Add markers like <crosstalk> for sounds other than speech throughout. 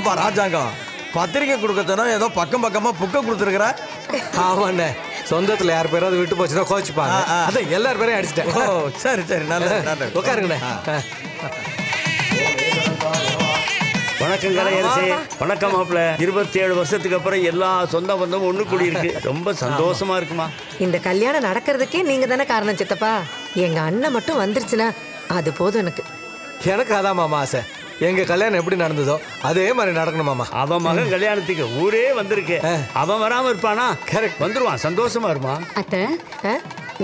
ஏன்பா ராஜாங்கம். பத்திரிக்கை கொடுக்கறதுனா ஏதோ பக்கம் பக்கமா புக்க கொடுத்துருக்குற. ஆமாண்ணே. சொந்தத்துல யார் பேராவது விட்டு போச்சுன்னா கோச்சுப்பாங்க. அதான் எல்லார் பேரையும் அடிச்சிட்டேன். ஓ சரி சரி. நல்லது உட்காருங்கண்ணே வணக்கம் கலையரசி வணக்கம். மாப்பிள்ள. இருபத்தி ஏழு வருஷத்துக்கு அப்புறம் எல்லா சொந்த பந்தமும் ஒண்ணு கூடி இருக்கு. ரொம்ப சந்தோஷமா இருக்குமா? இந்த கல்யாணம் நடக்கிறதுக்கே நீங்க தானே காரணம் சித்தப்பா. எங்க அண்ணன் மட்டும் வந்துருச்சுன்னா அது போதும் எனக்கு. எனக்கு அதான் மாமா ஆசை. எங்க கல்யாணம் எப்படி நடந்ததோ அதே மாதிரி நடக்கணும் மாமா. அவன் மகன் கல்யாணத்துக்கு ஊரே வந்திருக்கு. அவன் வராம இருப்பானா? Correct. வந்துருவான். சந்தோஷமா இருப்பான் அத்தை?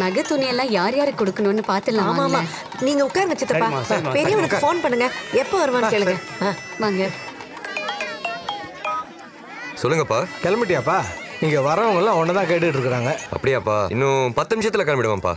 நகை துணியெல்லாம் யார் யாருக்கு கொடுக்கணும்னு ஆமா ஆமா. பாத்துடலாமா நீங்க உட்காருங்க சித்தப்பா. பெரியவனுக்கு ஃபோன் பண்ணுங்க. எப்போ வருவான்னு கேளுங்க. வாங்க. சொல்லுங்கப்பா. கிளம்பிட்டியாப்பா? இங்க வரவங்க எல்லாம் ஒன்னதான் கேட்டுட்டு இருக்காங்க அப்படியாப்பா. இன்னும் பத்து நிமிஷத்துல கிளம்பிடுவான்ப்பா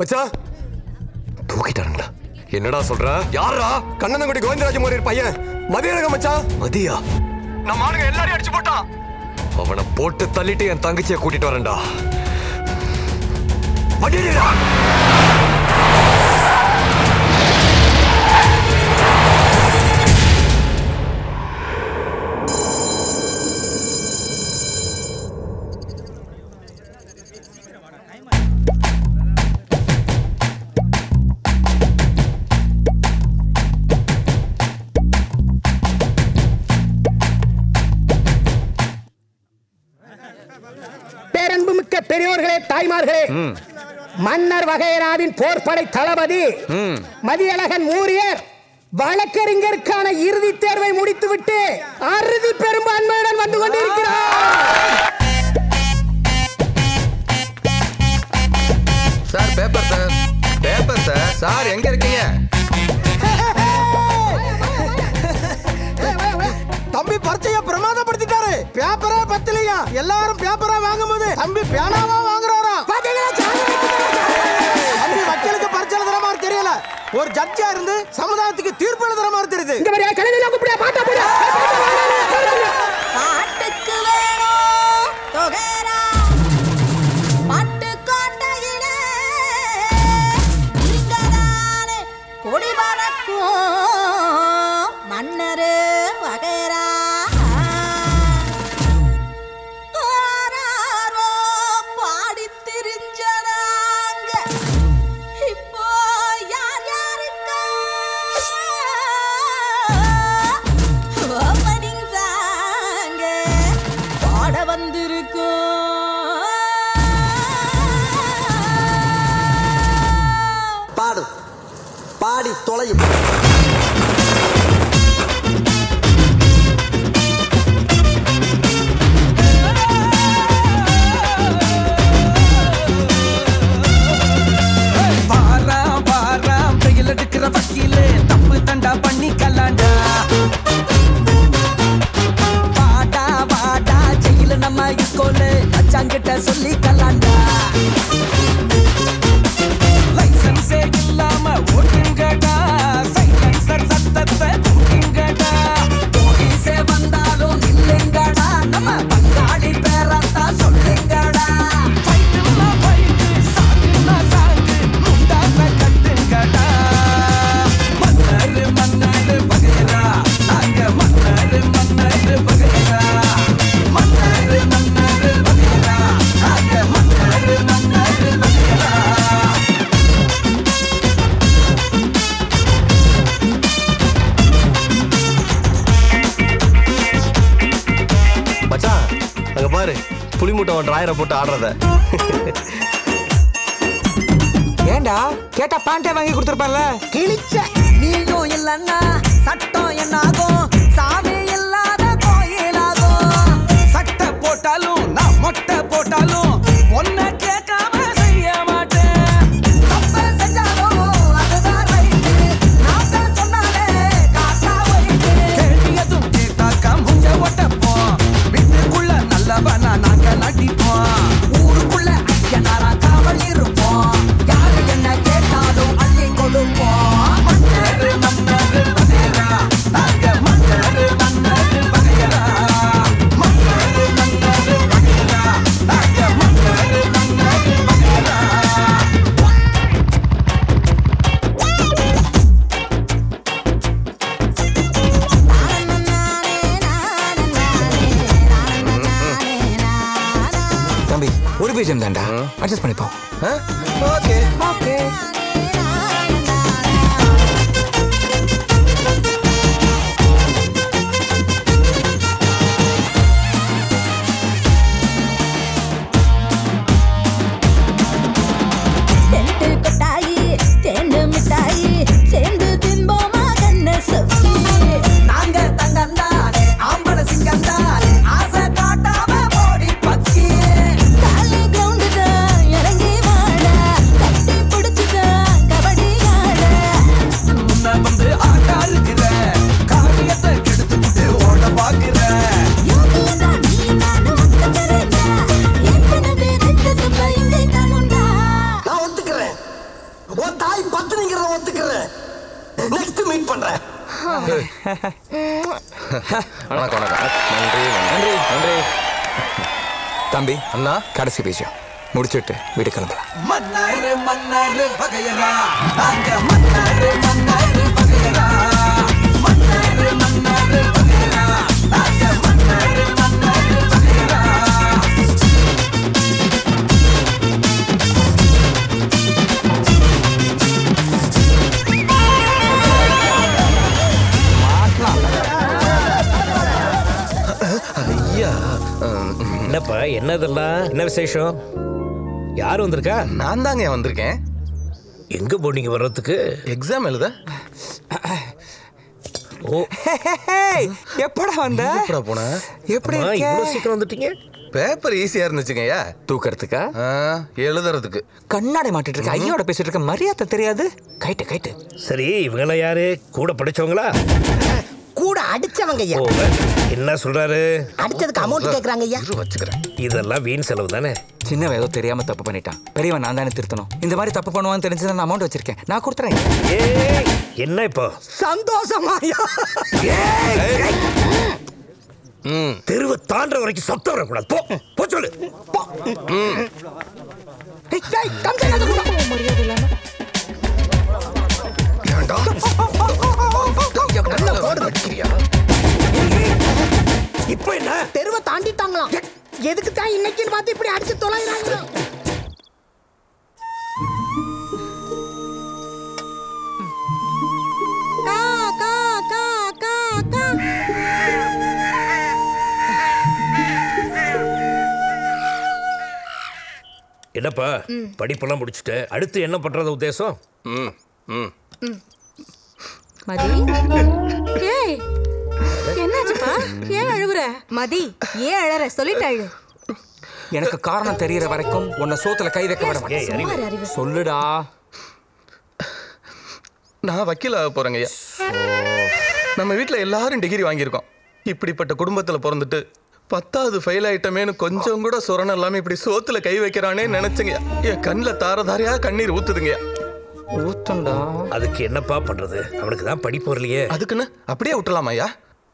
மச்சான் தூக்கிட்டானுங்களா? என்னடா சொல்ற? யாரா கண்ணனங்குடி கோவிந்தராஜ மாதிரி பையன். மதியரக மச்சான் மதியா? நம்ம ஆளுங்க எல்லாரையும் அடிச்சு போட்டான். அவனை போட்டு தள்ளிட்டு என் தங்கச்சியை கூட்டிட்டு வரேன்டா. அடிடா மன்னர் வகையராவின் போர்ப்படை தளபதி மதியழகன் மூரியர் வழக்கறிஞருக்கான இறுதி தேர்வை முடித்துவிட்டு அறுதி பெரும்பான்மையுடன் வந்து கொண்டிருக்கிறார். Sir paper sir. Paper sir. Sir எங்க இருக்கீங்க? தம்பி பரீட்சைய பிரமாதப்படுத்திட்டாரு. பேப்பரே பத்தலையா? எல்லாரும் பேப்பரா வாங்கும்போது தம்பி பேனாவா ஜட்ஜா இருந்து சமுதாயத்துக்கு தீர்ப்பு எழுதுற மாதிரி தெரியுது. கடைசி பீஜம் முடிச்சுட்டு வீடு கிளம்பலாம். மன்னாரு மன்னாரு பகையரா நாங்க மன்னாரு. என்னதெல்லாம் என்ன விசேஷம்? யார் வந்திருக்கா? நான் தாங்க வந்திருக்கேன். எங்க போனீங்க வர்றதுக்கு? எக்ஸாம் எழுத. ஓ. எப்படா வந்த? எப்படா போன? எப்படி? இவ்வளவு சீக்கிரம் வந்துட்டீங்க? பேப்பர் ஈஸியா இருந்துச்சுங்கய்யா தூக்கறதுக்கா? ஆ, எழுதுறதுக்கு. கண்ணாடி மாட்டிட்டு இருக்க ஐயோட பேசிட்டு இருக்க மரியாதை தெரியாது. கைட்டு கைட்டு சரி இவங்கெல்லாம் யாரு? கூட படிச்சவங்களா? அடிச்சவங்க ஐயா. என்ன சொல்றாரு? அடிச்சதுக்கு அமௌண்ட் கேக்குறாங்க ஐயா. வச்சுக்கிறேன். இதெல்லாம் வீண் செலவு தானே? சின்னவன் ஏதோ தெரியாம தப்பு பண்ணிட்டான். பெரியவன் நான் தானே திருத்தணும். இந்த மாதிரி தப்பு பண்ணுவான்னு தெரிஞ்சு நான் அமௌண்ட் வச்சிருக்கேன். நான் கொடுத்துறேன். ஏய் என்ன இப்போ? சந்தோஷமா தெருவை தாண்டுற வரைக்கும் சத்தம் வரக்கூடாது. போ போ சொல்லு. கம்சன் இப்போ என்ன? தெருவை தாண்டிட்டாங்களாம். எதுக்கு தான் இன்னைக்குன்னு பார்த்து இப்படி அடிச்சு தொலைறாங்க? கா கா கா கா கா. என்னப்பா? படிப்பெல்லாம் முடிச்சுட்டு அடுத்து என்ன பண்றது உத்தேசம்? ம். ம். மதி. ஏய் என்னாச்சுப்பா? ஏன் அழுவுற? மதி ஏன் அழற? சொல்லிட்டாಳು எனக்கு காரணம் தெரியற வரைக்கும் உன்னை சோத்துல கை வைக்க விட. மாட்டேன். சொல்லுடா. நான் வக்கீல் ஆக போறேங்க ஐயா. நம்ம வீட்டில் எல்லாரும் டிகிரி வாங்கியிருக்கோம். இப்படிப்பட்ட குடும்பத்தில் பிறந்துட்டு பத்தாவது ஃபெயில் ஆயிட்டமேனு கொஞ்சம் கூட சொரணம் இல்லாம இப்படி சோத்துல கை வைக்கிறானே நினைச்சுங்க என் கண்ணில் தார தாரையா கண்ணீர் ஊத்துதுங்க ஊத்துண்டா. அதுக்கு என்னப்பா பண்றது? அவனுக்கு தான் படிப்பு வரலையே. அதுக்குன்னு? அப்படியே விட்டுலாமா ஐயா.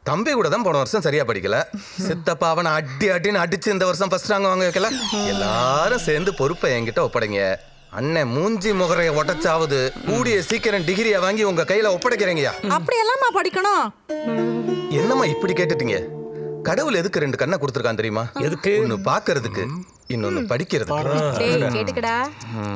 தம்பி கூட தான் போன வருஷம் சரியா படிக்கல. சித்தப்பா அவனை அடி அடின்னு அடிச்சு இந்த வருஷம் ஃபர்ஸ்ட் ரேங்க் வாங்க வைக்கல எல்லாரும் சேர்ந்து பொறுப்பை என்கிட்ட ஒப்படைங்க. அண்ணன் மூஞ்சி முகரைய உடச்சாவது கூடிய சீக்கிரம் டிகிரியை வாங்கி உங்க கையில ஒப்படைக்கிறீங்கய்யா அப்படி எல்லாமா படிக்கணும். என்னம்மா இப்படி கேட்டுட்டீங்க? கடவுள் எதுக்கு ரெண்டு கண்ணை கொடுத்துருக்கான் தெரியுமா? எதுக்கு? ஒன்னு பாக்குறதுக்கு இன்னொன்னு படிக்கிறது டேய் கேட்டுக்கடா.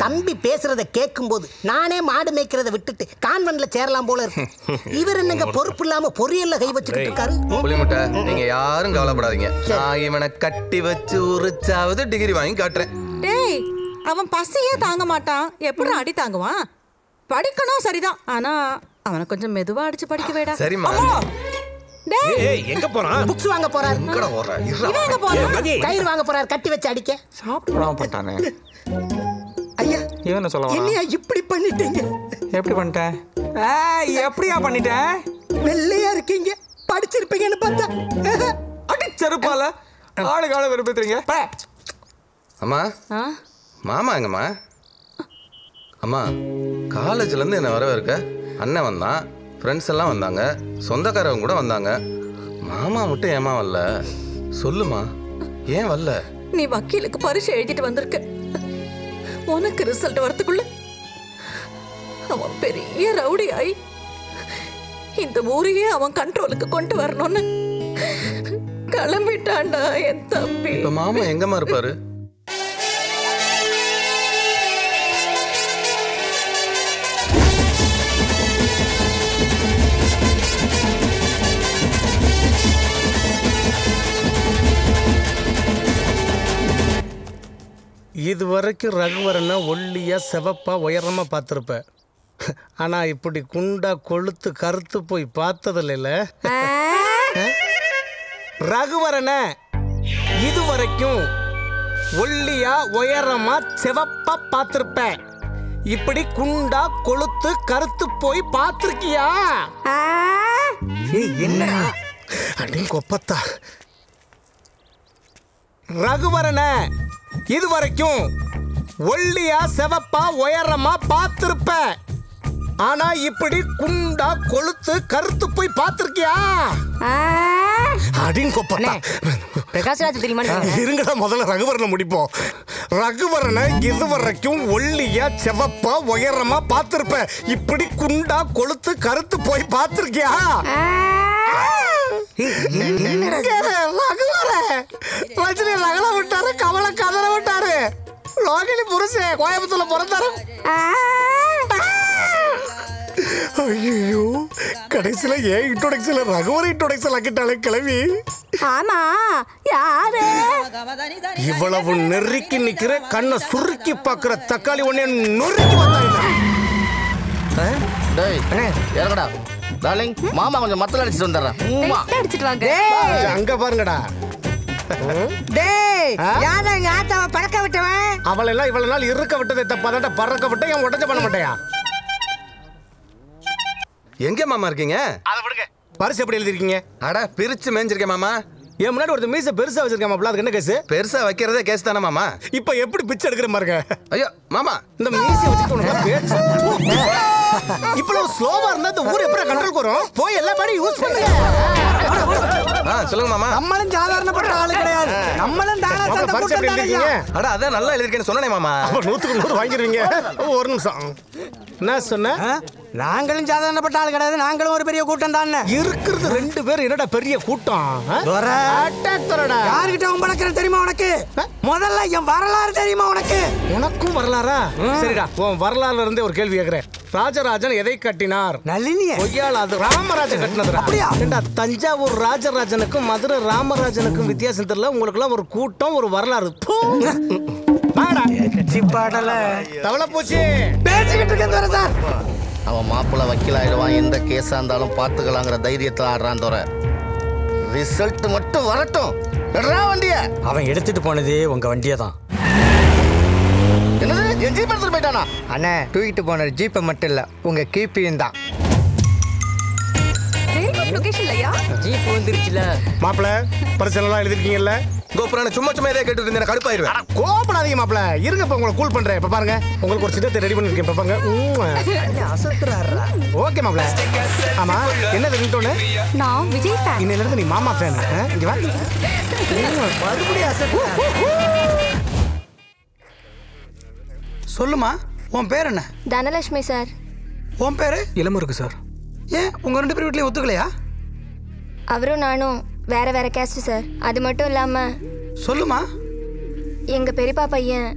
தம்பி பேசுறத கேட்கும்போது நானே மாடு மேய்க்கிறத விட்டுட்டு கான்வென்ட்ல சேரலாம் போல இருக்கு. <laughs> இவர் என்னங்க பொறுப்பு இல்லாம பொரியல்ல கை வச்சுக்கிட்டு இருக்காரு? புளிமுட்டை நீங்க யாரும் கவலைப்படாதீங்க. நான் இவனை கட்டி வச்சு உரிச்சாவது டிகிரி வாங்கி காட்டுறேன். டேய் அவன் பசியே தாங்க மாட்டான். எப்படி அடி தாங்குவான்? படிக்கணும் சரிதான். ஆனா அவனை கொஞ்சம் மெதுவா அடிச்சு படிக்க வேடா. சரிம்மா. டேய். ஏய் எங்க போறான்? புக்ஸ் வாங்க போறாரு. எங்கடா ஓடுற? இவன் எங்க போறான்? கயிறு வாங்க போறாரு. கட்டி வச்சு அடிக்க. சாப்பிட்டு விடாம பண்ணிட்டானே ஐயா இவன் என்ன சொல்ல? என்னையா இப்படி பண்ணிட்டீங்க? எப்படி பண்ணிட்டேன்? ஏய், எப்படியா பண்ணிட்டேன்? வெள்ளையா இருக்கீங்க. படிச்சிருப்பீங்கன்னு பார்த்தா. அடி செருப்பால. ஆளு விருப்பத்துறீங்க அம்மா. ஆ? மாமா எங்கம்மா? அம்மா காலேஜ்ல இருந்து என்ன வர இருக்க அண்ணன் வந்தான். ஃப்ரெண்ட்ஸ் எல்லாம் வந்தாங்க. சொந்தக்காரவங்க கூட வந்தாங்க. மாமா மட்டும் ஏமா வரல? சொல்லுமா. ஏன் வரல? நீ வக்கீலுக்கு பரிசு எழுதிட்டு வந்திருக்க. உனக்கு ரிசல்ட் வரதுக்குள்ள அவன் பெரிய ரவுடி ஆயி இந்த ஊரையே அவன் கண்ட்ரோலுக்கு கொண்டு வரணும்னு கிளம்பிட்டான்டா என் தம்பி. மாமா எங்கம்மா இருப்பாரு? இது வரைக்கும் ரகுவரனை ஒல்லியா செவப்பா உயரமா பார்த்துருப்ப. ஆனா இப்படி குண்டா கொழுத்து கருத்து போய் பார்த்ததில்ல ரகுவரனை இது வரைக்கும் ஒல்லியா உயரமா செவப்பா பார்த்திருப்ப. இப்படி குண்டா கொழுத்து கருத்து போய் பார்த்திருக்கியா? என்னடா? அடி கொப்பத்தா ரகுவரனை இது வரைக்கும் ஒல்லியா செவப்பா உயரமா பார்த்திருப்ப ஆனா இப்படி குண்டா கொழுத்து கருத்து போய் பார்த்திருக்கியா? அடின் கொப்பத்தா. பிரகாஷ்ராஜ் தெரியுமா இருங்கடா முதல்ல ரகுவரனை முடிப்போம். ரகுவரனை இது வரைக்கும் ஒல்லியா செவப்பா உயரமா பார்த்திருப்ப இப்படி குண்டா கொழுத்து கருத்து போய் பார்த்திருக்கியா? ரஜினி ரகல விட்டாரு கமல விட்டாரு லோகினி புருஷன் கோயம்புத்தூர்ல பிறந்தாரு ஐயோ கடைசியில ஏன் இன்ட்ரோடக்ஷன்ல ரகுவர இன்ட்ரோடக்ஷன் ஆக்கிட்டாலே கிளவி. ஆமா யாரு? இவ்வளவு நெருக்கி நிக்கிற கண்ணை சுருக்கி பாக்குற தக்காளி ஒண்ணே நொறுக்கி வந்தாங்க டேய் இறங்கடா டார்லிங் மாமா கொஞ்சம் மத்தல அடிச்சிட்டு வந்துடுறேன் அடிச்சிட்டு வாங்க. அங்க பாருங்கடா. டேய்? யாரா எங்க ஆத்தாவை பறக்க விட்டவன். அவளை எல்லாம் இவ்வளவு நாள் இருக்க விட்டதை தப்பாதாட்ட பறக்க விட்ட என் உடஞ்ச பண்ண மாட்டேயா? எங்க மாமா இருக்கீங்க? பரிசு எப்படி எழுதிருக்கீங்க அட பிரிச்சு மேஞ்சிருக்கேன் மாமா. என் முன்னாடி ஒருத்தர் மீச பெருசா வச்சிருக்கேன் மாப்பிள அதுக்கு என்ன கேஸ் பெருசா வைக்கிறதே கேஸ் தானே மாமா? இப்ப எப்படி பிச்சை எடுக்கிற பாருங்க. ஐயோ மாமா. இந்த மீசை வச்சுட்டு பேச்சு. இவ்வளவு ஸ்லோவா இருந்தா இந்த ஊர் எப்படி கண்ட்ரோல் வரும்? போய் எல்லா மாதிரி யூஸ் பண்றீங்க ஆ சொல்லுங்க மாமா. நம்மளும் சாதாரணப்பட்ட ஆளு கிடையாது. நம்மளும் தானா சண்டை போட்டு அட அதான் நல்லா எழுதிருக்கேன்னு சொன்னேனே மாமா. நூத்துக்கு நூறு வாங்கிடுவீங்க. ஒரு நிமிஷம். என்ன சொன்ன? நாங்களும் சாதாரணப்பட்ட ஆளு கிடையாது நாங்களும் ஒரு பெரிய கூட்டம் தான்? இருக்கிறது ரெண்டு பேர் என்னடா பெரிய கூட்டம். யாருகிட்ட உம்பளக்கிறேன் தெரியுமா உனக்கு? முதல்ல என் வரலாறு தெரியுமா உனக்கு? உனக்கும் வரலாறா? சரிடா உன் வரலாறுல இருந்தே ஒரு கேள்வி கேக்குறேன். ராஜராஜன் எதை கட்டினார்? நளினிய. பொய்யால் அது ராமராஜன் கட்டினதுடா? அப்படியா? ஏண்டா தஞ்சாவூர் ராஜராஜனுக்கும் மதுரை ராமராஜனுக்கும் வித்தியாசம் தெரியல? உங்களுக்குலாம் ஒரு கூட்டம் ஒரு வரலாறு. பாடல தவளை பூச்சி. பேசிக்கிட்டு இருக்கேன் சார் அவன் மாப்பிள்ள வக்கீலாயிடுவான் எந்த கேஸா இருந்தாலும் பார்த்துக்கலாங்கிற தைரியத்துல ஆடுறான் தோற. ரிசல்ட் மட்டும் வரட்டும். வண்டிய. அவன் எடுத்துட்டு போனதே உங்க வண்டியை தான் என்னது? என் ஜீப் எடுத்துட்டு போயிட்டானா? அண்ணே தூக்கிட்டு போன ஜீப்பை மட்டும் இல்ல உங்க கீப்பியும் தான். ஜீப் வந்துருச்சுல மாப்பிள பரிசனெல்லாம் எழுதிருக்கீங்கல்ல? கோபுரான சும்மா சும்மா இதே கேட்டு இருந்தேன் கடுப்பாயிருவேன். கோபப்படாதீங்க மாப்பிள. இருங்க இப்ப உங்களை கூல் பண்றேன். இப்ப பாருங்க உங்களுக்கு ஒரு சின்னத்தை ரெடி பண்ணிருக்கேன். இப்ப பாருங்க. ஓகே மாப்பிள. ஆமா என்ன ரிங்டோனு நான் விஜய் ஃபேன் இன்னையில இருந்து நீ மாமா ஃபேன் இங்க வா. மறுபடியும் அசத்து சொல்லுமா உன் பேர் என்ன? தனலட்சுமி சார். உன் பேரு? இளமருக்கு சார். ஏன் உங்க ரெண்டு பேரும் வீட்லயும் ஒத்துக்கலையா? அவரும் நானும் வேற வேற கேஸ்ட் சார். அது மட்டும் இல்லாம சொல்லுமா? எங்க பெரியப்பா பையன்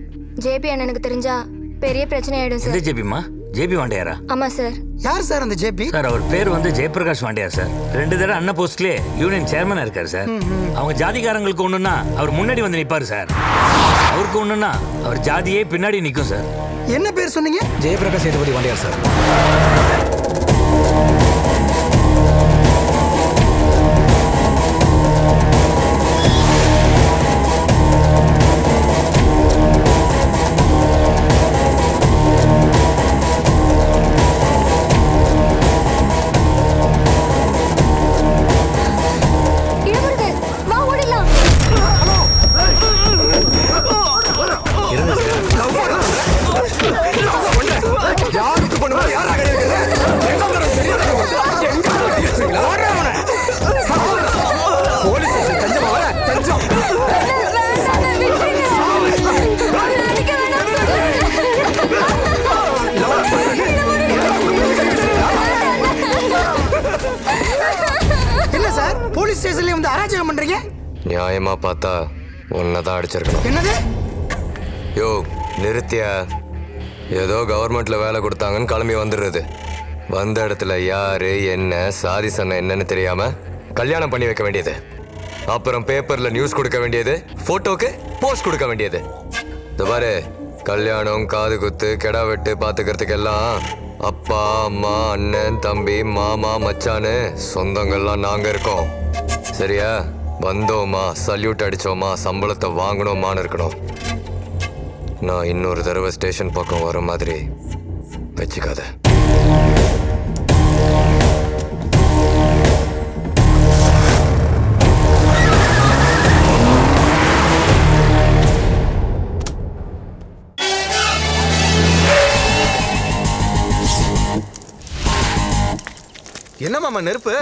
ஜேபி அண்ணனுக்கு தெரிஞ்சா பெரிய பிரச்சனை ஆயிடும் சார். ஜேபிமா ஜேபி வாண்டியாரா? ஆமா சார். யார் சார் அந்த ஜேபி? சார் அவர் பேர் வந்து ஜெயபிரகாஷ் வாண்டியார் சார். ரெண்டு தடவை அண்ணன் போஸ்ட்லயே யூனியன் சேர்மனா இருக்காரு சார். அவங்க ஜாதிகாரங்களுக்கு ஒண்ணுன்னா அவர் முன்னாடி வந்து நிப்பாரு சார். அவருக்கு ஒண்ணுன்னா அவர் ஜாதியே பின்னாடி நிக்கும் சார். என்ன பேர் சொன்னீங்க? Jayaprakash Sethupathi Vandiyar sir. Thank you. அராஜகம் பண்றீங்க? நியாயமா பார்த்தா உன்னை தான் அடிச்சிருக்கணும். என்னது? யோ நிறுத்திய? ஏதோ கவர்மெண்ட்ல வேலை கொடுத்தாங்கன்னு கிளம்பி வந்துடுறது. வந்த இடத்துல யாரு என்ன சாதி சன்ன என்னன்னு தெரியாம கல்யாணம் பண்ணி வைக்க வேண்டியது. அப்புறம் பேப்பர்ல நியூஸ் கொடுக்க வேண்டியது போட்டோக்கு போஸ்ட் கொடுக்க வேண்டியது. இந்த பாரு கல்யாணம் காது குத்து கெடா வெட்டு பாத்துக்கிறதுக்கு எல்லாம் அப்பா அம்மா அண்ணன் தம்பி மாமா மச்சான்னு சொந்தங்கள்லாம் நாங்க இருக்கோம். சரியா? வந்தோமா சல்யூட் அடிச்சோமா சம்பளத்தை வாங்கணுமான்னு இருக்கணும். நான் இன்னொரு தடவை ஸ்டேஷன் பக்கம் வர மாதிரி வச்சுக்காத. என்னமாமா நெருப்பு?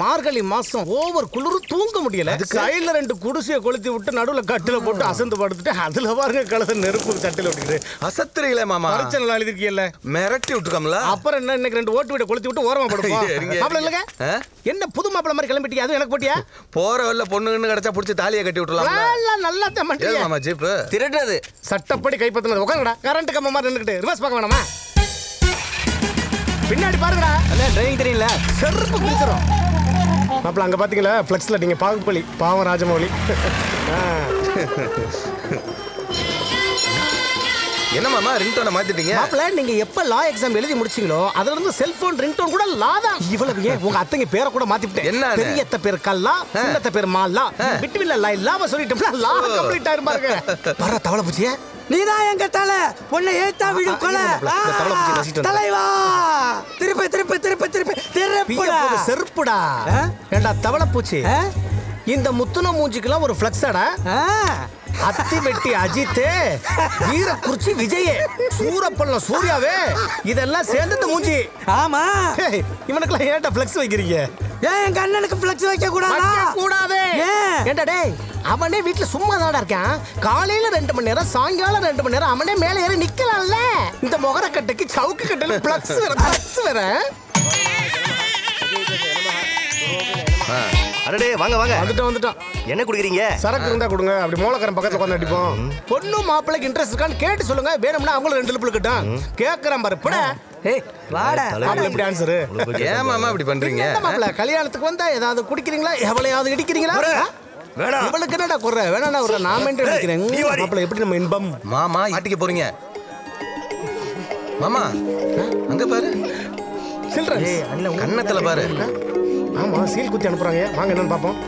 மார்கழி மாசம் ஓவர் குளிர் தூங்க முடியல. சைடுல ரெண்டு குடிசையை கொளுத்தி விட்டு நடுவுல கட்டில போட்டு அசந்து படுத்துட்டு அதுல பாருங்க கழுத நெருப்பு தட்டில விட்டுக்கிட்டு அசத்துறீங்களே மாமா. பரிச்சை நல்லா எழுதிருக்கீல்ல மிரட்டி விட்டுருக்கோம்ல. அப்புறம் என்ன இன்னைக்கு ரெண்டு ஓட்டு வீட கொளுத்தி விட்டு ஓரமா படுப்போம்? <laughs> இல்லங்க? என்ன புது மாப்பிள மாதிரி கிளம்பிட்டீங்க அதுவும் எனக்கு போட்டியா? <laughs> போற வரல பொண்ணுன்னு கிடைச்சா புடிச்சு தாலியை கட்டி விட்டுலாம் நல்லா நல்லா தான் மாமா ஜீப்பு. திருடுறது சட்டப்படி கைப்பற்றினது. உட்காருங்கடா. கரண்ட் கம்ம மாதிரி நின்னுக்கிட்டு. ரிவர்ஸ் பார்க்க வேணாமா? பின்னாடி பாருங்கடா. அண்ணா டிரைவிங் தெரியல செருப்பு குளிச்சிரும் மாப்பிள அங்கே பார்த்தீங்களா ஃப்ளெக்ஸில் நீங்கள் பாகுபலி பாவம் ராஜமௌலி ஆ. என்ன மாமா ரிங்டோனை மாத்திட்டீங்க? மாப்பிள நீங்க எப்ப லா எக்ஸாம் எழுதி முடிச்சீங்களோ அதுல இருந்து செல்போன் ரிங்டோன் கூட லா தான். இவ்வளவு ஏன்? உங்க அத்தைங்க பேரை கூட மாத்திட்டேன் என்ன? பெரியத்த பேர் கல்லா சின்னத்த பேர் மாலா விட்டுவில்ல லா இல்லாம சொல்லிட்டோம்னா லா கம்ப்ளீட் பாருங்க. <laughs> வர தவளை பூச்சியே? நீதான் எங்க தலை. உன்னை ஏத்தா விடும் கொலை. தலைவா. திருப்பி திருப்பி திருப்பி திருப்பி. திருப்பிடா. செருப்புடா. ஏண்டா தவளை பூச்சி? இந்த முத்துன மூஞ்சிக்கெல்லாம் ஒரு ஃபிளக்ஸாடா அத்தி வெட்டி அஜித்து வீரக்குறிச்சி விஜயே சூரப்பள்ளம் சூர்யாவே இதெல்லாம் சேர்ந்து மூஞ்சி. ஆமா. ஹேய், இவனுக்கெல்லாம் ஏன்டா ஃபிளக்ஸ் வைக்கிறீங்க? ஏன் எங்க அண்ணனுக்கு ஃபிளக்ஸ் வைக்க கூடாதா கூடாது ஏன்? ஏண்டா டேய் அவனே வீட்டுல சும்மா தானடா இருக்கான். காலையில ரெண்டு மணி நேரம் சாயங்காலம் ரெண்டு மணி நேரம் அவனே மேலே ஏறி நிக்கலாம்ல. இந்த முகரக்கட்டைக்கு சவுக்கு கட்டையில பிளக்ஸ் வேற பிளக்ஸ் வேற. அடடே வாங்க வாங்க. வந்துட்டோம் வந்துட்டோம். என்ன குடிக்கிறீங்க? சரக்கு இருந்தா கொடுங்க. அப்படி மூலக்காரன் பக்கத்துல உட்காந்து அடிப்போம். பொண்ணு மாப்பிள்ளைக்கு இன்ட்ரெஸ்ட் இருக்கான்னு கேட்டு சொல்லுங்க. வேணும்னா அவங்களும் ரெண்டு லிப்பில் கிட்டான் கேட்கறான் பாரு. பட. ஏய் வாடா. மாப்பிள்ள எப்படி ஆன்சர் ஏன் மாமா இப்படி பண்றீங்க? மாப்பிள்ள கல்யாணத்துக்கு வந்தா ஏதாவது குடிக்கிறீங்களா? எவ்வளையாவது இடிக்கிறீங்களா? வேணாம். இவளுக்கு என்னடா குறை? வேணா ஒரு நான் மெயின்டைன் பண்ணிக்கிறேன் மாப்பிள்ள எப்படி நம்ம இன்பம்? மாமா ஆட்டிக்க போறீங்க. மாமா அங்க பாரு. சில்ட்ரன் கன்னத்துல பாரு. ஆமா சீல் குத்தி அனுப்புறாங்க. வாங்க என்னன்னு பாப்போம்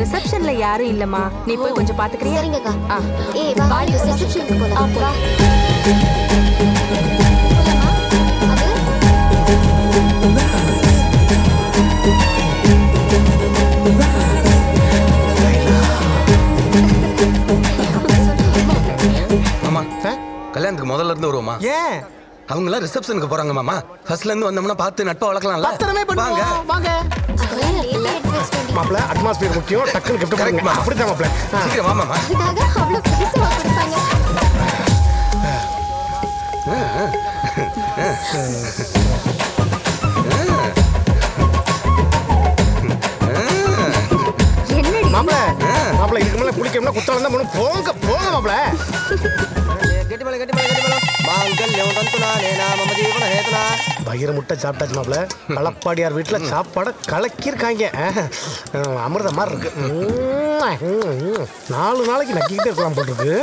ரிசப்ஷன்ல யாரும் இல்லம்மா. நீ போய் கொஞ்சம் பாத்துக்கிறியா? சரிங்கக்கா. ஏய் வா ரிசப்ஷனுக்கு போலாம். வா. மாமா கல்யாணத்துக்கு முதல்ல இருந்து வருவோமா? ஏன்? அவங்க எல்லாம் ரிசப்ஷனுக்கு போறாங்க மாமா. ஃபர்ஸ்ட்ல இருந்து வந்தோம்னா பார்த்து நட்பை வளர்க்கலாம்ல. பத்திரமே வாங்க பண்ணுவோம். வாங்க. மாப்பிள அட்மாஸ்பியர் முக்கியம். டக்குனு கிஃப்ட் கொடுங்க. அப்படிதான் மாப்பிள. சீக்கிரம் வா மாமா. அதுக்காக அவ்வளவு பெருசா கொடுப்பாங்க. மாப்பிள மாப்பிள இதுக்கு மேல குளிக்கணும்னா குத்தாலம் தான் போகணும். போங்க போங்க மாப்பிள. கெட்டிமலை கெட்டிமலை கெட்டிமலை மாங்கல்யம் தந்துனா நேனா மம ஜீவன ஹேதுனா பயிர முட்டை சாப்பிட்டாச்சு மாப்பிள. களப்பாடியார் வீட்டுல சாப்பாடை கலக்கியிருக்காங்க. ஆஹ், அமிர்தம் மாதிரி இருக்கு. நாலு நாளைக்கு நக்கிக்கிட்டே இருக்கலாம் போட்டிருக்கு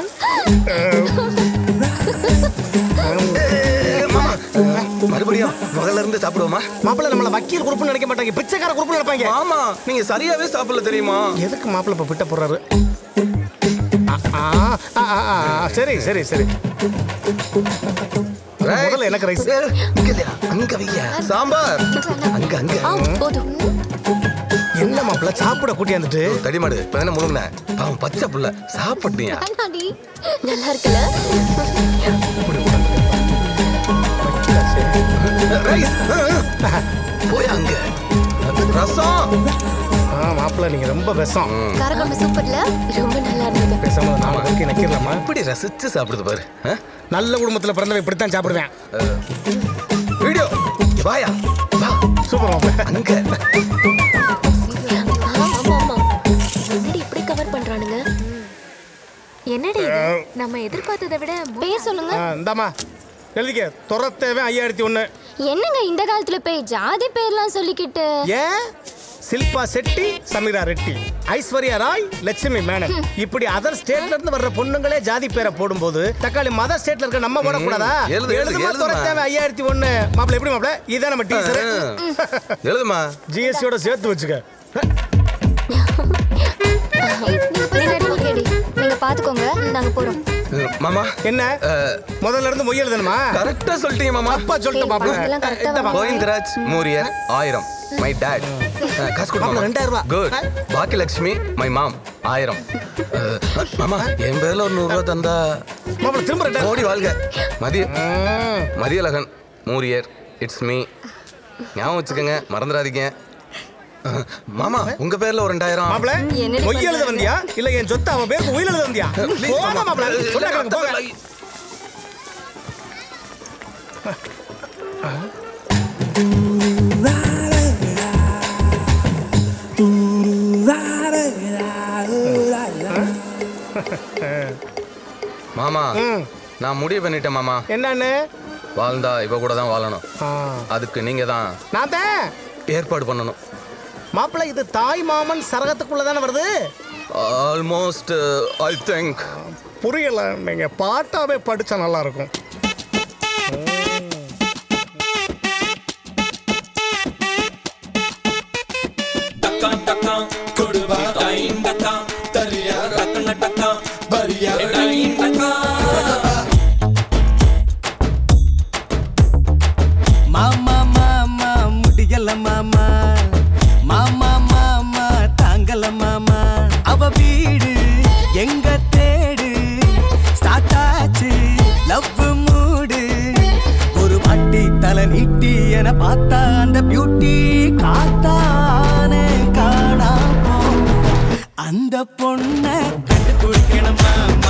மறுபடியும் முதல்ல இருந்து சாப்பிடுவோமா? மாப்பிள நம்மள வக்கீல் குரூப்னு நினைக்க மாட்டாங்க பிச்சைக்கார குரூப் நினைப்பாங்க. ஆமா நீங்க சரியாவே சாப்பிடல தெரியுமா? எதுக்கு மாப்பிள இப்ப பிட்ட போடுறாரு? சரி சரி சரி. முதல்ல எனக்கு ரைஸ் அங்க வையா. சாம்பார். அங்க அங்க. போதும். என்ன மாப்பிள சாப்பிட கூட்டியாந்துட்டு தடிமாடு இப்ப தானே முழுங்கின? பாவம் பச்சை புள்ள. சாப்பிட்டியா நல்லா இருக்குல்ல ரைஸ் போய் அங்க. ரசம். ஆ மாப்பிள நீங்க ரொம்ப விஷம். காரக்குழம்பு சூப்பர்ல ரொம்ப நல்லா இருந்தது. பேசாம ஒரு நாலு பேருக்கு நக்கிடலாமா இப்படி ரசிச்சு சாப்பிடுது பாரு? நல்ல குடும்பத்துல பிறந்தவன் இப்படித்தான் சாப்பிடுவேன். வீடியோ வாயா வா. சூப்பர் மாப்பிள அங்க. ஆமா ஆமா என்னடி இப்படி கவர் பண்றானுங்க? என்னடி இது? நம்ம எதிர்பார்த்ததை விட பேர் சொல்லுங்க. ஆ, இந்தாம்மா. எழுதிக்க துரத்தேவன் ஐயாயிரத்தி ஒண்ணு. என்னங்க இந்த காலத்துல போய் ஜாதி பேர்லாம் சொல்லிக்கிட்டு? ஏன்? சில்பா செட்டி சமீரா ரெட்டி. ஐஸ்வர்யா ராய் லட்சுமி மேனன். இப்படி அதர் ஸ்டேட்ல இருந்து வர்ற பொண்ணுங்களே ஜாதி பேரை போடும்போது தக்காளி மதர் ஸ்டேட்ல இருக்க நம்ம போடக்கூடாதா? எழுது, எழுதுமா. துரத்தேவன் ஐயாயிரத்தி ஒண்ணு. மாப்பிள எப்படி மாப்பிள இதான் நம்ம டீச்சர் எழுதுமா? ஜிஎஸ்டியோட சேர்த்து வச்சுக்க. <laughs> பாத்துக்கோங்க நாங்க போறோம். மாமா. என்ன? முதல்ல இருந்து மொய் எழுதணுமா? கரெக்டா சொல்லிட்டீங்க மாமா. அப்பா சொல்லிட்டு மாப்பிள கோவிந்தராஜ் மூரியர் ஆயிரம். மை டாட் காசு கொடு மாமா, ரெண்டாயிரம் ரூபா. குட் பாக்கியலட்சுமி மை மாம் ஆயிரம். மாமா. என் பேர்ல ஒரு நூறு ரூபா தந்தா மாப்பிள திரும்ப ஓடி வாழ்க. மதிய மதியழகன் மூரியர் இட்ஸ் மீ ஞாபகம் வச்சுக்கோங்க மறந்துடாதீங்க. மாமா உங்க பேர்ல ஒரு ரெண்டாயிரம். மாப்பிள மொய் எழுத வந்தியா? இல்ல என் சொத்து அவன் பேருக்கு உயிர் எழுத வந்தியா? போங்க. மாமா நான் முடிவு பண்ணிட்டேன் மாமா. என்னன்னு? வாழ்ந்தா இவ கூட தான் வாழணும். அதுக்கு நீங்க தான் நான் தான். ஏற்பாடு பண்ணணும். மாப்பிள இது தாய் மாமன் சரகத்துக்குள்ள தானே வருது ஆல்மோஸ்ட் ஐ திங்க் புரியல நீங்க பாட்டாவே படிச்சா நல்லா இருக்கும் மாமா தலை நீட்டி என பார்த்தா அந்த பியூட்டி காத்தானே காணா அந்த பொண்ணை கண்டுபிடிக்கணும்?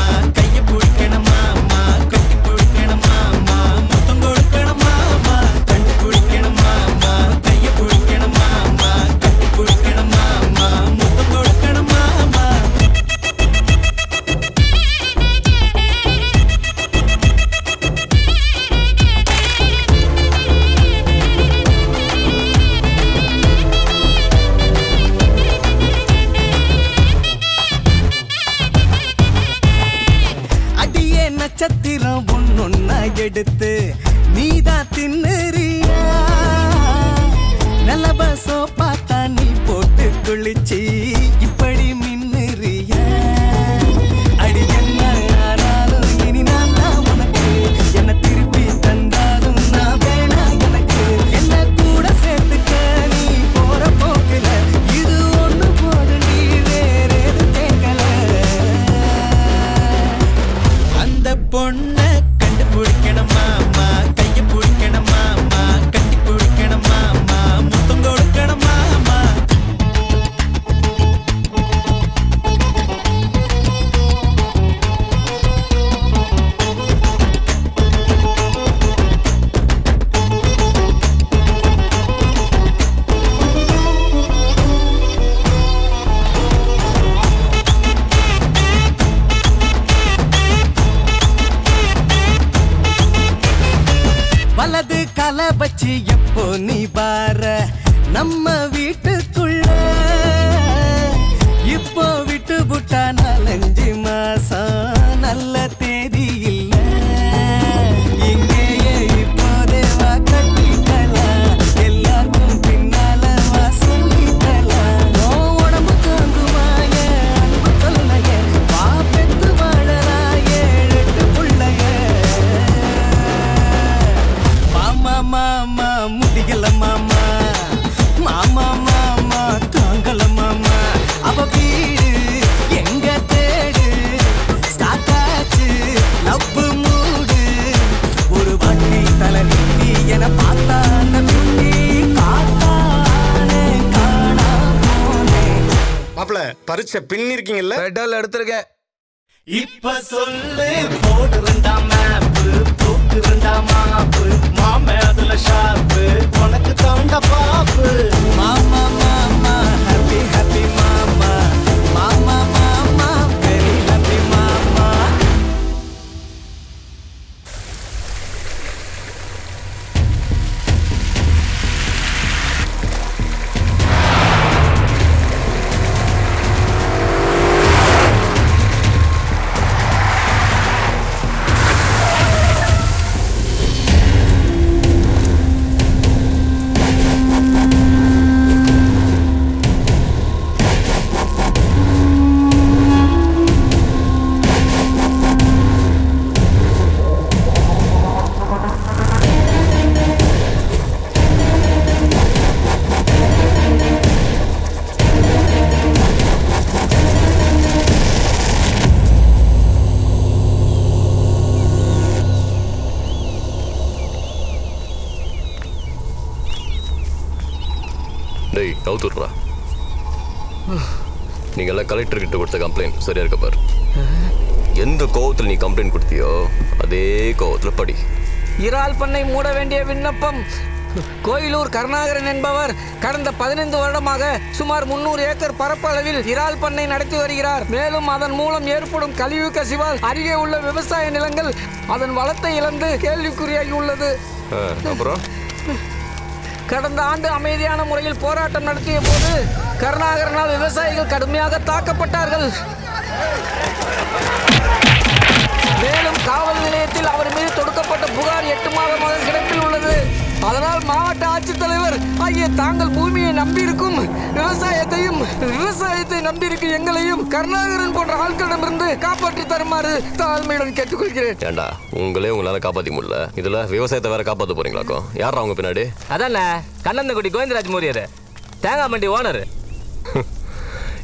கருணாகரன் என்பவர் கடந்த பதினைந்து வருடமாக சுமார் முன்னூறு ஏக்கர் பரப்பளவில் இறால் பண்ணை நடத்தி வருகிறார். மேலும் அதன் மூலம் ஏற்படும் கழிவு கசிவால் அருகே உள்ள விவசாய நிலங்கள் அதன் வளத்தை இழந்து கேள்விக்குறியாகி உள்ளது. கடந்த ஆண்டு அமைதியான முறையில் போராட்டம் நடத்திய போது கருணாகரனால் விவசாயிகள் கடுமையாக தாக்கப்பட்டார்கள். மேலும் காவல் நிலையத்தில் அவர் மீது தொடுக்கப்பட்ட புகார் எட்டு மாதமாக கிடப்பில் உள்ளது. அதனால் மாவட்ட ஆட்சித்தலைவர் ஆகிய தாங்கள் பூமியை நம்பியிருக்கும் விவசாயத்தையும் விவசாயத்தை நம்பியிருக்கும் எங்களையும் கருணாகரன் போன்ற ஆட்களிடமிருந்து காப்பாற்றி தருமாறு தாழ்மையுடன் கேட்டுக்கொள்கிறேன். ஏண்டா உங்களே உங்களால காப்பாத்தி முடியல. இதுல விவசாயத்தை வேற காப்பாத்த போறீங்களாக்கும் யாரா அவங்க பின்னாடி? அதானே கண்ணந்தங்குடி கோவிந்தராஜ் மூரியர் தேங்காய் மண்டி ஓனர். <laughs>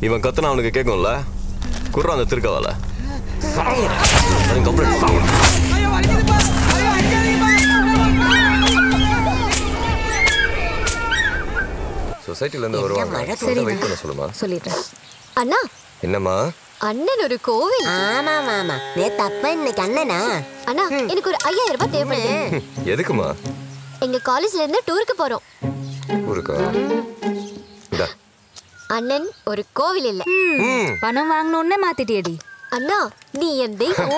இவன் கத்துனா அவனுக்கு கேட்கும்ல குர்றா அந்த திருக்கவால <laughs> சொசைட்டில இருந்து வருவாங்க. சரிம்மா. வெயிட் பண்ண சொல்லுமா? சொல்லிடுறேன் அண்ணா! என்னம்மா? அண்ணன் ஒரு கோவில். ஆமா ஆமா நேத்து அப்பா இன்னைக்கு அண்ணனா? அண்ணா எனக்கு ஒரு ஐயாயிரம் ரூபாய் தேவைப்படுது. எதுக்குமா எங்க காலேஜ்ல இருந்து டூருக்கு போறோம். ஊருக்கா? அண்ணன் ஒரு கோவில் இல்ல. பணம் வாங்கணும்னே மாத்திட்டியடி. அண்ணா நீ என் தெய்வம்.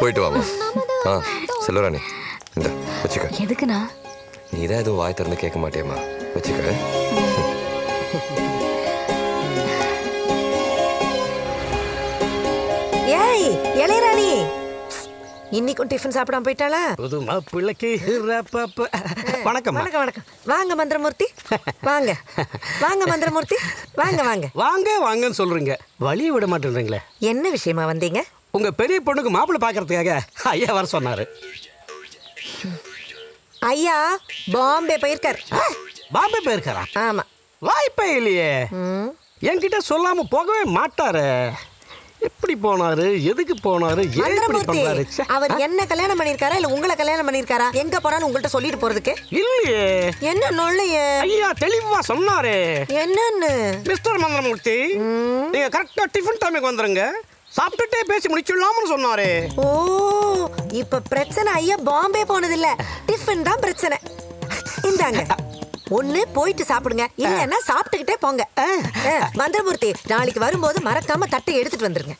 போயிட்டு வாமா. இந்த வச்சுக்க. எதுக்குண்ணா? நீ தான் எதுவும் வாய் திறந்து கேட்க மாட்டியம்மா. வச்சுக்க. ஏய் இளையராணி. இன்னைக்கும் டிஃபன் சாப்பிடாம போயிட்டாளா? புது மாப்பிள்ளைக்கு. வணக்கம் வணக்கம் வணக்கம். வாங்க மந்திரமூர்த்தி. வாங்க. வாங்க மந்திரமூர்த்தி. வாங்க வாங்க. வாங்க வாங்கன்னு சொல்றீங்க. வழியை விட மாட்டேன்றீங்களே. என்ன விஷயமா வந்தீங்க? உங்க பெரிய பொண்ணுக்கு மாப்பிள்ளை பார்க்கறதுக்காக ஐயா வர சொன்னாரு. ஐயா பாம்பே போயிருக்கார். பாம்பே போயிருக்காரா? ஆமா. வாய்ப்பே இல்லையே. என்கிட்ட சொல்லாம போகவே மாட்டாரு. எப்படி போனாரு? எதுக்கு போனாரு. அவர் என்ன கல்யாணம் பண்ணிருக்காரா இல்ல உங்களை கல்யாணம் பண்ணிருக்காரா எங்க போனாலும் உங்கள்ட்ட சொல்லிட்டு போறதுக்கு? இல்லையே. என்ன நொல்லையே ஐயா தெளிவா சொன்னாரு. என்னன்னு? மிஸ்டர் மந்திரமூர்த்தி நீங்க கரெக்டா டிஃபன் டைமுக்கு வந்துருங்க. சாப்பிட்டுட்டே பேசி முடிச்சிடலாம்னு சொன்னாரு. ஓ இப்ப பிரச்சனை ஐயா பாம்பே போனது இல்ல டிஃபன் தான் பிரச்சனை. இந்தாங்க. ஒண்ணு போயிட்டு சாப்பிடுங்க. இல்லன்னா சாப்பிட்டுக்கிட்டே போங்க. மந்திரமூர்த்தி நாளைக்கு வரும்போது மறக்காம தட்டை எடுத்துட்டு வந்துருங்க.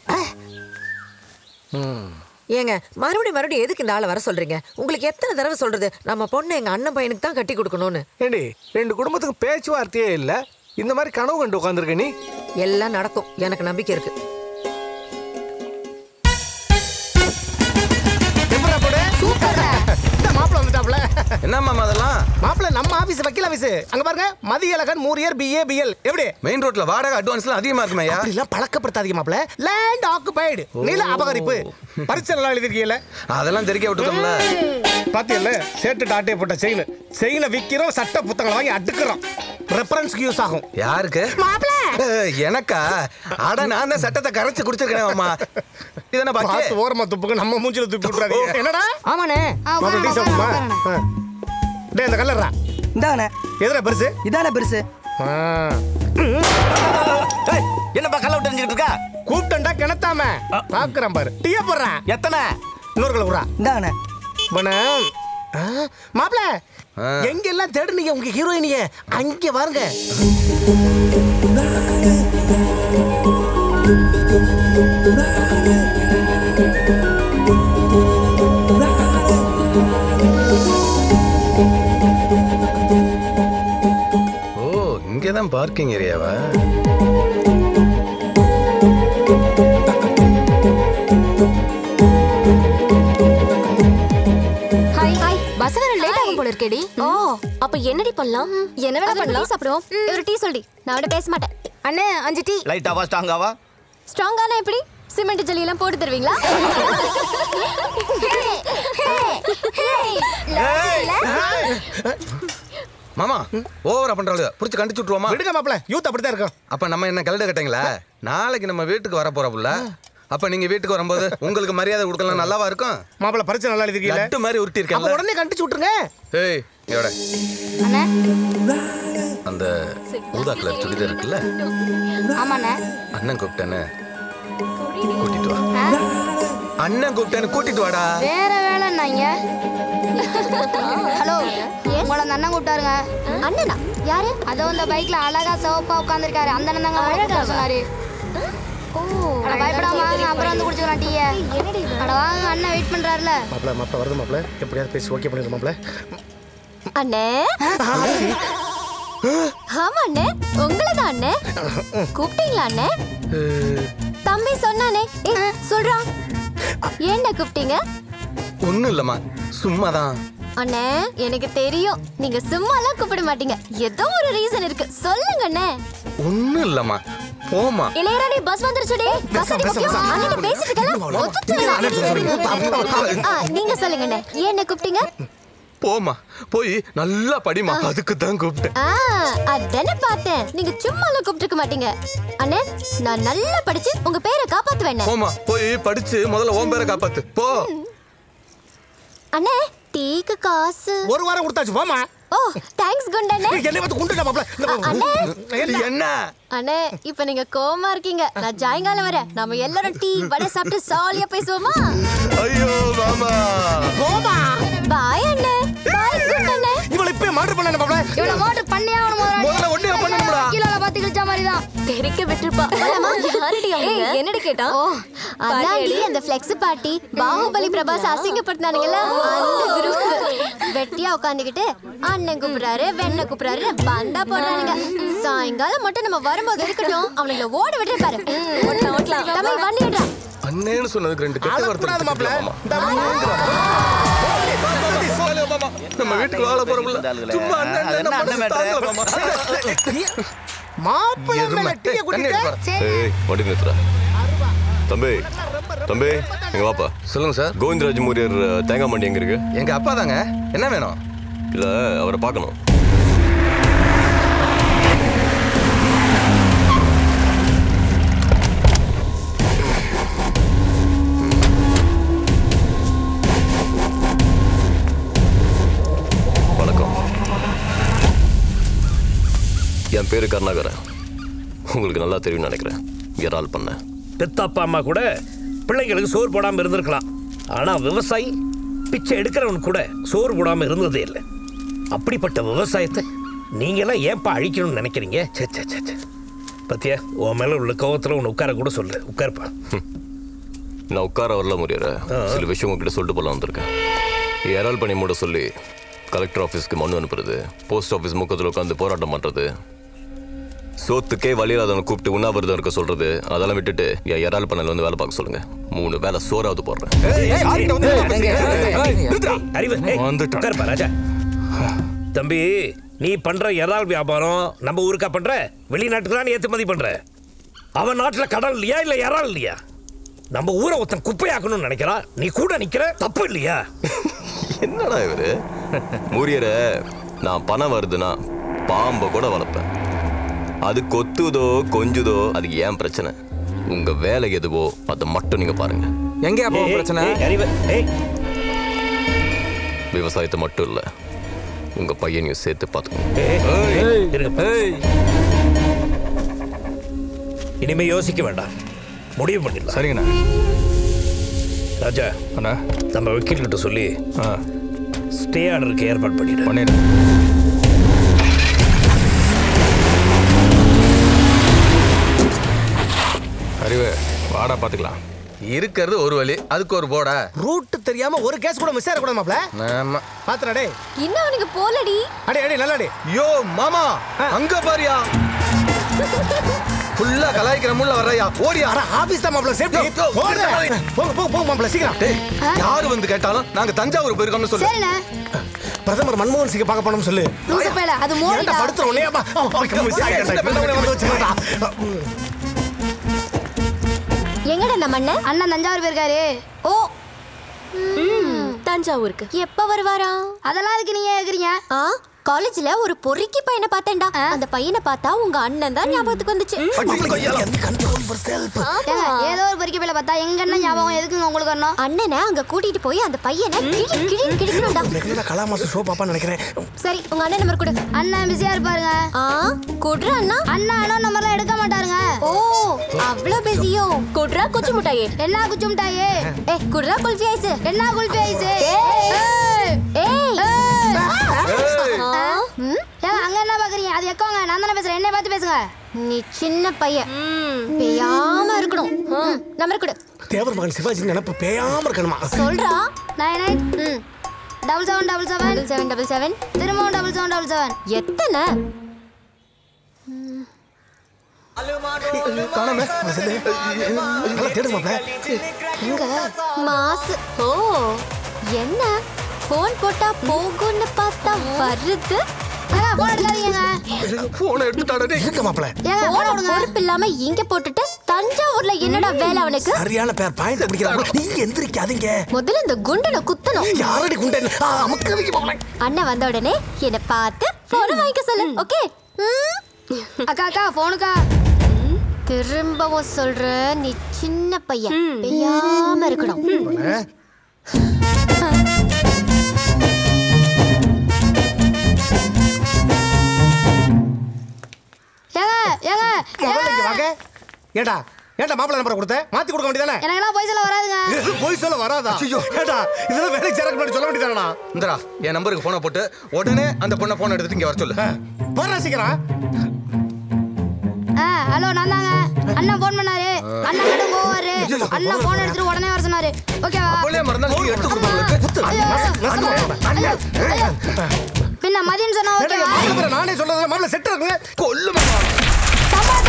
ஏங்க மறுபடியும் மறுபடியும் எதுக்கு இந்த ஆளை வர சொல்றீங்க? உங்களுக்கு எத்தனை தடவை சொல்றது? நம்ம பொண்ணை எங்க அண்ணன் பையனுக்கு தான் கட்டி கொடுக்கணும்னு. ஏண்டி ரெண்டு குடும்பத்துக்கு பேச்சுவார்த்தையே இல்ல. இந்த மாதிரி கனவு கண்டு உட்காந்துருக்க நீ? எல்லாம் நடக்கும். எனக்கு நம்பிக்கை இருக்கு. என்ன மாமா அதெல்லாம்? மாப்பிள்ள நம்ம ஆபீஸ் வக்கீல் ஆபீஸ் அங்க பாருங்க மதியழகன் மூரியர் பிஏ பிஎல் எப்படி? மெயின் ரோட்ல வாடகை அட்வான்ஸ்லாம் அதிகமா இருக்குமே ஐயா. அப்படிலாம் பழக்கப்படுத்தாதீங்க மாப்பிள்ள. லேண்ட் ஆக்குபைடு நில அபகரிப்பு. பரிச்சை எல்லாம் எழுதிருக்கீங்கல்ல? அதெல்லாம் தெரிக்க விட்டுட்டோம்ல. பாத்தியல்ல சேட்டு டாட்டே போட்ட செயின் செயினை விக்கிறோம் சட்ட புத்தகங்களை வாங்கி அடுக்குறோம். ரெஃபரன்ஸ்க்கு யூஸ் ஆகும். யாருக்கு? ஏய், எனக்கா? அட நான் தான் சட்டத்தை கரைச்சு குடிச்சிருக்கேன் அம்மா இதென்ன பார்த்து ஓரமா துப்புக்கு நம்ம மூஞ்சில துப்பி விட்டுறாதீங்க. என்னடா? ஆமாண்ணே. மாப்பிள்ள டீ சாப்பிடுமா? டேய் இந்த கல்லறா. இந்தாண்ணே எதுல பெருசு? இதானே பெருசு. என்னப்பா கல்ல விட்டு எரிஞ்சுக்கிட்டு இருக்கா? கூப்பிட்டா கிணத்தாம. பாக்குறேன் பாரு. டீய போடுறேன் எத்தனை? இன்னொரு கல்ல விடுறா இந்தாண்ணே வணம் மாப்பிள எங்க எல்லாம் தேடுனீங்க? உங்க ஹீரோயினிய? அங்க வாருங்க. ஓ தான் பார்க்கிங் ஏரியாவா ஹாய் ஹாய் பஸ் வர லேட் ஆகும் போல இருக்கேடி ஓ அப்ப என்னடி பண்ணலாம்? என்ன வேணா பண்ணலாம். சாப்பிடுவோம். ஒரு டீ சொல்லி நான் அவட பேச மாட்டேன். அண்ணே அஞ்சு டீ. லைட்டாவா ஸ்ட்ராங்காவா ஸ்ட்ராங்கான எப்படி? சிமெண்ட் ஜல்லி எல்லாம் போட்டு தருவீங்களா? <laughs> மாமா ஓவரா பண்றாங்க புடிச்சு கண்டிச்சு விட்டுருவோமா? விடுங்க மாப்பிள யூத் அப்படித்தான் இருக்கும். அப்ப நம்ம என்ன கலட கட்டீங்களா? நாளைக்கு நம்ம வீட்டுக்கு வர போறோம்ல அப்ப நீங்க வீட்டுக்கு வரும்போது உங்களுக்கு மரியாதை கொடுக்கலாம். நல்லாவா இருக்கும்? மாப்பிள பரிச்சை நல்லா எழுதிருக்கீங்க லட்டு மாதிரி உருட்டி இருக்கேன் உடனே கண்டிச்சு விட்டுருங்க. ஏய் எவட அந்த ஊதா கலர் சுடிதார் இருக்குல்ல? ஆமாண்ணே. அண்ணன் கூப்பிட்டேன்னு கூட்டிட்டு வா. அண்ணன் கூப்பிட்டேன்னு கூட்டிட்டு வாடா. வேற வேலை என்னங்க? ஹலோ உங்களை அந்த அண்ணன் கூப்பிட்டாருங்க. அண்ணனா? யாரு? அதோ இந்த பைக்ல அழகா சிவப்பா உட்காந்துருக்காரு அந்த அண்ணன் தாங்க அழகா சொன்னாரு. பயப்படாம வாங்க அப்புறம் வந்து குடிச்சுக்கலாம் டீய. அட வாங்க அண்ணன் வெயிட் பண்றாருல. மாப்பிள மாப்பிள வருது மாப்பிள. எப்படியாவது பேசி ஓகே பண்ணிடு மாப்பிள. அண்ணே? ஆமா அண்ணே. உங்களை தான் அண்ணே கூப்பிட்டீங்களா அண்ணே? தம்பி சொன்னானே. சொல்றான் என்ன கூப்பிட்டீங்க ஒண்ணும் இல்லம்மா சும்மாதான் அண்ணே எனக்கு தெரியும் நீங்க சும்மாலாம் கூப்பிட மாட்டீங்க ஏதோ ஒரு ரீசன் இருக்கு சொல்லுங்க அண்ணே ஒண்ணும் இல்லம்மா போமா இளையராணி பஸ் வந்துருச்சுடி பஸ் அடி முக்கியம் அண்ணன் பேசிட்டு நீங்க சொல்லுங்க என்ன கூப்பிட்டீங்க போமா போய் நல்லா படிமா அதுக்கு தான் கூப்பிட்டேன். ஆ அதானே பார்த்தேன். நீங்க சும்மாலாம் கூப்பிட்டுருக்க மாட்டீங்க. அண்ணே நான் நல்லா படிச்சு உங்க பேரை காப்பாத்துவேன் போமா போய் படிச்சு முதல்ல ஓம் பேரை காப்பாத்து. போ. அண்ணே டீக்கு காசு. ஒரு வாரம் கொடுத்தாச்சு போமா ஓ தேங்க்ஸ் குண்டண்ணே என்னை பார்த்து குண்டுடா அண்ணே. என்ன? அண்ணே இப்ப நீங்க கோவமா இருக்கீங்க. நான் சாயங்காலம் வரேன். நம்ம எல்லாரும் டீ வடை சாப்பிட்டு சாலியா பேசுவோமா? ஐயோ மாமா. போமா பாய் அண்ணே. இவள இப்ப மாட்டர் பண்ண மாப்பிள இவள மாட்டர் பண்ணியே ஆகணும் முதல்ல. முதல்ல ஒண்ணே பண்ணணும்டா கீழ பாத்து கிழிச்ச மாதிரி தான் தெரிக்க விட்டுருப்பா யாரடி அவங்க என்னடி கேட்டா? ஓ அதான்டி அந்த ஃப்ளெக்ஸ் பார்ட்டி பாகுபலி பிரபாஸ் அசிங்கப்படுத்தானுங்கல்ல அந்த குரூப் வெட்டியா உட்காந்துக்கிட்டு அண்ணன் கூப்பிடுறாரு வெண்ணை கூப்பிடுறாரு பந்தா போடுறானுங்க. சாயங்காலம் மட்டும் நம்ம வரும்போது இருக்கட்டும். அவனுங்களை ஓட விட்டு பாரு. ஓட்டலாம் ஓட்டலாம். தம்பி வண்டி விடுறா. அண்ணேன்னு சொன்னதுக்கு ரெண்டு கெட்ட வார்த்தை கூடாது மாப்பிள நம்ம வீட்டுக்கு வாழ போறோம்ல. சும்மா அண்ணன் அது என்ன அண்ணன் மேட்ரு? மாப்பிள மேல டீய குடிக்க ஏய் வண்டி நிறுத்துறா தம்பி தம்பி எங்க வாப்பா. சொல்லுங்க சார். கோவிந்தராஜ் மூரியர் தேங்காய் மண்டி எங்க இருக்கு? எங்க அப்பா தாங்க. என்ன வேணும்? இல்ல அவரை பார்க்கணும். என் பேரு கருணாகரன். உங்களுக்கு நல்லா தெரியும்னு நினைக்கிறேன். இறால் பண்ணேன் பெத்தப்பா அம்மா கூட பிள்ளைங்களுக்கு சோறு போடாம இருந்திருக்கலாம். ஆனா விவசாயி பிச்சை எடுக்கிறவன் கூட சோறு போடாம இருந்ததே இல்லை. அப்படிப்பட்ட விவசாயத்தை நீங்க எல்லாம் ஏன்பா அழிக்கணும்னு நினைக்கிறீங்க? சே சே சே சே பத்தியா உன் மேல உள்ள கோவத்துல உன்னை உட்கார கூட சொல்றேன் உட்காருப்பா. நான் உட்கார வரல முடியற சில விஷயம் உங்ககிட்ட சொல்லிட்டு போலாம் வந்திருக்கேன். ஏரால் பண்ணி மூட சொல்லி கலெக்டர் ஆஃபீஸ்க்கு மனு அனுப்புறது போஸ்ட் ஆஃபீஸ் முக்கத்தில் உட்காந்து போராட்டம் பண்றது சோத்துக்கே வழி இல்லாதவனை கூப்பிட்டு உண்ணாவிரதம் இருக்க சொல்றது அதெல்லாம் விட்டுட்டு என் இறால் பண்ணல வந்து வேலை பார்க்க சொல்லுங்க. மூணு வேலை சோறாவது போடுறேன். தம்பி நீ பண்ற இறால் வியாபாரம் நம்ம ஊருக்கா பண்ற? வெளிநாட்டுக்கு தான் ஏற்றுமதி பண்ற? அவன் நாட்டுல கடல் இல்லையா இல்ல இறால் இல்லையா? நம்ம ஊரை ஒருத்தன் குப்பையாக்கணும்னு நினைக்கிறான் நீ கூட நிக்கிற? தப்பு இல்லையா? என்னடா இவரு? மூரியரை நான் பணம் வருதுன்னா பாம்பை கூட வளர்ப்பேன். அது கொத்துதோ கொஞ்சுதோ அதுக்கு ஏன் பிரச்சனை? உங்க வேலை எதுவோ அதை மட்டும் நீங்க பாருங்க. எங்க அப்போ பிரச்சனை? விவசாயத்தை மட்டும் இல்ல உங்க பையனையும் சேர்த்து இருங்க. இனிமே யோசிக்க வேண்டாம். முடிவு பண்ணிடலாம். சரிங்கண்ணா. ராஜா அண்ணா. நம்ம வக்கீல் கிட்ட சொல்லி ஸ்டே ஆர்டருக்கு ஏற்பாடு பண்ணிடு. பண்ணிடு. அறிவு. வாடா பாத்துக்கலாம். இருக்கிறது ஒரு வழி அதுக்கு ஒரு போடா. ரூட் தெரியாம ஒரு கேஸ் கூட மிஸ் ஆகக்கூடாது மாப்ள ஆமா. பாத்துடா டேய். இன்னும் அவனுக்கு போலடி? அடே அடே நல்லாடி யோ மாமா அங்க பாரியா? ஃபுல்லா கலாய்க்கிற முள்ள வர்றையா? ஓடியா? அட ஆபீஸ் தான் மாப்ள சேஃப்டி போங்க. போங்க போங்க போங்க மாப்ள சீக்கிரம். டேய் யாரு வந்து கேட்டாலும் நாங்க தஞ்சாவூர் போயிருக்கோம்னு சொல்லு. பிரதமர் மன்மோகன் சிங்க பார்க்க போனோம் சொல்லு. அது மோடிடா. ஏன்டா எங்கடா நம்ம அண்ணன்? அண்ணன் தஞ்சாவூர் போயிருக்காரு. ஓ. தஞ்சாவூருக்கு. எப்ப வருவாரா? அதெல்லாம் அதுக்கு நீங்க கேக்குறீங்க. ஆ? காலேஜ்ல ஒரு பொறுக்கி பையனை பார்த்தேன்டா. அந்த பையனை பார்த்தா உங்க அண்ணன் தான் ஞாபகத்துக்கு வந்துச்சு. ஏதோ ஒரு பொறுக்கி பையில பார்த்தா எங்க அண்ணன் ஞாபகம் எதுக்குங்க உங்களுக்கு அண்ணன்? அண்ணனை அங்க கூட்டிட்டு போய் அந்த பையனை கிழி கிழி கிழிக்கணும்டா ஷோ பாப்பான்னு நினைக்கிறேன். சரி உங்க அண்ணன் நம்பர் கொடு. அண்ணன் பிஸியா இருப்பாருங்க. ஆ குடுற அண்ணா. அண்ணா அண்ணா நம்பர்லாம் எடுக்க மாட்டாருங்க. ஓ அவ்வளவு பிஸியோ குடுறா குச்சி முட்டாயே. என்ன குச்சி முட்டாயே? ஏ குடுறா குல்ஃபி ஐஸ். என்ன குல்ஃபி ஐஸ்? ஏய். அங்க என்ன பாக்குறீங்க? அது எக்கோங்க. நான் தானே பேசுறேன். என்ன பார்த்து பேசுங்க. நீ சின்ன பையன். பெய்யாம இருக்கணும். நம்பர் கொடு தேவர் மகன் சிவாஜி நினப்பு பேயாம இருக்கணுமா? சொல்றா. Nine nine double seven double seven double seven double seven திரும்பவும் டபுள் செவன் டபுள் செவன் எத்தனை? காணாம. எங்க? மாசு. ஓ என்ன? போன் போட்டா போகும்னு பார்த்தா வருது. போனை எடுத்துட்டாடா இருக்க மாப்ள பொறுப்பு இல்லாம இங்க போட்டுட்டு தஞ்சாவூர்ல என்னடா வேலை அவனுக்கு? சரியான பேர் பாயிண்ட் பிடிக்கிறாங்க நீங்க எந்திரிக்காதீங்க. முதல்ல இந்த குண்டனை குத்தணும். யாரடி குண்டன்? அமுக்க வைக்க மாப்ள அண்ணன் வந்த உடனே என்ன பார்த்து போன வாங்கிக்க சொல்லு ஓகே அக்கா அக்கா போனுக்கா திரும்பவும் சொல்ற நீ சின்ன பையன். பெய்யாம இருக்கணும். ஏங்க ஏடா ஏன்டா மாப்பிள்ளை நம்பரை கொடுத்த? மாத்தி கொடுக்க வேண்டியதானே எனக்கெல்லாம் போய் சொல்ல வராதுங்க. போய் சொல்ல வராதா? ஐயோ. ஏடா இதெல்லாம் வேலைக்கு சேரக்கு முன்னாடி சொல்ல வேண்டியதானடா இந்தடா என் நம்பருக்கு போனை போட்டு உடனே அந்த பொண்ணை போன் எடுத்துட்டு இங்க வர சொல்லு. வர சீக்கிரம். ஆ ஹலோ நான் தாங்க. அண்ணன் ஃபோன் பண்ணாரு. அண்ணன் கடும் போவாரு அண்ணன் ஃபோன் எடுத்துட்டு உடனே வர சொன்னாரு ஓகேவா அப்பளே மறந்தாலும் நீங்க எடுத்து கொடுப்பாங்களுக்கு பின்ன மதியம் சொன்னா ஓகேவா நானே செட் இருக்குங்க கொல்லு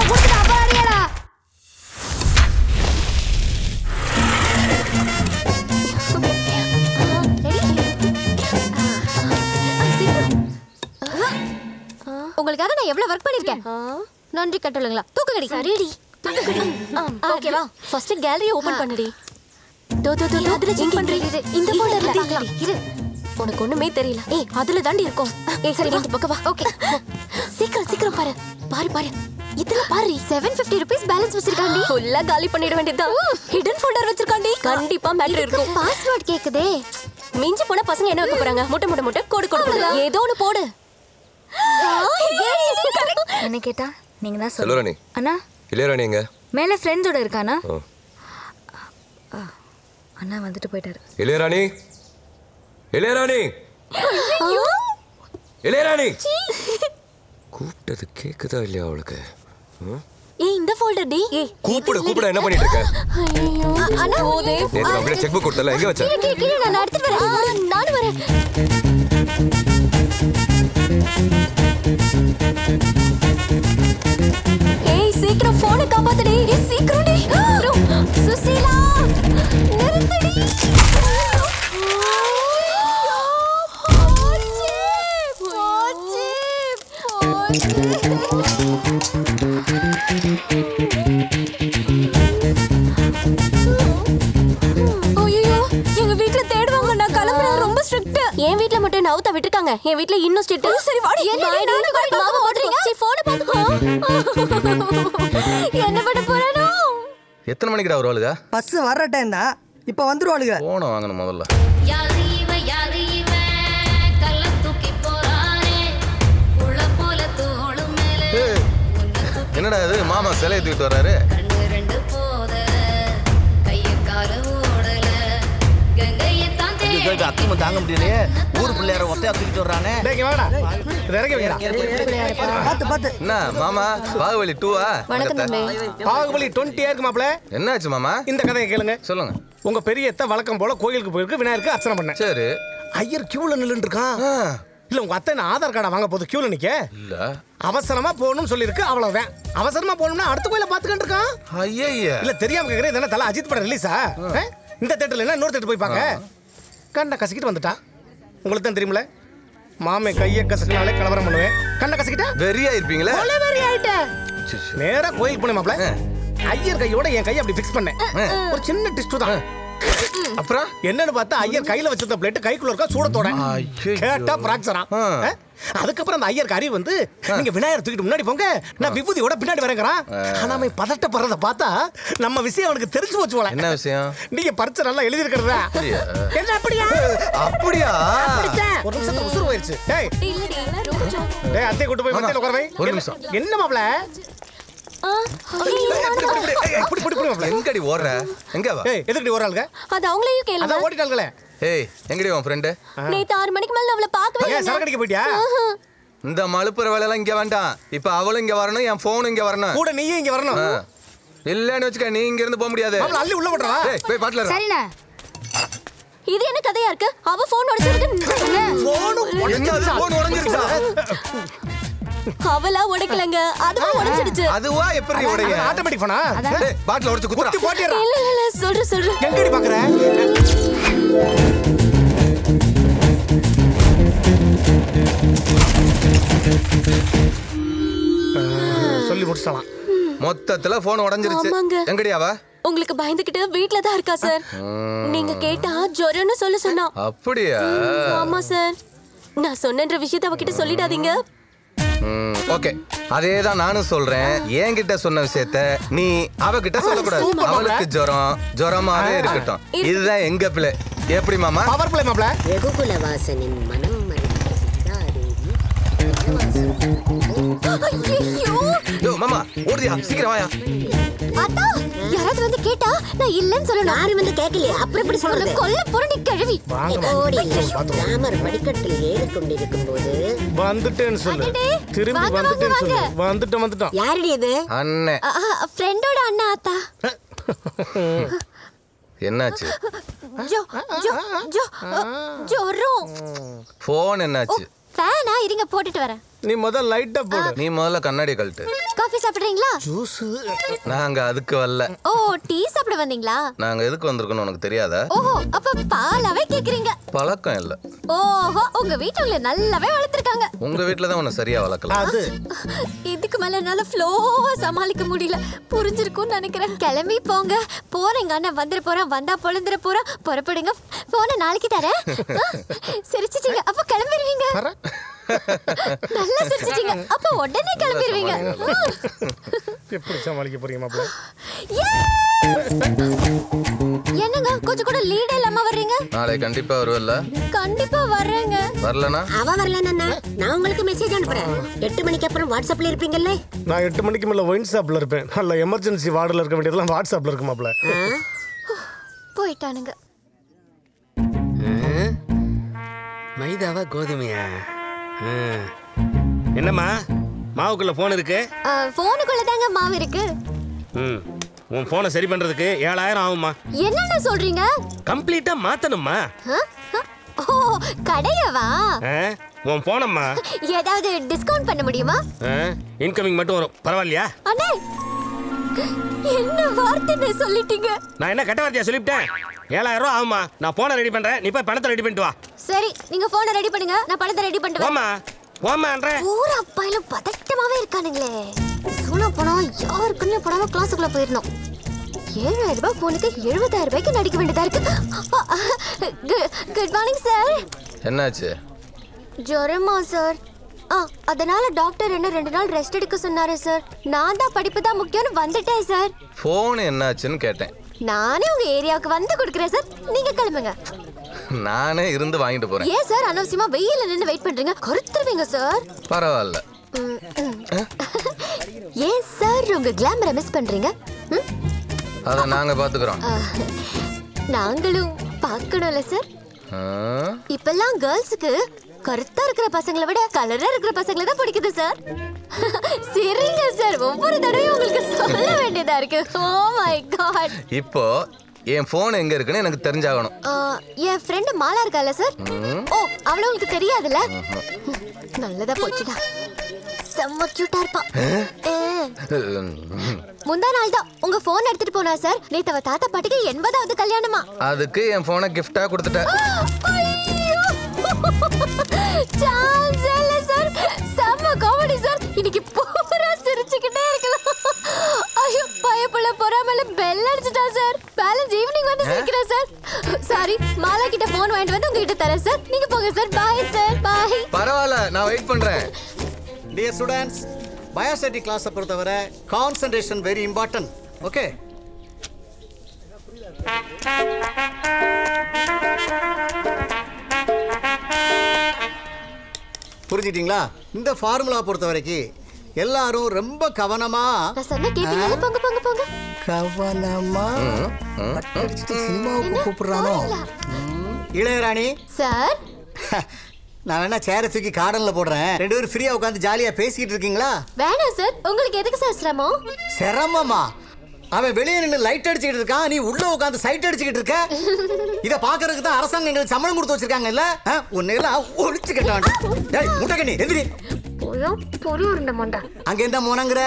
கொடுத்துட்டு அறியடா உங்களுக்காக நான் எவ்வளவு ஒர்க் பண்ணிருக்கேன் நன்றி கட்டலுங்களா தூக்குங்கடி சரிடி ஓகேவா ஃபர்ஸ்ட் கேலரி ஓபன் பண்ணுடி. தோ தோ தோ அதுல செக் பண்றேன் இது இந்த போர்டர்ல பார்க்கலாம் இரு உனக்கு ஒண்ணுமே தெரியல. ஏய் அதுல தாண்டி இருக்கும். ஏய் சரி இந்த பக்கம் வா. ஓகே. சீக்கிரம் சீக்கிரம் பாரு. பாரு பாரு. இதுல பாரு. செவன் ஃபிஃப்டி ருபீஸ் பேலன்ஸ் வச்சிருக்காண்டி. ஃபுல்லா காலி பண்ணிட வேண்டியதுதான். ஹிடன் ஃபோல்டர் வச்சிருக்காண்டி. கண்டிப்பா மேட்டர் இருக்கும். பாஸ்வேர்ட் கேக்குதே. மிஞ்சி போன பசங்க என்ன வைக்க போறாங்க? முட்டை முட்டை முட்டை கோடு கோடு. ஏதோ ஒண்ணு போடு. என்ன கேட்டா நீங்க தான் செல்வராணி அண்ணா இளையராணி எங்க மேல ஃப்ரெண்ட்ஸோட இருக்கானா? ஓ. அண்ணா வந்துட்டு போயிட்டாரு. இளையராணி இளையராணி இளையராணி கூப்பிட்டது கேக்குதா இல்லையா அவளுக்கு? ஏய் இந்த ஃபோல்டர் டி. ஏய் கூப்பிடு கூப்பிடு என்ன பண்ணிட்டு இருக்க? ஐயோ அண்ணா. போதே. நேத்து அப்படியே செக் புக் கொடுத்தல எங்க வச்ச? கீழே கீழே நான் எடுத்துட்டு வரேன். ஆ, நானும் வரேன். சீக்கிரம் போனை காப்பாத்துடி. ஏய் சீக்கிரம் டி சுசீலா நிறுத்துடி. ஐயோ என் வீட்ல மட்டும் நவுத்த விட்டுருக்காங்க. என் வீட்ல இன்னும் ஸ்ட்ரிக்ட் சரி வாடி. என்ன மாமா ஓடுறீங்க சரி போன பாத்து <laughs> என்ன பண்ண போறானோ? எத்தனை மணிக்குடா வருவாளுங்க பஸ் வர்ற டைம் தான். இப்போ வந்துருவாளுங்க போன வாங்கணும் முதல்ல. யாரு இவன் யாரு இவன் கல்ல தூக்கி போறானே. உள்ள போல தோளும் மேல. ஏய், என்னடா இது? மாமா சிலையை தூக்கிட்டு வர்றாரு. இது அக்கிரமம் தாங்க முடியலையே. ஊர் பிள்ளையார ஒத்தையா தூக்கிட்டு வர்றானே. என்ன மாமா? பாகுபலி டூவா பாகுபலி டுவெண்ட்டி இருக்கு மாப்ள என்னாச்சு மாமா? இந்த கதையை கேளுங்க. சொல்லுங்க. உங்க பெரிய அத்தை வழக்கம் போல கோயிலுக்கு போயிருக்கு விநாயகருக்கு அர்ச்சனை பண்ணேன். சரி. ஐயர் கியூல நில்லுன்னு இருக்கான் இல்ல உங்க அத்தை ஆதார் கார்டை வாங்க போது கியூல நிக்க. இல்ல. அவசரமா போகணும்னு சொல்லிருக்கு அவ்வளவுதான். அவசரமா போகணும்னா அடுத்த கோயில பாத்துக்கிட்டு இருக்கான் ஐயா இல்ல தெரியாம கேக்குறேன் இதென்ன தல அஜித் படம் ரிலீஸா இந்த தேட்டர்ல என்ன இன்னொரு தேட்டர் போய் பாக்க கண்ணை கசக்கிட்டு வந்துட்டா. உங்களுக்கு தான் தெரியுமில? மாமே கையை கசக்கினாலே கலவரம் பண்ணுவேன். கண்ணை கசக்கிட்டா? வெறியா இருப்பீங்களே வெறி ஆயிட்டேன் நேரா கோயிலுக்கு போனேன் மாப்ள ஐயர் கையோட என் கையை அப்படி ஃபிக்ஸ் பண்ணேன். ஒரு சின்ன டிஸ்ட் தான். அப்புறம்? என்னன்னு பார்த்தா ஐயர் கையில வச்சிருந்த பிளேட் கைக்குள்ள இருக்கா சூடத்தோட. கேட்டா பிராக்சரா அதுக்கப்புறம் அந்த ஐயருக்கு அறிவு வந்து நீங்க விநாயகர் தூக்கிட்டு முன்னாடி போங்க. நான் விபூதியோட பின்னாடி வரேங்கிறான். ஆனா அவன் பதட்டப்படுறத பார்த்தா நம்ம விஷயம் அவனுக்கு தெரிஞ்சு போச்சு போல. என்ன விஷயம்? நீங்க பரிச்சை நல்லா எழுதி இருக்கிறதா? என்ன அப்படியா? அப்படியா. ஒரு நிமிஷத்துல உசுறு போயிருச்சு. டேய் டேய் அத்தை கூட்டு போய் மத்தியில உட்கார. வை ஒரு நிமிஷம். என்ன மாப்ள புடி புடி புடி மாப்ள எங்கடி ஓடுற? எங்க எதுக்குடி ஓடுறாளுங்க அது அவங்களையும் கேளுங்க. அதான் ஓடிட்டாங்களே ஏய் எங்கடி உன் ஃப்ரெண்டு நேத்து ஆறு மணிக்கு மேல அவளை பார்க்கவே ஏன் சரக்கு அடிக்க போயிட்டியா? இந்த மழுப்புற வேலையெல்லாம் இங்க வேண்டாம். இப்ப அவளும் இங்க வரணும் என் போனும் இங்க வரணும். கூட நீயும் இங்க வரணும். இல்லன்னு வச்சுக்க நீ இங்க இருந்து போக முடியாது. மாப்ள அள்ளி உள்ள போட்டுறா ஏய், போய் பாட்டுல. சரிண்ணா. இது என்ன கதையா இருக்கு? அவ போன் உடைச்சிருக்கு என்னது, phone உடைஞ்சிருச்சா? அவளா உடைக்கலங்க. அதுவும் உடைச்சிடுச்சு. அதுவா எப்படி உடைய ஆட்டோமேட்டிக் போனா டேய், பாட்டில உடைச்சு குத்துறா. குத்தி போட்டிடுறா. இல்ல இல்ல இல்ல சொல்ற சொல்ற எங்கடி பாக்குற? சொல்லி முடிச்சலாம் மொத்தத்துல போன் உடைஞ்சிருச்சு. ஆமாங்க. எங்கடி அவ? உங்களுக்கு பயந்துகிட்டு வீட்ல தான் இருக்கா சார் நீங்க கேட்டா ஜொரம்னு சொல்ல சொன்னா. அப்படியா? ஆமா சார் நான் சொன்னன்ற விஷயத்தை அவகிட்ட சொல்லிடாதீங்க. ஓகே. அதே தான் நானும் சொல்றேன். என்கிட்ட சொன்ன விஷயத்த நீ அவகிட்ட சொல்லக்கூடாது. அவளுக்கு ஜுரம் ஜுரமாவே இருக்கட்டும். இதுதான் எங்க பிள்ளை. எப்படி மாமா? பவர் பிளே மாப்ள. ரகுகுல வாசனின் மனம் மாமா ஓடுதியா சீக்கிரம் வாயா. அத்தா யாராவது வந்து கேட்டா நான் இல்லைன்னு சொல்லணும். யாரும் வந்து கேட்கலையே அப்புறம் எப்படி சொல்றது? கொல்ல புரண்டி கிழவி. ஓடி. ராமர் படிக்கட்டில் ஏறி கொண்டிருக்கும் போது வந்துட்டேன்னு சொல்லு. அடடே, திரும்பி வந்துட்டேன்னு சொல்லு. வந்துட்டோம் வந்துட்டோம். யாரடி இது? அண்ணே. ஃப்ரெண்டோட அண்ணா அத்தா <laughs> என்னாச்சு? ஜோ ஜோ ஜோ ஜொரம் போன் என்னாச்சு? ஃபேனா? இருங்க போட்டுட்டு வரேன். நீ முதல்ல லைட்டா போடு. நீ முதல்ல கண்ணாடி கழட்டு. காஃபி சாப்பிடுறீங்களா? ஜூஸ் நாங்க அதுக்கு வரல. ஓ டீ சாப்பிட வந்தீங்களா? நாங்க எதுக்கு வந்திருக்கோம்னு உனக்கு தெரியாதா? ஓஹோ அப்ப பாலாவே கேக்குறீங்க. பழக்கம் இல்ல. ஓஹோ உங்க வீட்டுல உங்களை நல்லாவே வளர்த்துருக்காங்க. உங்க வீட்டுல தான் உன்னை சரியா வளர்க்கல அது. இதுக்கு மேல என்னால ஃப்ளோவா சமாளிக்க முடியல. புரிஞ்சிருக்கும்னு நினைக்கிறேன். கிளம்பி போங்க. போறேங்க அண்ணன் வந்துட போறேன். வந்தா பொழுந்துட போறேன். புறப்படுங்க. போன நாளைக்கு தரேன். சிரிச்சிட்டீங்க. அப்ப கிளம்பிடுவீங்க. நல்லா சிரிச்சிட்டீங்க. அப்ப உடனே கிளம்பிடுவீங்க எப்படி சமாளிக்க போறீங்க மாப்ள என்னங்க கொஞ்சம் கூட லீட் இல்லாம வர்றீங்க? நாளை கண்டிப்பா வருவல்ல கண்டிப்பா வர்றேங்க. வரலனா? அவ வரலன்னா நான் உங்களுக்கு மெசேஜ் அனுப்புறேன். எட்டு மணிக்கு அப்புறம் வாட்ஸ்அப்ல இருப்பீங்கல்ல? நான் எட்டு மணிக்கு மேல ஒயின் ஷாப்ல இருப்பேன். நல்ல எமர்ஜென்சி வார்டில் இருக்க வேண்டியதெல்லாம் வாட்ஸ்அப்ல இருக்கு மாப்ள போயிட்டானுங்க. மைதாவா கோதுமையா. என்னம்மா? மாவுக்குள்ள ஃபோன் இருக்கு? போனுக்குள்ள தாங்க மாவு இருக்கு. ம். உன் ஃபோனை சரி பண்றதுக்கு ஏழாயிரம் ஆகுமா என்னென்ன சொல்றீங்க? கம்ப்ளீட்டா மாத்தணுமா? ஓ கடையவா? உன் போனம்மா ஏதாவது டிஸ்கவுண்ட் பண்ண முடியுமா? இன்கமிங் மட்டும் வரும். பரவாயில்லையா? அண்ணே என்ன வார்த்தை சொல்லிட்டீங்க? நான் என்ன கட்ட வார்த்தையா சொல்லிவிட்டேன்? ஏழாயிரம் ரூபா ஆகுமா நான் போனை ரெடி பண்றேன். நீ போய் பணத்தை ரெடி பண்ணிட்டு வா. சரி நீங்க போனை ரெடி பண்ணுங்க. நான் பணத்தை ரெடி பண்ணிட்டு போமா போமான்றேன் ஊர் அப்பாயிலும் பதட்டமாவே இருக்கானுங்களே. சூனா போனா யாருக்குன்னு போடாம கிளாஸுக்குள்ள போயிடணும் ஏழாயிரம் ரூபாய் போனுக்கு எழுபதாயிரம் ரூபாய்க்கு நடிக்க வேண்டியதா இருக்கு. குட் மார்னிங் சார் என்னாச்சு? ஜுரமா சார் ஆ அதனால டாக்டர் என்ன ரெண்டு நாள் ரெஸ்ட் எடுக்க சொன்னாரு சார் நான் தான் படிப்பு தான் முக்கியம்னு வந்துட்டேன் சார் ஃபோன் என்னாச்சுன்னு கேட்டேன். நானே உங்க ஏரியாவுக்கு வந்து கொடுக்குறேன் சார். நீங்க கிளம்புங்க. நானே இருந்து வாங்கிட்டு போறேன். ஏன் சார்? அனாவசியமா வெயில்ல நின்னு வெயிட் பண்றீங்க? கருத்துருவீங்க சார். பரவாயில்ல. ஏன் சார் உங்க கிளாமரை மிஸ் பண்றீங்க? அதை நாங்க பாத்துக்கிறோம். நாங்களும் பார்க்கணும்ல சார்? இப்பெல்லாம் கேர்ள்ஸுக்கு கருத்தா இருக்கிற பசங்களை விட கலரா இருக்கிற பசங்களை தான் பிடிக்குது சார் <laughs> சரிங்க சார் ஒவ்வொரு தடவையும் உங்களுக்கு சொல்ல வேண்டியதா இருக்கு. ஓ மை காட் இப்போ என் ஃபோன் எங்க இருக்குன்னு எனக்கு தெரிஞ்சாகணும். என் ஃப்ரெண்டு மாலா இருக்கால சார். ஓ அவள உங்களுக்கு தெரியாதுல்ல? நல்லதா போச்சுடா. செம்ம கியூட்டா இருப்பா. ஏ. முந்தா நாள் தான். உங்க போன் எடுத்துட்டு போனா சார் நேத்து அவ தாத்தா பாட்டிக்கு எண்பதாவது கல்யாணமா? அதுக்கு என் ஃபோனை கிஃப்டா கொடுத்துட்டேன் சான்ஸ் இல்ல சார். செம்ம காமெடி சார். இன்னைக்கு பூரா சிரிச்சுக்கிட்டே இருக்கலாம். ஐயோ பயப்புள்ள பொறாமல பெல் அடிச்சிட்டா சார். பேலன்ஸ் ஈவினிங் வந்து சீக்கிரம் சார். சாரி மாலா கிட்ட போன் வாங்கிட்டு வந்து உங்ககிட்ட தரேன் சார். நீங்க போங்க சார். பாய் சார் பாய் பரவாயில்ல நான் வெயிட் பண்றேன். டியர் ஸ்டூடெண்ட்ஸ் பயோஸ்டடி கிளாஸை பொறுத்தவரை கான்சன்ட்ரேஷன் வெரி இம்பார்ட்டன்ட் ஓகே புரிஞ்சிட்டீங்களா இந்த ஃபார்முலா பொறுத்த வரைக்கும் எல்லாரும் ரொம்ப கவனமா கவனமா சினிமாவுக்கு கூப்பிடுறானோ? இளையராணி. சார்? <laughs> நான் வேணா சேரை தூக்கி கார்டன்ல போடுறேன். ரெண்டு பேரும் ஃப்ரீயா உட்காந்து ஜாலியா பேசிக்கிட்டு இருக்கீங்களா? வேணாம் சார். உங்களுக்கு எதுக்கு சார் சிரமம்? சிரமமா? அவன் வெளியே நின்று லைட் அடிச்சுக்கிட்டு இருக்கான். நீ உள்ள உட்காந்து சைட் அடிச்சுக்கிட்டு இருக்க. <laughs> இத பாக்குறதுக்கு தான் அரசாங்கம் எங்களுக்கு சம்பளம் கொடுத்து வச்சிருக்காங்க இல்ல உன்னையெல்லாம் ஒழிச்சு கட்டான் டேய் முட்டைக்கண்ணி எந்திரி. உருண்ட மாண்டா. அங்க என்ன மோனங்கிற?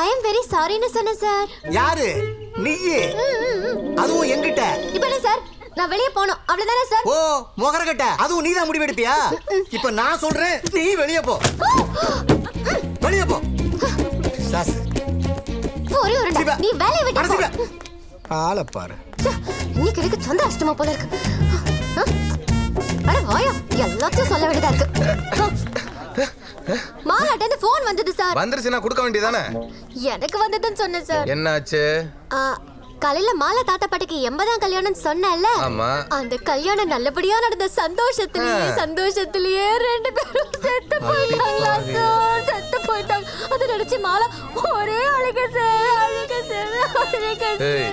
ஐ அம் வெரி சாரின்னு சொன்னேன் சார் யாரு? நீயே. அதுவும் எங்கிட்ட இப்போ என்ன சார் நான் வெளியே போகணும். அவ்வளவுதானே சார் ஓ முகரக்கட்ட அதுவும் நீதான் முடிவு எடுப்பியா இப்ப நான் சொல்றேன் நீ வெளியே போ. வெளியே போ. சாஸ் உருண்டை நீ வேலையை விட்டு போ. ஆளை பாரு. இன்னைக்கு எனக்கு சொந்த அஷ்டமா போல இருக்கு? அட வாயா எல்லாத்தையும் சொல்ல வேண்டியதா இருக்கு. மாலாட்ட இருந்து போன் வந்தது சார் வந்துருச்சுன்னா கொடுக்க வேண்டியதானே எனக்கு வந்ததுன்னு சொன்னேன் சார் என்னாச்சு? காலையில மாலா தாத்தா பாட்டிக்கு எண்பதாம் கல்யாணம் சொன்னேன்ல. ஆமா. அந்த கல்யாணம் நல்லபடியா நடந்த சந்தோஷத்திலேயே. சந்தோஷத்திலேயே ரெண்டு பேரும் செத்து போயிட்டாங்களா சார் செத்து அதை நினைச்சு மாலா. ஒரே அழுக சார் அழுக சார் அழுக ஏய்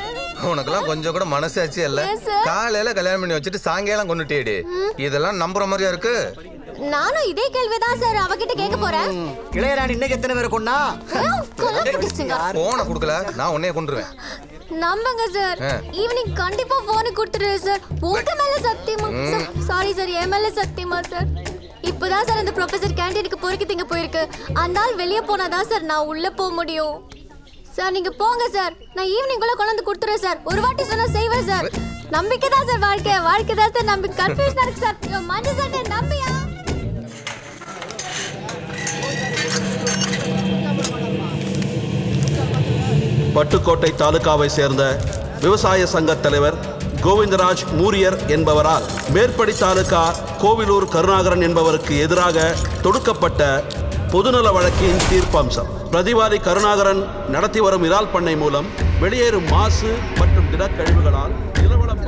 உனக்கெல்லாம் கொஞ்சம் கூட மனசாச்சு இல்ல? சார்? காலையில கல்யாணம் பண்ணி வச்சுட்டு சாயங்காலம் கொண்டுட்டேடி இதெல்லாம் நம்புற மாதிரியா இருக்கு? நானும் இதே கேள்விதான் சார் அவகிட்ட கேட்க போறேன். இளையராணி இன்னைக்கு எத்தனை பேரை கொண்டா போனை கொடுக்கல நான் உன்னைய கொண்டுருவேன் நம்புங்க சார். ஈவினிங் கண்டிப்பா போனை கொடுத்துருவேன் சார் உங்க மேல சத்தியமா ம். சாரி சார் என் மேல சத்தியமா சார் இப்பதான் சார் அந்த ப்ரொஃபசர் கேண்டீனுக்கு பொறுக்கி திங்க போயிருக்கு. அந்த ஆள் வெளியே போனாதான் சார் நான் உள்ள போக முடியும். சார் நீங்க போங்க சார். நான் ஈவினிங் குள்ள கொண்டு வந்து சார். ஒரு வாட்டி சொன்னா செய்வேன் சார். நம்பிக்கை தான் சார் வாழ்க்கை. வாழ்க்கை தான் சார் நம்பி கன்ஃபியூஷனா இருக்கு சார். ஐயோ, மஞ்சள் சட்டை நம்பியா? பட்டுக்கோட்டை தாலுகாவை சேர்ந்த விவசாய சங்க தலைவர் கோவிந்தராஜ் மூரியர் என்பவரால் மேற்படி தாலுகா கோவிலூர் கருணாகரன் என்பவருக்கு எதிராக தொடுக்கப்பட்ட பொதுநல வழக்கின் தீர்ப்பம்சம். பிரதிவாதி கருணாகரன் நடத்தி வரும் இறால் பண்ணை மூலம் வெளியேறும் மாசு மற்றும் திடக்கழிவுகளால் நிலவளம்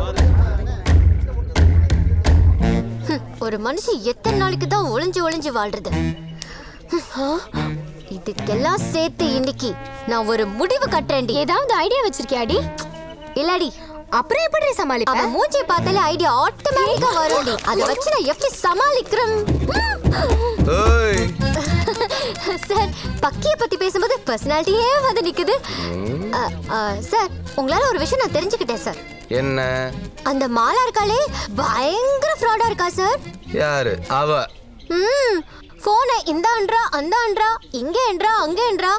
ஒரு மனுஷன் எத்தனை நாளைக்கு தான் ஒளிஞ்சு ஒளிஞ்சு வாழ்றது? இதுக்கெல்லாம் சேர்த்து இன்னைக்கு நான் ஒரு முடிவு கட்டுறேன்டி. ஏதாவது ஐடியா வச்சிருக்கியாடி? இல்லடி அப்புறம் எப்படி சமாளிப்ப? அவன் மூஞ்சியை பார்த்தாலே ஐடியா ஆட்டோமேட்டிக்கா வரும்டி. அதை வச்சு நான் எப்படி சமாளிக்கிறேன்? ஏய். சார் பக்கிய பத்தி பேசும்போது பர்சனாலிட்டியே வந்து நிக்குது. சார் உங்களால ஒரு விஷயம் நான் தெரிஞ்சுக்கிட்டேன் சார். என்ன? அந்த மாலா இருக்காளே பயங்கர ஃப்ராடா இருக்கா சார். யாரு? அவ. ம் போனை இந்தான்றா அந்தான்றா இங்க என்றா அங்க என்றா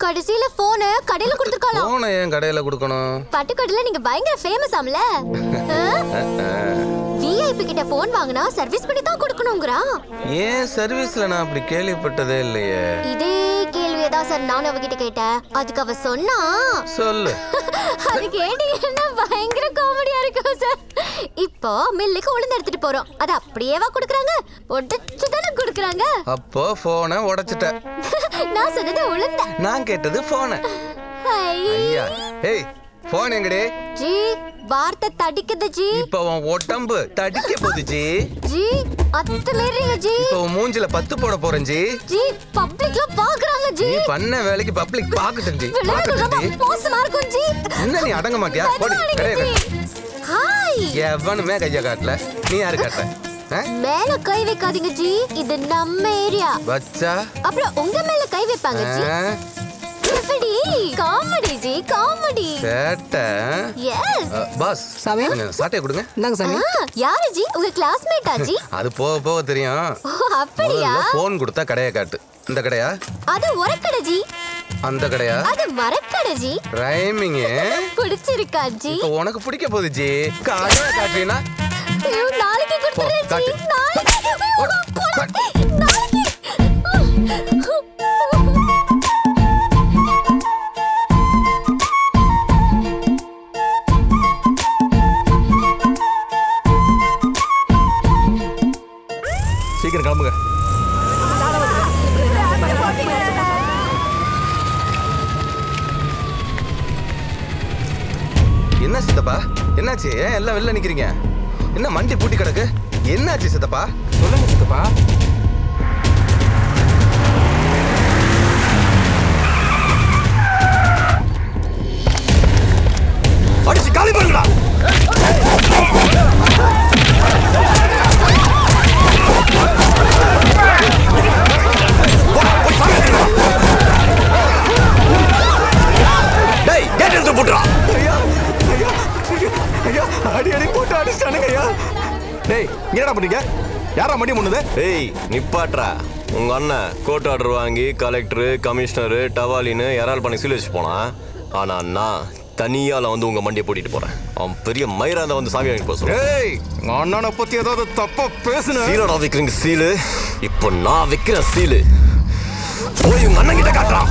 கடைசியில போனை கடையில கொடுத்துருக்கலாம் போனை ஏன் கடையில கொடுக்கணும்? பட்டுக்கடையில நீங்க பயங்கர ஃபேமஸ் ஆம்ல. <laughs> விஐபி கிட்ட போன் வாங்கினா சர்வீஸ் பண்ணி தான் கொடுக்கணுங்கிறா ஏன் சர்வீஸ்ல நான் அப்படி கேள்விப்பட்டதே இல்லையே? இதே கேள்வியை தான் சார் நானும் அவகிட்ட கேட்டேன். அதுக்கு அவ சொன்னா சொல்லு. <laughs> அது கேட்டீங்கன்னா பயங்கர காமெடியா இருக்கும் சார் இப்போ மில்லுக்கு உளுந்து எடுத்துட்டு போறோம். அது அப்படியேவா கொடுக்குறாங்க? உடைச்சு தானே கொடுக்குறாங்க? அப்போ போனை உடைச்சிட்ட <laughs> நான் சொன்னது உளுந்த. நான் கேட்டது போனை. ஐயா ஏய் போன் எங்கடி? ஜி வார்த்தை தடிக்குது ஜி. இப்போ உன் உடம்பு தடிக்க போகுது ஜி. ஜி அத்தை மீறீங்க ஜி. இப்போ உன் மூஞ்சில பத்து போட போறேன் ஜி. ஜி பப்ளிக்ல பாக்குறாங்க ஜி. நீ பண்ண வேலைக்கு பப்ளிக் பாக்கட்டும் ஜி. பாக்கட்டும் ஜி. மோசமா இருக்கும் ஜி. என்ன நீ அடங்க மாட்டியா? போடி கடைய கட்டு. ஹாய். எவனுமே கைய காட்டல. நீ யாரு காட்டுற? ஆ? மேல கை வைக்காதீங்க ஜி. இது நம்ம ஏரியா. வச்சா? அப்புறம் உங்க மேல கை வைப்பாங்க ஜி. Comedy ji comedy. சேட்டை. எஸ் பாஸ் கொஞ்சம் சாட்டையை கொடுங்க. ஆ, யாரு ஜி? உங்க கிளாஸ்மேட்டா ஜி? அது போக போக தெரியும். அப்படியா? போன் கொடுத்தா கடையை காட்டு. இந்த கடையா? அது உரக்கடை ஜி. அந்த கடையா? அது மரக்கடை ஜி. ரைமிங் பிடிச்சிருக்கா ஜி. உனக்கு பிடிக்க போகுது ஜி. கடையை காட்டுறீனா ஐயோ, நாளைக்கு கொடுத்துறேன் ஜி. நாளைக்கு நாளைக்கு. சீக்கிரம் கிளம்புங்க. என்ன சித்தப்பா? என்னாச்சு? ஏன் எல்லாம் வெளில நிக்கிறீங்க? என்ன மண்டி பூட்டி கிடக்கு? என்னாச்சு சித்தப்பா? சொல்லுங்க சித்தப்பா. அடிச்சு காலி பண்ணுங்கடா டேய் கேட் எடுத்து போட்டுறா. அடி அடி போட்டு அடிச்சிட்டானுங்க ஐயா. டேய் என்னடா பண்ணீங்க யாரா மடி முன்னது? ஏய் நிப்பாட்றா. உங்க அண்ணன் கோர்ட் ஆர்டர் வாங்கி கலெக்டர் கமிஷனர் டவாலின்னு இறால் பண்ணி சீல் வச்சு போனான். ஆனா நான் தனியால வந்து உங்க மண்டியை பூட்டிட்டு போறேன். அவன் பெரிய மயிராந்த வந்து சாமி வாங்கி சொல்றேன் ஏய் அண்ணனை பத்தி ஏதாவது தப்பா பேசுன. சீலடா வைக்கிறீங்க சீலு. இப்போ நான் வைக்கிற சீலு. போய் உங்க அண்ணன் கிட்ட காட்டுறான்.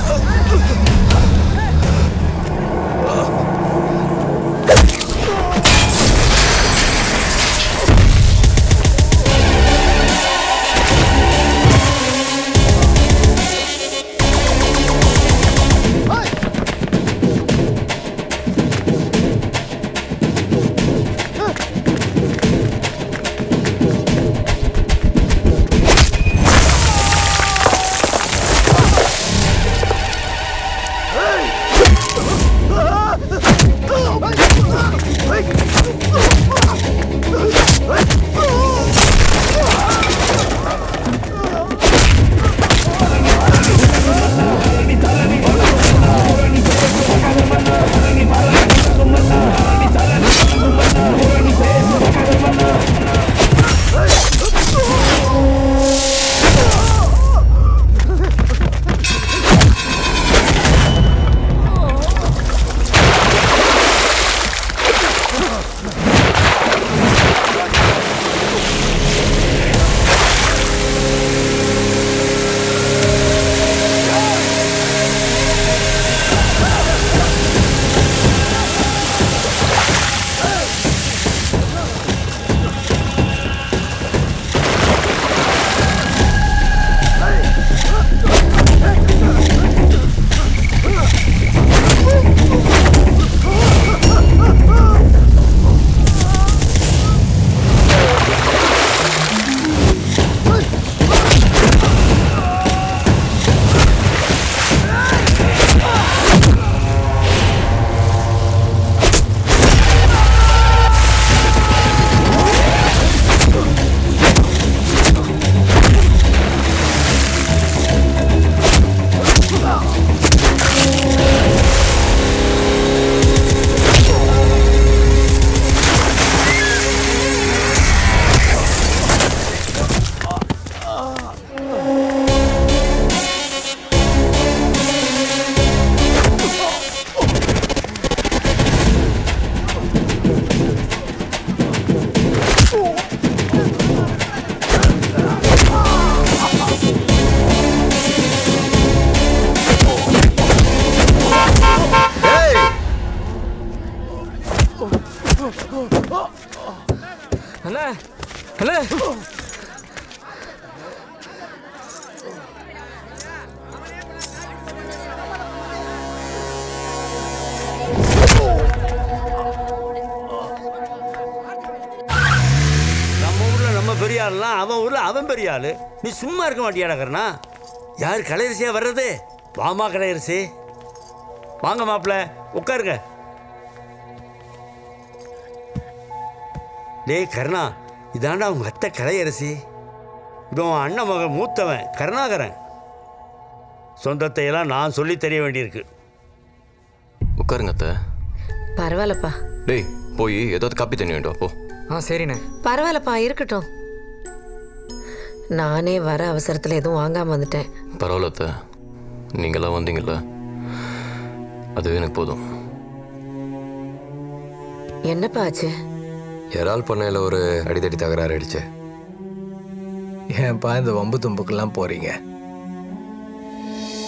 சும்மா இருக்க மாட்டியாடா கருணா யார் கலையரசியா வர்றது? வாமா கலையரசி. வாங்க மாப்பிள்ள உட்காருங்க. டேய் கருணா இதாண்டா உங்க அத்தை கலையரசி. இப்போ உன் அண்ணன் மகன் மூத்தவன் கருணாகரன். சொந்தத்தை எல்லாம் நான் சொல்லி தெரிய வேண்டியிருக்கு. உட்காருங்க அத்தை. பரவாயில்லப்பா. டேய் போய் ஏதாவது காப்பி தண்ணி வேண்டும்? போ. ஆ சரிண்ணே. பரவாயில்லப்பா இருக்கட்டும். நானே வர அவசரத்தில் எதுவும் வாங்காம வந்துட்டேன். பரவாயில்ல அத்தை. நீங்களாம் வந்தீங்கல்ல? அதுவே எனக்கு போதும். என்னப்பா ஆச்சு? இறால் பண்ணையில் ஒரு அடிதடி தகராறு ஆயிடுச்சு ஏன்ப்பா இந்த வம்பு தும்புக்கெல்லாம் போறீங்க?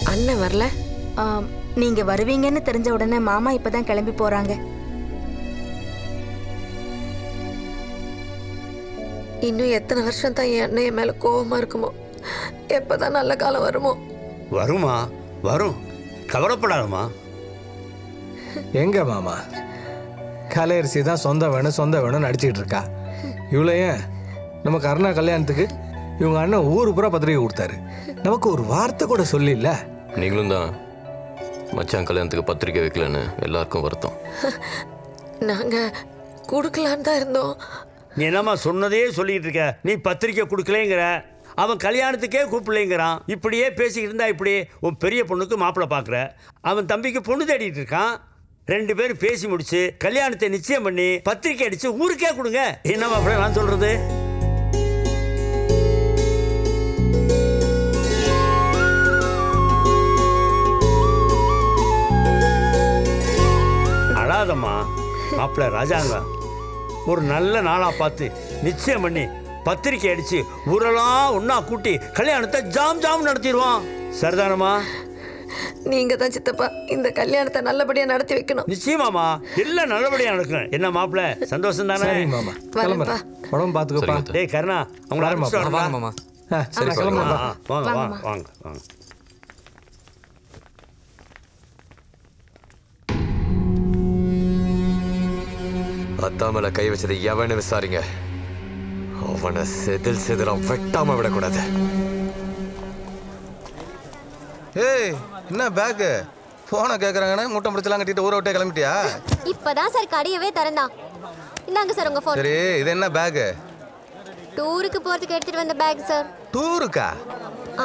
அண்ணன் வரல? நீங்க வருவீங்கன்னு தெரிஞ்ச உடனே மாமா இப்பதான் கிளம்பி போறாங்க. இன்னும் எத்தனை வருஷம் தான் என் அண்ணன் என் மேல கோவமா இருக்குமோ? எப்பதான் நல்ல காலம் வருமோ? வருமா? வரும். கவலைப்படாதம்மா. எங்க மாமா? கலையரசி தான் சொந்த வேணும் சொந்த வேணும்னு நடிச்சிட்டு இருக்கா. இவ்வளோ ஏன்? நம்ம கருணா கல்யாணத்துக்கு இவங்க அண்ணன் ஊரு பூரா பத்திரிக்கை கொடுத்தாரு. நமக்கு ஒரு வார்த்தை கூட சொல்லில்ல. நீங்களும் தான் மச்சான் கல்யாணத்துக்கு பத்திரிக்கை வைக்கலன்னு எல்லாருக்கும் வருத்தம். நாங்க கொடுக்கலான்னு தான் இருந்தோம். நீ என்னம்மா சொன்னதே சொல்லிட்டு இருக்க? நீ பத்திரிக்கை கொடுக்கலங்கிற. அவன் கல்யாணத்துக்கே கூப்பிடலைங்கிறான். இப்படியே பேசிக்கிட்டு இருந்தா இப்படி? உன் பெரிய பொண்ணுக்கு மாப்பிள்ளை பார்க்குற அவன் தம்பிக்கு பொண்ணு தேடிட்டு இருக்கான். ரெண்டு பேரும் பேசி முடிச்சு கல்யாணத்தை நிச்சயம் பண்ணி பத்திரிக்கை அடிச்சு ஊருக்கே கொடுங்க. என்ன மாப்பிள்ளை நான் சொல்றது? அழாதம்மா. மாப்பிள்ள ராஜாங்க. ஒரு நல்ல நாளா பார்த்து நிச்சயம் பண்ணி பத்திரிக்கை அடிச்சு ஊரெல்லாம் ஒண்ணா கூட்டி கல்யாணத்தை ஜாம் ஜாம் நடத்திடுவான். சரிதானம்மா? நீங்க தான் சித்தப்பா இந்த கல்யாணத்தை நல்லபடியா நடத்தி வைக்கணும். நிச்சயமாமா எல்லாம் நல்லபடியா நடக்கும் என்ன மாப்பிள்ள சந்தோஷம் தானே மாமா. உடம்பு பார்த்துக்கோப்பா. டேய் கருணா மாமா. வரேன்ப்பா. வாங்க மாமா. வாங்க வாங்க, வாங்க. வாங்க வாங்க அத்தா மேல கை வச்சதை எவன்னு விசாரிங்க? அவனை செதில் செதிலாம் வெட்டாம விடக்கூடாது. ஏய் என்ன பேக்கு? போனை கேட்குறாங்கன்னு மூட்டை முடிச்சலாம் கட்டிட்டு ஊரை விட்டே கிளம்பிட்டியா? இப்பதான் சார் கடையவே திறந்தான். இந்தாங்க சார் உங்க போன் சரி இது என்ன பேக்கு? டூருக்கு போறதுக்கு எடுத்துட்டு வந்த பேக் சார். டூருக்கா?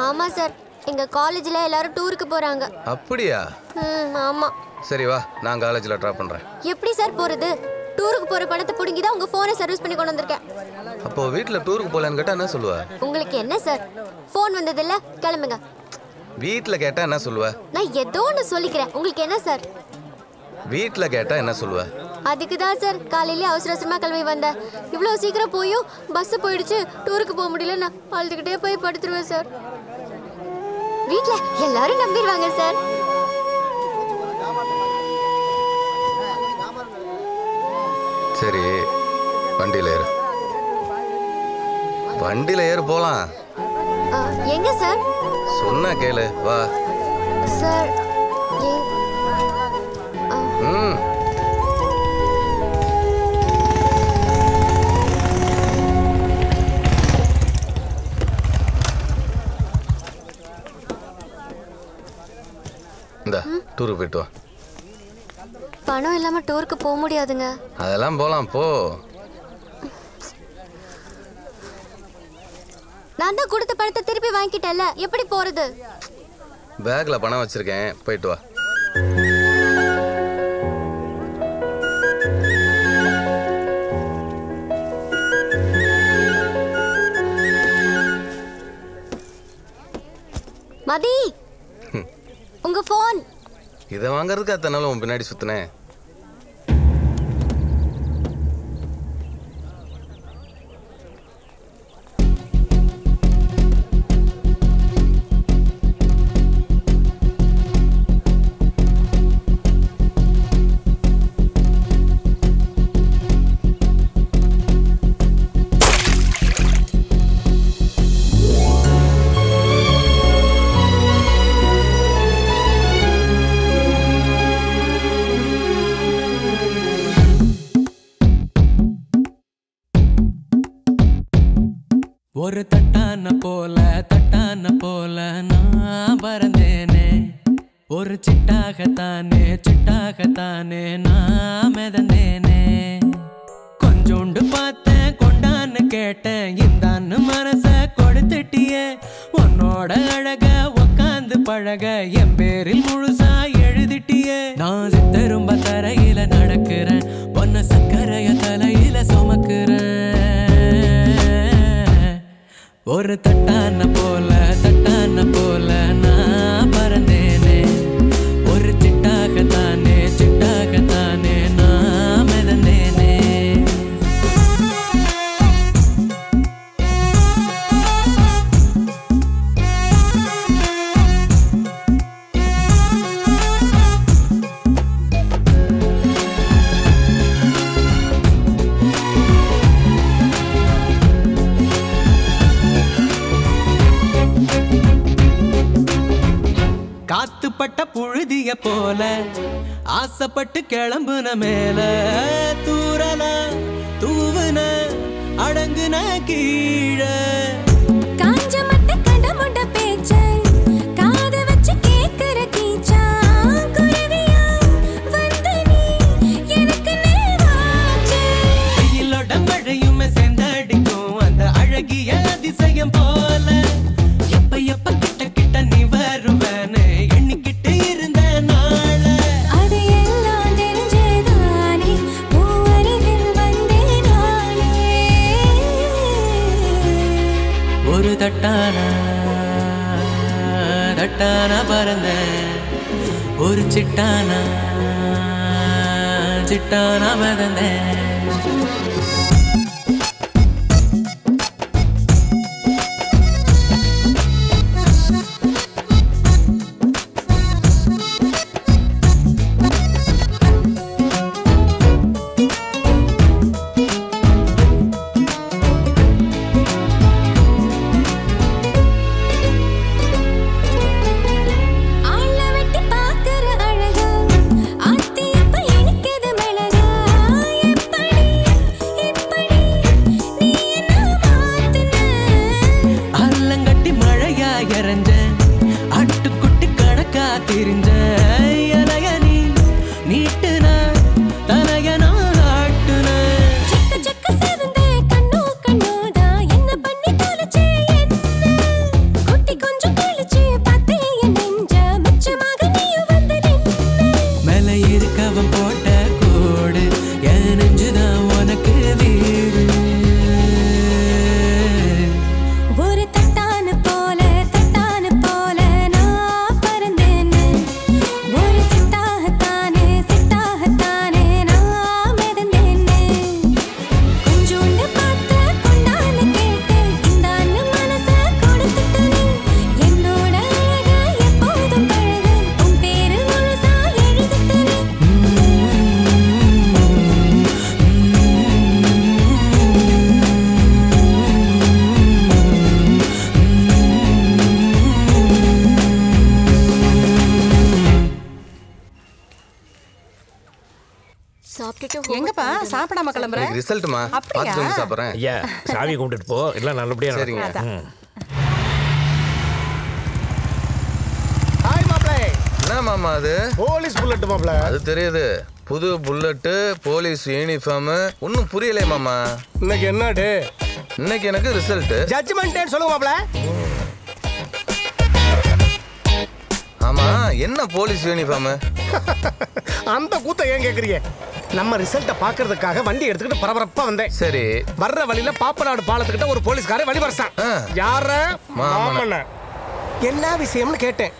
ஆமா சார். எங்க காலேஜ்ல எல்லாரும் டூருக்கு போறாங்க. அப்படியா? ம் ஆமா. சரி வா நான் காலேஜில் ட்ராப் பண்ணுறேன் எப்படி சார் போறது? டூருக்கு போற பணத்தை புடுங்கி தான் உங்க போனை சர்வீஸ் பண்ணி கொண்டு வந்திருக்கேன். அப்போ வீட்டில் டூருக்கு போகலான்னு கேட்டால் என்ன சொல்லுவ? உங்களுக்கு என்ன சார் போன் வந்ததில்ல கிளம்புங்க. வீட்டில் கேட்டால் என்ன சொல்லுவ? நான் ஏதோ ஒன்று சொல்லிக்கிறேன். உங்களுக்கு என்ன சார் வீட்டில் கேட்டால் என்ன சொல்லுவ? அதுக்கு தான் சார் காலையிலே அவசர அவசரமா கிளம்பி வந்தேன். இவ்வளோ சீக்கிரம் போயும் பஸ் போயிடுச்சு டூருக்கு போக முடியல நான் அழுதுகிட்டே போய் படுத்துருவேன் சார் வீட்ல எல்லாரும் நம்பிடுவாங்க சார் சரி வண்டியில் ஏறு. வண்டியில் ஏறு போகலாம் எங்க சார்? சொன்னா கேளு வா. சார் ம். இந்த டூருக்கு போயிட்டு வா. பணம் இல்லாம டூருக்கு போக முடியாதுங்க. அதெல்லாம் போகலாம் போ. நான் தான் கொடுத்த பணத்தை திருப்பி வாங்கிட்டேன்ல எப்படி போறது? பேக்கில் பணம் வச்சிருக்கேன் போயிட்டு வா. மதி! உங்க போன் இதை வாங்குறதுக்கு அத்தனை நாள் உன் பின்னாடி சுத்தினேன். ஒரு தட்டான போல தட்டான போல நான் பறந்தேனே. ஒரு சிட்டாகத்தானே சிட்டாகத்தானே நான் மிதந்தேனே. கொஞ்சோண்டு பார்த்தேன் கொண்டான்னு கேட்டேன். இந்தான்னு மனச கொடுத்துட்டியே. உன்னோட அழக உக்காந்து பழக என் பேரில் முழுசா எழுதிட்டியே. நான் சித்தரும்ப தரையில நடக்கிறேன் பொன்ன சக்கரைய தலையில சுமக்கிறேன். ஒரு தட்டான போல தட்டான போல நான் காத்துப்பட்ட புழுதிய போல. ஆசைப்பட்டு கிளம்புன மேல தூரல தூவுன அடங்குன கீழே. தட்டான பறந்த? ஒரு சிட்டானா? சிட்டானா பறந்தேன் அப்படியா? பார்த்துட்டு வந்து சாப்பிட்றேன். ஐயா சாமி கும்பிட்டுட்டு போ. எல்லாம் நல்லபடியா சரிங்க. ஹாய் மாப்ளே என்ன மாமா அது? போலீஸ் புல்லட் மாப்ள அது தெரியுது. புது புல்லட்டு போலீஸ் யூனிஃபார்ம் ஒன்றும் புரியலையே மாமா. இன்னைக்கு என்ன டே? இன்னைக்கு எனக்கு ரிசல்ட் ஜட்ஜ்மெண்ட் டேன்னு சொல்லுங்க மாப்ள ஆமா என்ன போலீஸ் யூனிஃபார்ம் <laughs> அந்த கூத்த ஏன் கேக்குறீங்க? நம்ம ரிசல்ட்டை பாக்குறதுக்காக வண்டி எடுத்துக்கிட்டு பரபரப்பா வந்தேன். சரி. வர்ற வழியில பாப்பநாடு பாலத்துக்கிட்ட ஒரு போலீஸ்காரன் வழி வரசான். யார? மாமன என்ன விஷயம்னு கேட்டேன்.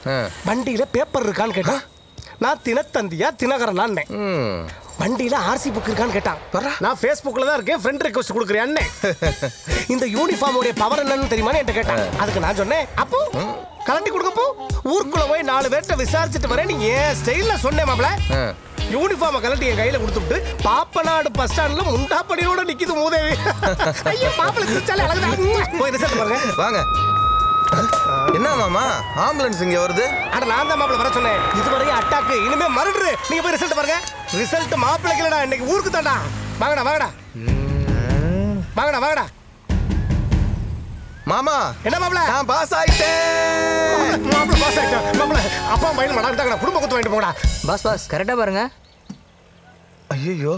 வண்டியில பேப்பர் இருக்கான்னு கேட்டான். நான் தினத்தந்தியா தினகரன் வண்டியில ஆர்சி புக் இருக்கான்னு கேட்டான். நான் ஃபேஸ்புக்ல தான் இருக்கேன். ஃப்ரெண்ட் ரிக்வெஸ்ட் கொடுக்குறேன் இந்த யூனிஃபார்ம் உடைய பவர் என்னன்னு தெரியுமான்னு என்கிட்ட கேட்டான். அதுக்கு நான் சொன்னேன் அப்போ கலட்டி கொடுக்கப்போ ஊருக்குள்ள போய் நாலு பேர்ட்ட விசாரிச்சுட்டு வரேன் நீ ஏன் ஸ்டைல்ல சொன்னேன் மாப்ள யூனிஃபார்மை கலட்டி என் கையில கொடுத்துட்டு பாப்பநாடு பஸ் ஸ்டாண்ட்ல முண்டாப்படியோட நிக்குது மூதேவி. ஐயோ மாப்பிள சிரிச்சாலே அழகுதான். <laughs> போய் ரிசல்ட் பாருங்க. வாங்க. என்ன மாமா? ஆம்புலன்ஸ் இங்க வருது? அட நான் தான் மாப்பிள வர சொன்னேன். இதுவரை அட்டாக்கு இனிமே மறுடுரு நீங்க போய் ரிசல்ட் பாருங்க. ரிசல்ட் மாப்பிளைக்கு இல்லடா இன்னைக்கு ஊருக்கு தாண்டா. வாங்கடா வாங்கடா. வாங்கடா வாங்கடா. மாமா என்ன மாப்பிள? நான் பாஸ் ஆயிட்டேன். <laughs> மாப்பிள பாஸ் ஆயிட்டேன். மாப்பிள அப்பா பையன் மடாக்கிட்டாங்கடா குடும்ப குத்து வாங்கிட்டு போங்கடா பாஸ் பாஸ் கரெக்டா பாருங்க. ஐயோ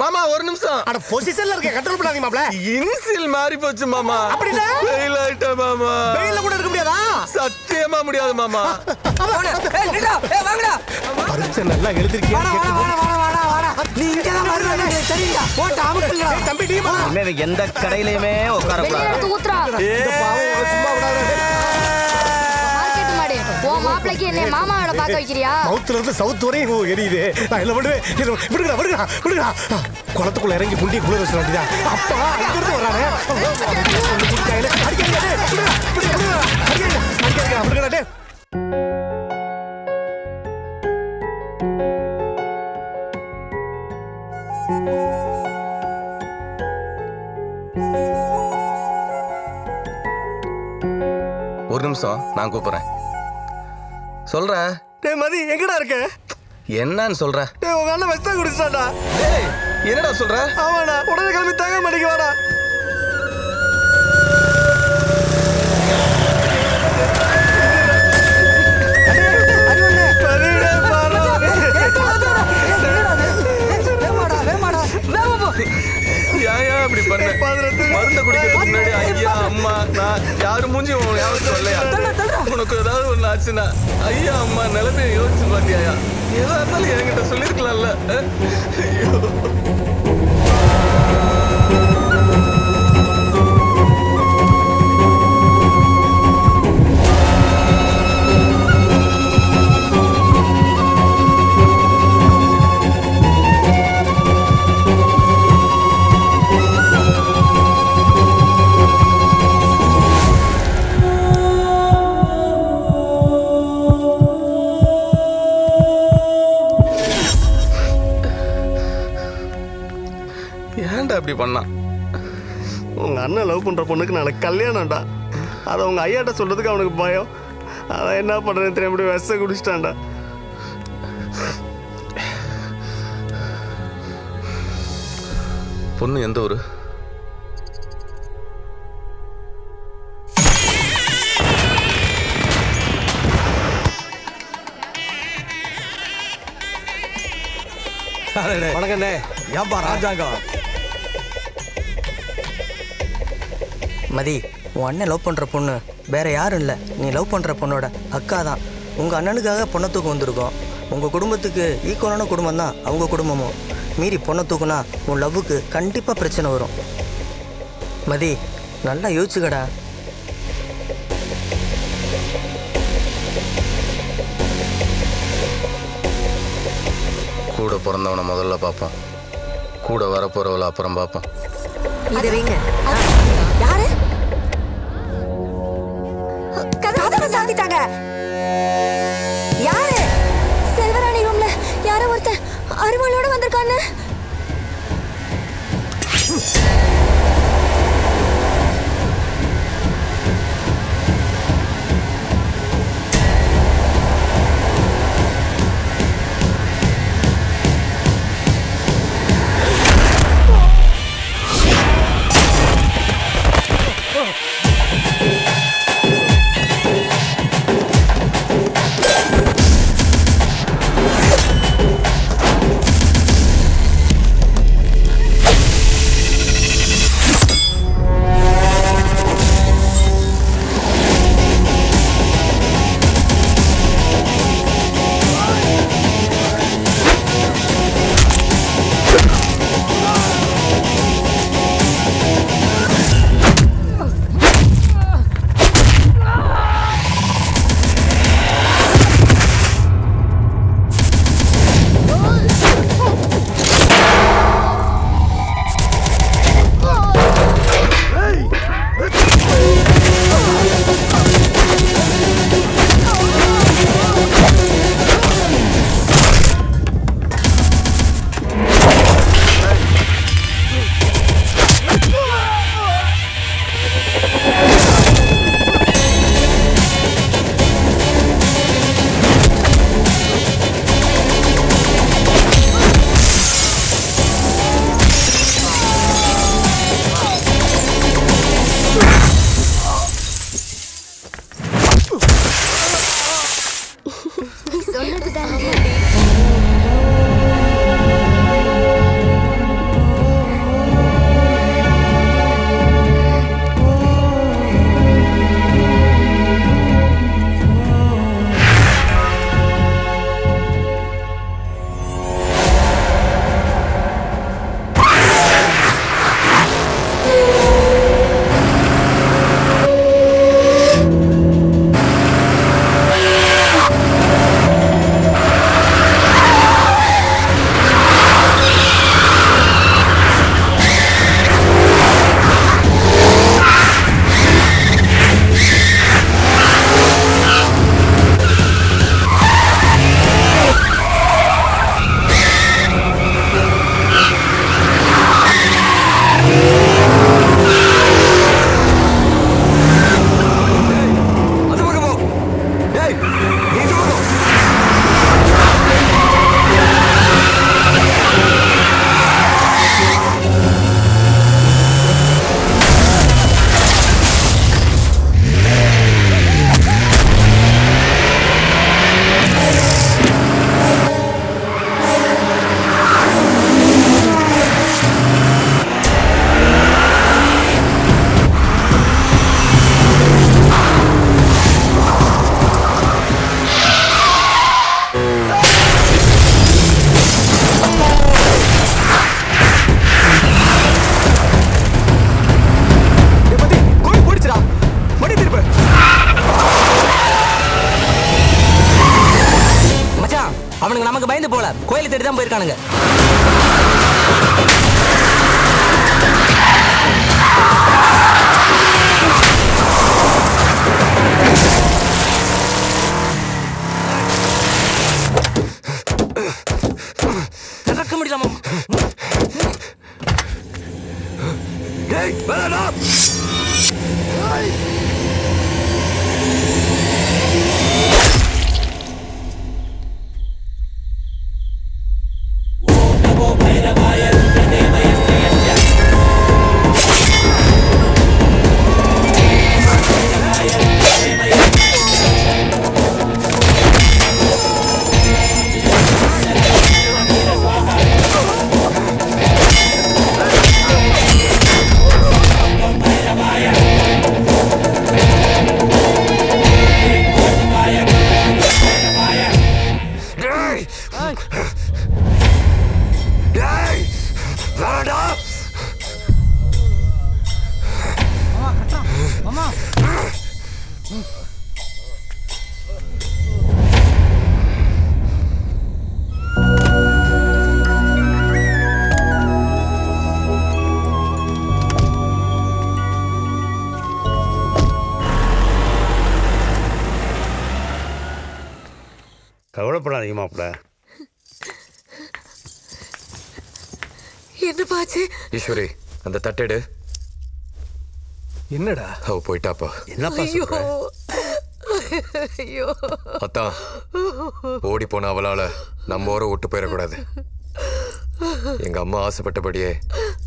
மாமா ஒரு நிமிஷம். அட பொசிஷன்ல இருக்க கண்ட்ரோல் பண்ணாதீங்க மாப்ள இன்சில் மாறி போச்சு மாமா. அப்படின்னா? ஃபெயில் ஆயிட்டேன் மாமா. வெயில்ல கூட இருக்க முடியாதா? சத்தியமா முடியாது மாமா. <laughs> பரீட்சை நல்லா எழுதிருக்கியா நீ இங்க தான் வருவாங்க சரிங்க போட்டு அமுக்குங்க தம்பி இனிமே எந்த கடையிலயுமே உட்காரக்கூடாது ஊத்துறா இந்த பாவம் சும்மா மாப்பிளைக்கு என்ன மாமாவோட பார்க்க வைக்கிறியா மவுத்துல இருந்து சவுத் வரையும் ஓ, எரியுது நான் பண்ணுவேன் இது விடுங்கடா விடுங்கடா விடுங்கடா குளத்துக்குள்ள இறங்கி புண்டி குளிர வச்சு வேண்டியதா அப்பா வரானே ஒரு நிமிஷம் நான் கூப்பிடுறேன். சொல்றேன் டேய் மதி எங்கடா இருக்க? என்னன்னு சொல்ற? டேய் உங்க அண்ணன் வெஸ்டா குடிச்சிட்டாடா டேய் என்னடா சொல்ற? ஆமாடா உடனே கிளம்பி தாங்க மாட்டேங்க வாடா. மருந்த குடிக்கிறதுக்கு முன்னாடி ஐயா அம்மா நான் யாரும் மூஞ்சி யாரும் சொல்லையா உனக்கு ஏதாவது ஒண்ணு ஆச்சுன்னா ஐயா அம்மா நிலைமையை யோசிச்சு பாத்தியா ஏதா இருந்தாலும் என்கிட்ட சொல்லிருக்கலாம்ல? ஐயோ. இப்படி பண்ணான் உங்க அண்ணன் லவ் பண்ற பொண்ணுக்கு நாளைக்கு கல்யாணம்டா. அதை உங்க ஐயாட்ட சொல்றதுக்கு அவனுக்கு பயம். அதான் என்ன பண்றேன்னு தெரியாம இப்படி விஷ குடிச்சிட்டான்டா. பொண்ணு எந்த ஊரு? வணக்கண்ணே ஏன்பா ராஜாங்கம்? மதி உன் அண்ணன் லவ் பண்ற பொண்ணு வேற யாரும் இல்லை. நீ லவ் பண்ற பொண்ணோட அக்கா தான். உங்க அண்ணனுக்காக பொண்ணை தூக்க வந்திருக்கோம். உங்க குடும்பத்துக்கு ஈக்குவலான குடும்பம் தான் அவங்க குடும்பமும். மீறி பொண்ணை தூக்குனா உன் லவ்வுக்கு கண்டிப்பா பிரச்சனை வரும். மதி நல்லா யோசிச்சுக்கடா. கூட பிறந்தவனை முதல்ல பார்ப்போம். கூட வரப்போறவளை அப்புறம் பார்ப்போம். இதை வைங்க. ね。அவ போயிட்டாப்பா ஐயோ ஐயோ அத்தான் ஓடி போன அவளால நம்ம ஊரை விட்டு போயிடக்கூடாது எங்க அம்மா ஆசைப்பட்டபடியே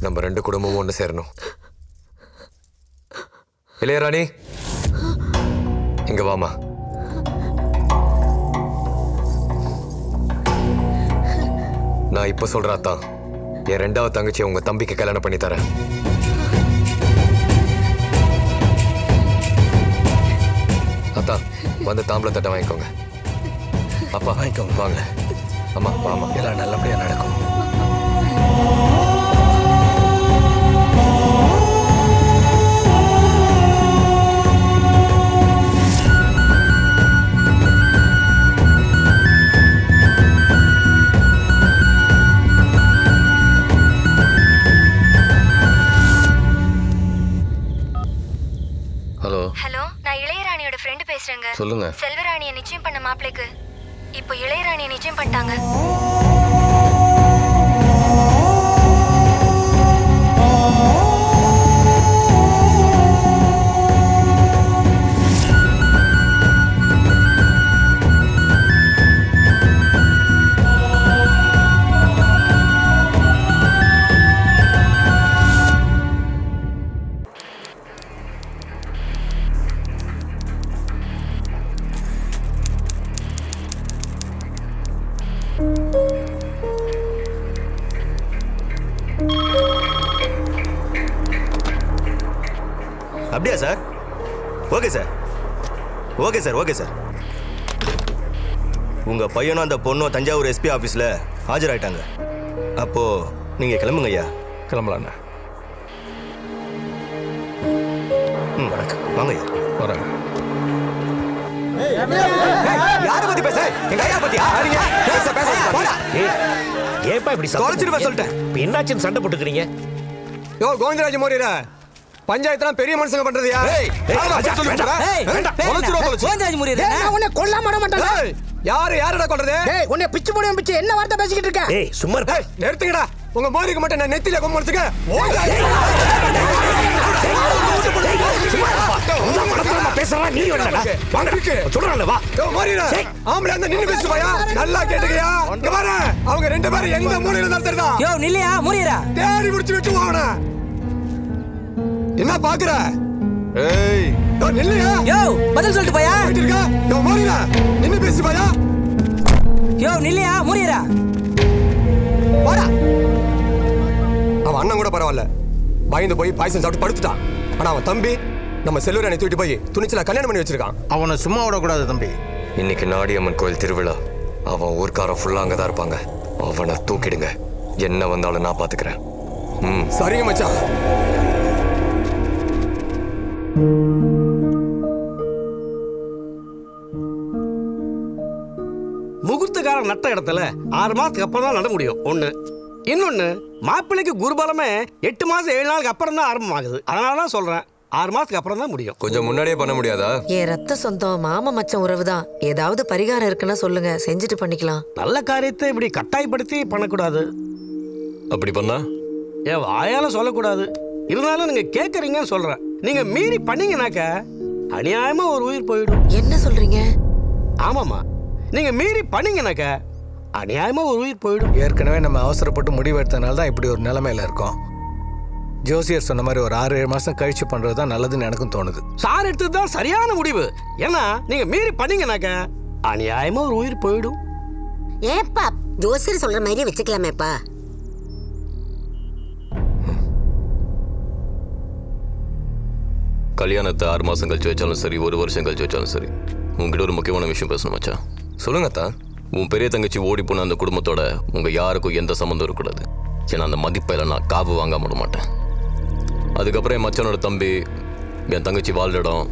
நம்ம ரெண்டு குடும்பமும் ஒன்று சேரணும் இளையராணி இங்க வாமா நான் இப்ப சொல்றேன் அத்தான் என் ரெண்டாவது தங்கச்சி உங்க தம்பிக்கு கல்யாணம் பண்ணி தரேன் வந்து தாம்பளம் தட்டை வாங்கிக்கோங்க. அப்பா வாங்கிக்கோங்க. வாங்க. அம்மா வாமா எல்லாம் நல்லபடியா நடக்கும். சொல்லுங்க. செல்வராணியை நிச்சயம் பண்ண மாப்பிளைக்கு இப்போ இளையராணியை நிச்சயம் பண்ணிட்டாங்க சார் ஓகே சார். உங்க பையனும் அந்த பொண்ணும் தஞ்சாவூர் எஸ்பி ஆஃபீஸில் ஆஜராயிட்டாங்க. அப்போ நீங்க கிளம்புங்க ஐயா. கிளம்பலாண்ணா. ம் வணக்கம். வாங்க ஐயா. வரேன். யார பத்தி பேச? எங்க ஐயா பத்தியா பேச பேச போடா ஏப்பா இப்படி தொலைச்சிருவேன் சொல்லிட்டேன். இப்ப என்னாச்சுன்னு சண்டை போட்டுக்கிறீங்க? யோ கோவிந்தராஜ் மோரியரா? பஞ்சாயத்துலாம் பெரிய மனுஷங்க பண்றதுயா உன்னை கொல்லாம மாட்டேன் யாரு யாரடா கொல்றது டேய் உன்னை பிச்சு போடுவேன் பிச்சு என்ன வார்த்தை பேசிக்கிட்டு இருக்க ஏய் சும்மா இருப்பா நிறுத்துங்கடா உங்க மோரிக்கு மட்டும் நான் நெத்தில கும்பிடுறதுக்கு பேசுறா நீ வேணாடா வாங்க சொல்றேன்ல வா ஆம்பளை அந்த நின்னு பேசுவாயா நல்லா கேட்டுக்கயா இங்க பாரு அவங்க ரெண்டு பேரும் எந்த மூலையில இருந்தாலும் சரிதான் யோ நில்லையா முறியரா தேடி முடிச்சு விட்டு வாங்கண்ணா என்ன பாக்குற? ஏய். நில்லையா யோ பதில் சொல்லிட்டு போயா? போயிட்டு இருக்கா யோ மோரியரா நின்னு பேசுவாயா யோ நில்லையா? முறியரா போடா அவன் அண்ணன் கூட பரவாயில்ல. பயந்து போய் பாயசம் சாப்பிட்டு படுத்துட்டான். ஆனா அவன் தம்பி நம்ம செல்வராணி தூக்கிட்டு போய் துணிச்சலா கல்யாணம் பண்ணி வச்சிருக்கான். அவனை சும்மா விடக்கூடாது தம்பி. இன்னைக்கு நாடியம்மன் கோயில் திருவிழா. அவன் ஊர்க்காரன் ஃபுல்லா அங்கதான் இருப்பாங்க. அவனை தூக்கிடுங்க. என்ன வந்தாலும் நான் பாத்துக்கிறேன். ம். சரிங்க மச்சான். முகூர்த்த சொந்தக்காரன் நட்ட இடத்துல ஆறு மாசத்துக்கு அப்புறம் தான் நட முடியும். ஒண்ணு. இன்னொன்னு மாப்பிள்ளைக்கு குருபலமே எட்டு மாசம் ஏழு நாளுக்கு அப்புறம் தான் ஆரம்பமாகுது. அதனால தான் சொல்றேன் ஆறு மாசத்துக்கு அப்புறம் தான் முடியும். கொஞ்சம் முன்னாடியே பண்ண முடியாதா? என் ரத்த சொந்தம் மாமா மச்சம் உறவு தான் ஏதாவது பரிகாரம் இருக்குன்னா சொல்லுங்க செஞ்சுட்டு பண்ணிக்கலாம். நல்ல காரியத்தை இப்படி கட்டாயப்படுத்தி பண்ணக்கூடாது. அப்படி பண்ணா? என் வாயால சொல்லக்கூடாது. இருந்தாலும் நீங்க கேக்குறீங்கன்னு சொல்றேன். நீங்க மீறி பண்ணீங்கனாக்க அநியாயமா ஒரு உயிர் போயிடும். என்ன சொல்றீங்க? ஆமாமா நீங்க மீறி பண்ணீங்கனாக்க அநியாயமா ஒரு உயிர் போயிடும். ஏற்கனவே நம்ம அவசரப்பட்டு முடிவெடுத்தனால தான் இப்படி ஒரு நிலைமையில இருக்கோம். ஜோசியர் சொன்ன மாதிரி ஒரு ஆறு ஏழு மாசம் கழிச்சு பண்றது தான் நல்லதுன்னு எனக்கும் தோணுது. சார் எடுத்தது தான் சரியான முடிவு. ஏன்னா நீங்க மீறி பண்ணீங்கனாக்க அநியாயமா ஒரு உயிர் போயிடும். ஏப்பா ஜோசியர் சொல்ற மாதிரியே வச்சுக்கலாமேப்பா. கல்யாணத்தை ஆறு மாதம் கழிச்சு வச்சாலும் சரி ஒரு வருஷம் கழிச்சு வச்சாலும் சரி உங்ககிட்ட ஒரு முக்கியமான விஷயம் பேசணும் மச்சான் சொல்லுங்கத்தா உன் பெரிய தங்கச்சி ஓடி போன அந்த குடும்பத்தோட உங்கள் யாருக்கும் எந்த சம்மந்தம் இருக்கக்கூடாது. ஏன்னா அந்த மதிப்பையில் நான் காவு வாங்காம விட மாட்டேன். அதுக்கப்புறம் என் மச்சானோட தம்பி என் தங்கச்சி வாழ்ற இடம்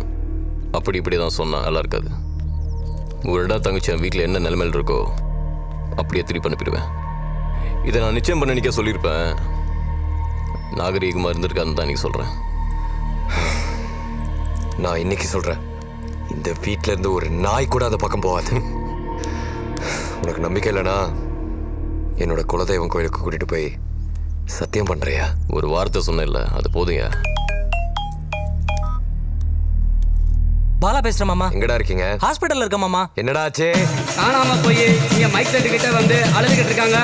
அப்படி இப்படி தான் சொன்னான் நல்லா இருக்காது. ஒரு இடம் தங்கச்சி என் வீட்டில் என்ன நிலைமையில் இருக்கோ அப்படியே திருப்பி அனுப்பிடுவேன். இதை நான் நிச்சயம் பண்ண நிற்க சொல்லியிருப்பேன். நாகரீகமாக இருந்திருக்கான்னு தான் நீங்கள் சொல்கிறேன் நான் இன்னைக்கு சொல்றேன். இந்த வீட்ல இருந்து ஒரு நாய் கூட அந்த பக்கம் போகாது. உனக்கு நம்பிக்கை இல்லைனா என்னோட குலதெய்வம் கோயிலுக்கு கூட்டிட்டு போய் சத்தியம் பண்றியா? ஒரு வார்த்தை சொன்னேன்ல அது போதுங்க பாலா பேசுறேன் மாமா. எங்கடா இருக்கீங்க? ஹாஸ்பிட்டல்ல இருக்க மாமா. என்னடா ஆச்சே? காணாம போய் இங்க மைக் செட்டு கிட்ட வந்து அழுதுகிட்டு இருக்காங்க.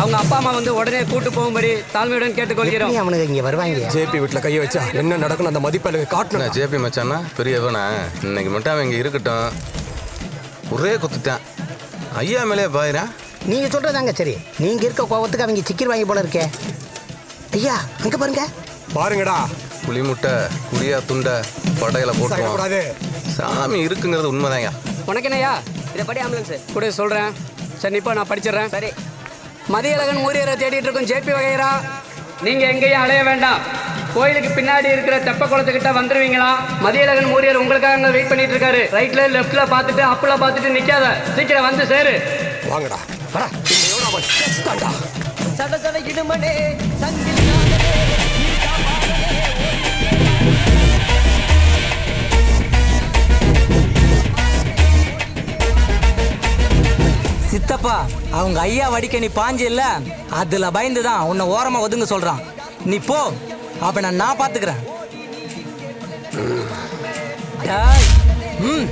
அவங்க அப்பா அம்மா வந்து உடனே கூட்டு போகும்படி தாழ்மையுடன் கேட்டுக்கொள்கிறோம். அவனுக்கு இங்க வருவாங்க? ஜேபி வீட்டில் கையை வச்சா என்ன நடக்கும் அந்த மதிப்பெண்ணுக்கு காட்டணும் ஜேபி மச்சானா? பெரியவனா இன்னைக்கு மட்டும் அவன் இங்கே இருக்கட்டும். ஒரே குத்துட்டான். ஐயா மேலே பாயிரா? நீங்க சொல்றதாங்க சரி. நீங்க இருக்க கோவத்துக்கு அவங்க சிக்கிடுவாங்க போல இருக்கே. ஐயா அங்க பாருங்க. பாருங்கடா. புளி முட்டை குடியா துண்டை படையில சாகக்கூடாது. சாமி இருக்குங்கிறது உண்மைதாங்க. உனக்கு என்னய்யா? இதை படி ஆம்புலன்ஸ் கூட சொல்றேன். சரி இப்போ நான் படிச்சிடுறேன். சரி. மதியழகன் ஊரியரை தேடிட்டு இருக்கும் ஜேபி வகைரா. நீங்க எங்கேயும் அலைய வேண்டாம். கோயிலுக்கு பின்னாடி இருக்கிற தெப்ப குளத்துக்கிட்ட வந்துருவீங்களா? மதியழகன் ஊரியர் உங்களுக்காக அங்க வெயிட் பண்ணிட்டு இருக்காரு ரைட்ல லெஃப்ட்ல பார்த்துட்டு அப்புல பார்த்துட்டு நிக்காத. சீக்கிரம் வந்து சேரு. வாங்கடா சட சட இடுமனே சங்கிலி சித்தப்பா அவங்க ஐயா வடிக்க நீ பாஞ்சு இல்ல? அதுல பயந்து தான் உன்னை ஓரமா ஒதுங்க சொல்றான். நீ போ அப்ப நான் நான் பாத்துக்கிறேன். ம்.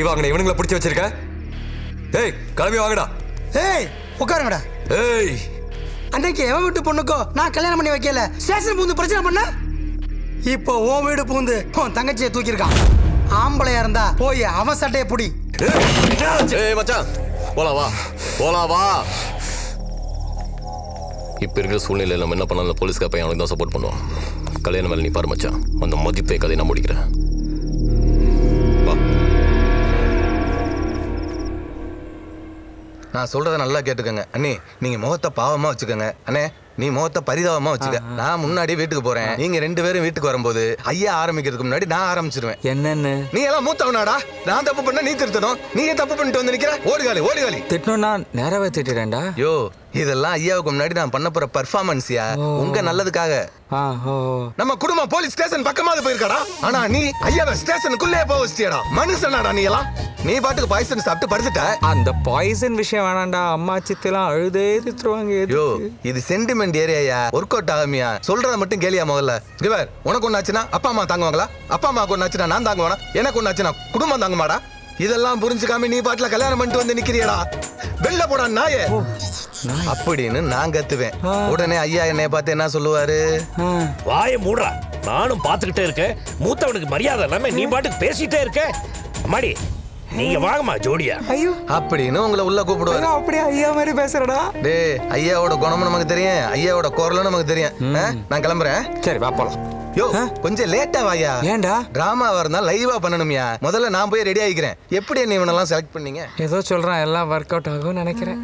அடி வாங்கின இவனுங்களை பிடிச்சி வச்சிருக்க? ஏய் கிளம்பி வாங்கடா. ஏய் உட்காருங்கடா. ஏய். அன்னைக்கு எவன் வீட்டு பொண்ணுக்கோ நான் கல்யாணம் பண்ணி வைக்கல. ஸ்டேஷன் பூந்து பிரச்சனை பண்ண? இப்போ உன் வீடு பூந்து உன் தங்கச்சியை தூக்கியிருக்கான். ஆம்பளையா இருந்தா போய் அவன் சட்டையை புடி. ஏய் மச்சான். போலாம் வா. போலாம் வா. இப்ப இருக்கிற சூழ்நிலையில நம்ம என்ன பண்ணலாம் போலீஸ்க்கு பையன் அவனுக்கு தான் சப்போர்ட் பண்ணுவான். கல்யாணம் வேலை நீ பாரு மச்சான். அந்த மதிப்பை கதை நான் முடிக்கிறேன். நான் சொல்றத நல்லா கேட்டுக்கோங்க. அண்ணி நீங்க முகத்தை பாவமா வச்சுக்கோங்க. அண்ணே நீ முகத்தை பரிதாபமா வச்சுக்க. நான் முன்னாடி வீட்டுக்கு போறேன். நீங்க ரெண்டு பேரும் வீட்டுக்கு வரும்போது ஐயா ஆரம்பிக்கிறதுக்கு முன்னாடி நான் ஆரம்பிச்சிருவேன். என்னன்னு? நீ எல்லாம் மூத்தவனாடா? நான் தப்பு பண்ண நீ திருத்தணும். நீ ஏன் தப்பு பண்ணிட்டு வந்து நிக்கிற? ஓடுகாலி ஓடுகாலி திட்டணும்னா நேராவே திட்டுறேன்டா யோ இதெல்லாம் ஐயாவுக்கு முன்னாடி நான் பண்ண போற பர்ஃபார்மன்ஸ்யா உங்க நல்லதுக்காக. நம்ம குடும்பம் போலீஸ் ஸ்டேஷன் பக்கமாவது போயிருக்காடா? ஆனா நீ ஐயாவை ஸ்டேஷனுக்குள்ளே போக வச்சிட்டியாடா. மனுஷனாடா நீ எல்லாம். நீ பாட்டுக்கு பாய்சன் சாப்பிட்டு படுத்துட்ட. அந்த பாய்சன் விஷயம் வேணாம்டா. அம்மா சித்தெல்லாம் அழுதே திட்டுருவாங்க யோ இது சென்டிமெண்ட் ஏரியாயா? ஒர்க் அவுட் ஆகாமியா? சொல்றத மட்டும் கேளியா முதல்ல. இவர் உனக்கு ஒண்ணு ஆச்சுன்னா அப்பா அம்மா தாங்குவாங்களா? அப்பா அம்மாவுக்கு ஒண்ணு ஆச்சுன்னா நான் தாங்குவானா? எனக்கு ஒண்ணு ஆச்சுன்னா குடும்பம் தாங்குமாடா? இதெல்லாம் புரிஞ்சுக்காம நீ பாட்டுல கல்யாணம் பண்ணிட்டு வந்து நிக்கிறியடா. வெளில போடா நாயே. அப்படின்னு நான் கத்துவேன். உடனே ஐயா என்னைய பார்த்து என்ன சொல்லுவாரு? வாயை மூடுறா. நானும் பார்த்துக்கிட்டே இருக்கேன். மூத்தவனுக்கு மரியாதை இல்லாம நீ பாட்டுக்கு பேசிட்டே இருக்க. அம்மாடி நீங்க வாங்கம்மா ஜோடியா. ஐயோ. அப்படின்னு உங்களை உள்ள கூப்பிடுவாரு. அப்படியே? ஐயா மாதிரி பேசுறடா. டேய் ஐயாவோட குணமும் நமக்கு தெரியும். ஐயாவோட குரலும் நமக்கு தெரியும். ஆ? நான் கிளம்புறேன். சரி வா போலாம். யோ கொஞ்சம் லேட்டா வாயா. ஏன்டா? டிராமாவா இருந்தா லைவா பண்ணணும்யா. முதல்ல நான் போய் ரெடி ஆகிக்கிறேன் எப்படி என்ன இவனெல்லாம் செலக்ட் பண்ணீங்க? ஏதோ சொல்றான் எல்லாம் ஒர்க் அவுட் ஆகும்னு நினைக்கிறேன்.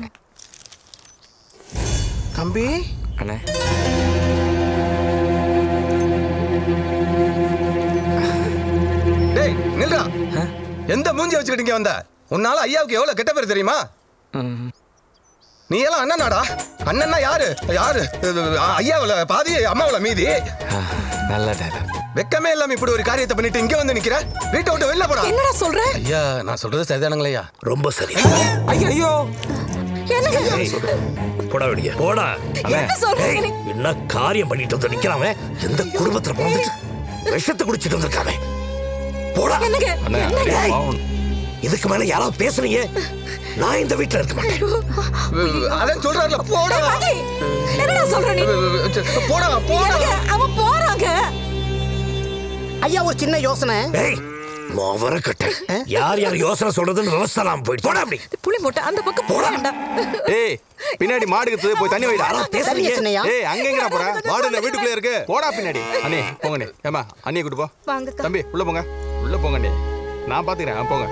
தம்பி? அண்ணே. டேய் நில்றா. எந்த மூஞ்சி வச்சுக்கிட்டு இங்க வந்த? உன்னால ஐயாவுக்கு எவ்வளவு கெட்ட பேர் தெரியுமா? நீ எல்லாம் அண்ணனாடா? அண்ணன்னா யாரு? யாரு? ஐயாவுல பாதி அம்மாவுல மீதி. நல்ல டைலாக் வெக்கமே இல்லாம இப்படி ஒரு காரியத்தை பண்ணிட்டு இங்க வந்து நிக்கிற? வீட்டை விட்டு வெளில போடா. என்னடா சொல்ற? ஐயா நான் சொல்றது சரிதானுங்களா ரொம்ப சரி. ஐயோ. ஏய், போடா வெளிய. போடா. என்ன காரியம் பண்ணிட்டு வந்து நிக்கிறான் எந்த குடும்பத்துல பிறந்துட்டு விஷத்தை குடிச்சிட்டு வந்திருக்காங்க போடா. இதுக்கு மேல யாராவது பேசுறீங்க நான் இந்த வீட்டுல இருக்க மாட்டேன். அதான் சொல்றாருல போடா. என்னடா சொல்ற நீ? போடா போடா? அவன் போறாங்க. ஐயா ஒரு சின்ன யோசனை. ஏய் மோவர கட்ட. யார் யார் யோசனை சொல்றதுன்னு விவசாயம் போயிட்டு போடா அப்படி. புளி மூட்டை அந்த பக்கம் போறான்டா ஏய் பின்னாடி மாடு கத்துது போய் தண்ணி வைடா. பேசுறீங்க. சின்னையா. ஏய் அங்க எங்கடா போற? மாடு என்ன வீட்டுக்குள்ளே இருக்கு. போடா பின்னாடி. அண்ணே போங்க அண்ணே ஏமா அண்ணியை கூட்டு போ. தம்பி உள்ள போங்க. உள்ள போங்க அண்ணே நான் பாத்துக்கிறேன் போங்க.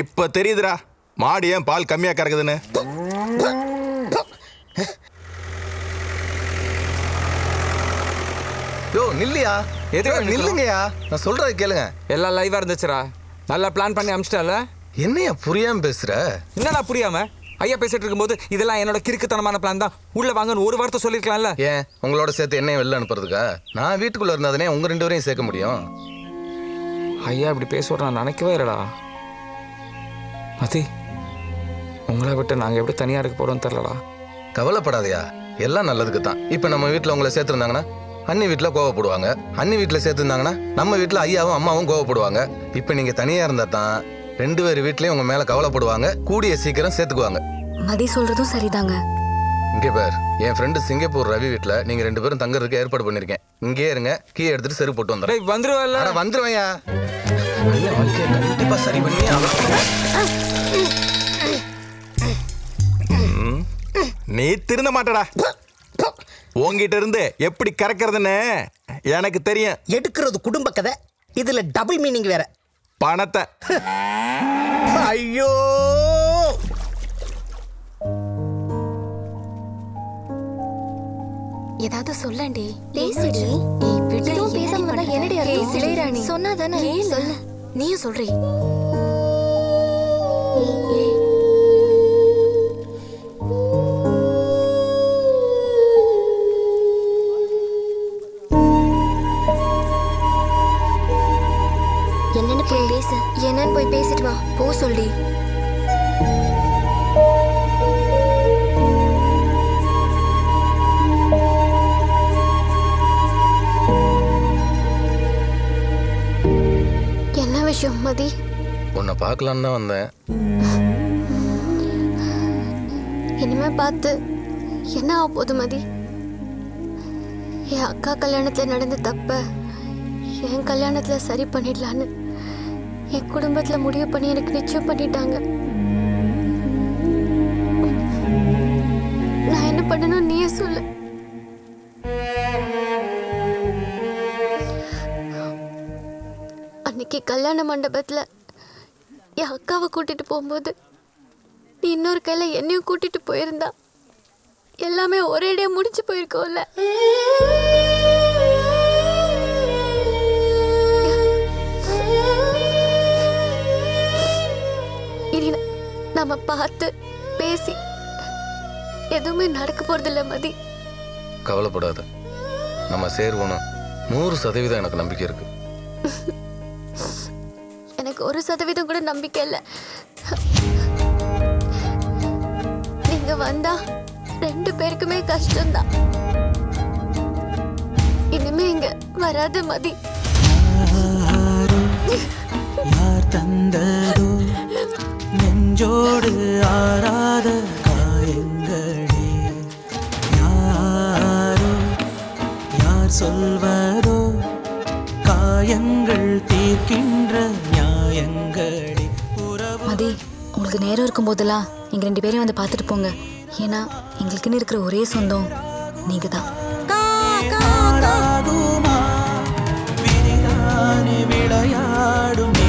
இப்ப தெரியுதுடா. மாடு ஏன் பால் கம்மியா கறக்குதுன்னு? யோ நில்லையா? எதுக்கு நில்லுங்கயா நான் சொல்றதை கேளுங்க. எல்லாம் லைவா இருந்துச்சுடா. நல்லா பிளான் பண்ணி அமிச்சிட்டால என்னையா புரியாம பேசுற? என்னடா புரியாம? ஐயா பேசிட்டு இருக்கும்போது இதெல்லாம் என்னோட கிறுக்குத்தனமான பிளான் தான். உள்ள வாங்கன்னு ஒரு வார்த்தை சொல்லிருக்கலாம்ல. ஏன்? உங்களோட சேர்த்து என்னையும் வெளில அனுப்புறதுக்கா? நான் வீட்டுக்குள்ள இருந்தாதானே உங்க ரெண்டு பேரையும் சேர்க்க முடியும்? ஐயா இப்படி பேசுவார் நான் நினைக்கவே இல்லடா. மதி உங்களை விட்டு நாங்க எப்படி தனியா இருக்க போறோம்னு தெரியலடா. கவலைப்படாதயா. எல்லாம் நல்லதுக்கு தான். இப்போ நம்ம வீட்டில் உங்களை சேர்த்துருந்தாங்கன்னா அண்ணி வீட்டில் கோவப்படுவாங்க. அண்ணி வீட்டில் சேர்த்துருந்தாங்கன்னா நம்ம வீட்டில் ஐயாவும் அம்மாவும் கோவப்படுவாங்க. இப்போ நீங்கள் தனியாக இருந்தால் தான் ரெண்டு பேர் வீட்லேயும் உங்கள் மேலே கவலைப்படுவாங்க. கூடிய சீக்கிரம் சேர்த்துக்குவாங்க. மதி சொல்றதும் சரிதாங்க. இங்கே பேர் என் ஃப்ரெண்டு சிங்கப்பூர் ரவி வீட்டில் நீங்கள் ரெண்டு பேரும் தங்கறதுக்கு ஏற்பாடு பண்ணியிருக்கேன் இங்கேயே இருங்க கீ எடுத்துட்டு செருப்பு போட்டு வந்துடுறேன். வந்துருவல்ல அட வந்துருவையா நல்ல வாழ்க்கையை கண்டிப்பா சரி பண்ணி. நீ திருந்த மாட்டடா. உங்ககிட்ட இருந்து எப்படி கறக்கிறதுன்னு எனக்கு தெரியும். எடுக்கிறது குடும்ப கதை. இதுல டபுள் மீனிங் வேற. பணத்தை. ஐயோ! ஏதாவது சொல்லண்டி. பேசுடி. ஏய் விடு. எதுவும் பேசாம வந்தா என்னடி அர்த்தம்? சிலைராணி. சொன்னாதானே? சொல்லு. நீயும் சொல்றி. என்னன்னு போய் பேசிட்டு வா. போ சொல்லி. என்ன விஷயம் மதி? உன்னை பார்க்கலான்னு தான் வந்தேன். இனிமே பார்த்து என்ன ஆக போகுது மதி? என் அக்கா கல்யாணத்துல நடந்த தப்ப என் கல்யாணத்துல சரி பண்ணிடலான்னு என் குடும்பத்துல முடிவு பண்ணி எனக்கு நிச்சயம் பண்ணிட்டாங்க. நான் என்ன பண்ணணும் நீயே சொல்லு. அன்னைக்கு கல்யாண மண்டபத்துல என் அக்காவை கூட்டிட்டு போகும்போது நீ இன்னொரு கையில என்னையும் கூட்டிட்டு போயிருந்தா. எல்லாமே ஒரேடியா முடிச்சு போயிருக்கோம்ல. நம்ம பார்த்து பேசி எதுவுமே நடக்க போறதில்ல மதி. கவலைப்படாத. நம்ம சேருவோன்னு நூறு சதவீதம் எனக்கு நம்பிக்கை இருக்கு. எனக்கு ஒரு சதவீதம் கூட நம்பிக்கை இல்லை. நீங்க வந்தா ரெண்டு பேருக்குமே கஷ்டம்தான். இனிமே இங்க வராத மதி. யார் தந்ததோ நெஞ்சோடு ஆறாத காயங்களே. யாரோ யார் சொல்வதோ காயங்கள் தீர்க்கின்ற நியாயங்களே. மதி உங்களுக்கு நேரம் இருக்கும் போதெல்லாம் எங்க ரெண்டு பேரையும் வந்து பார்த்துட்டு போங்க. ஏன்னா எங்களுக்குன்னு இருக்கிற ஒரே சொந்தம் நீங்க தான் விளையாடும்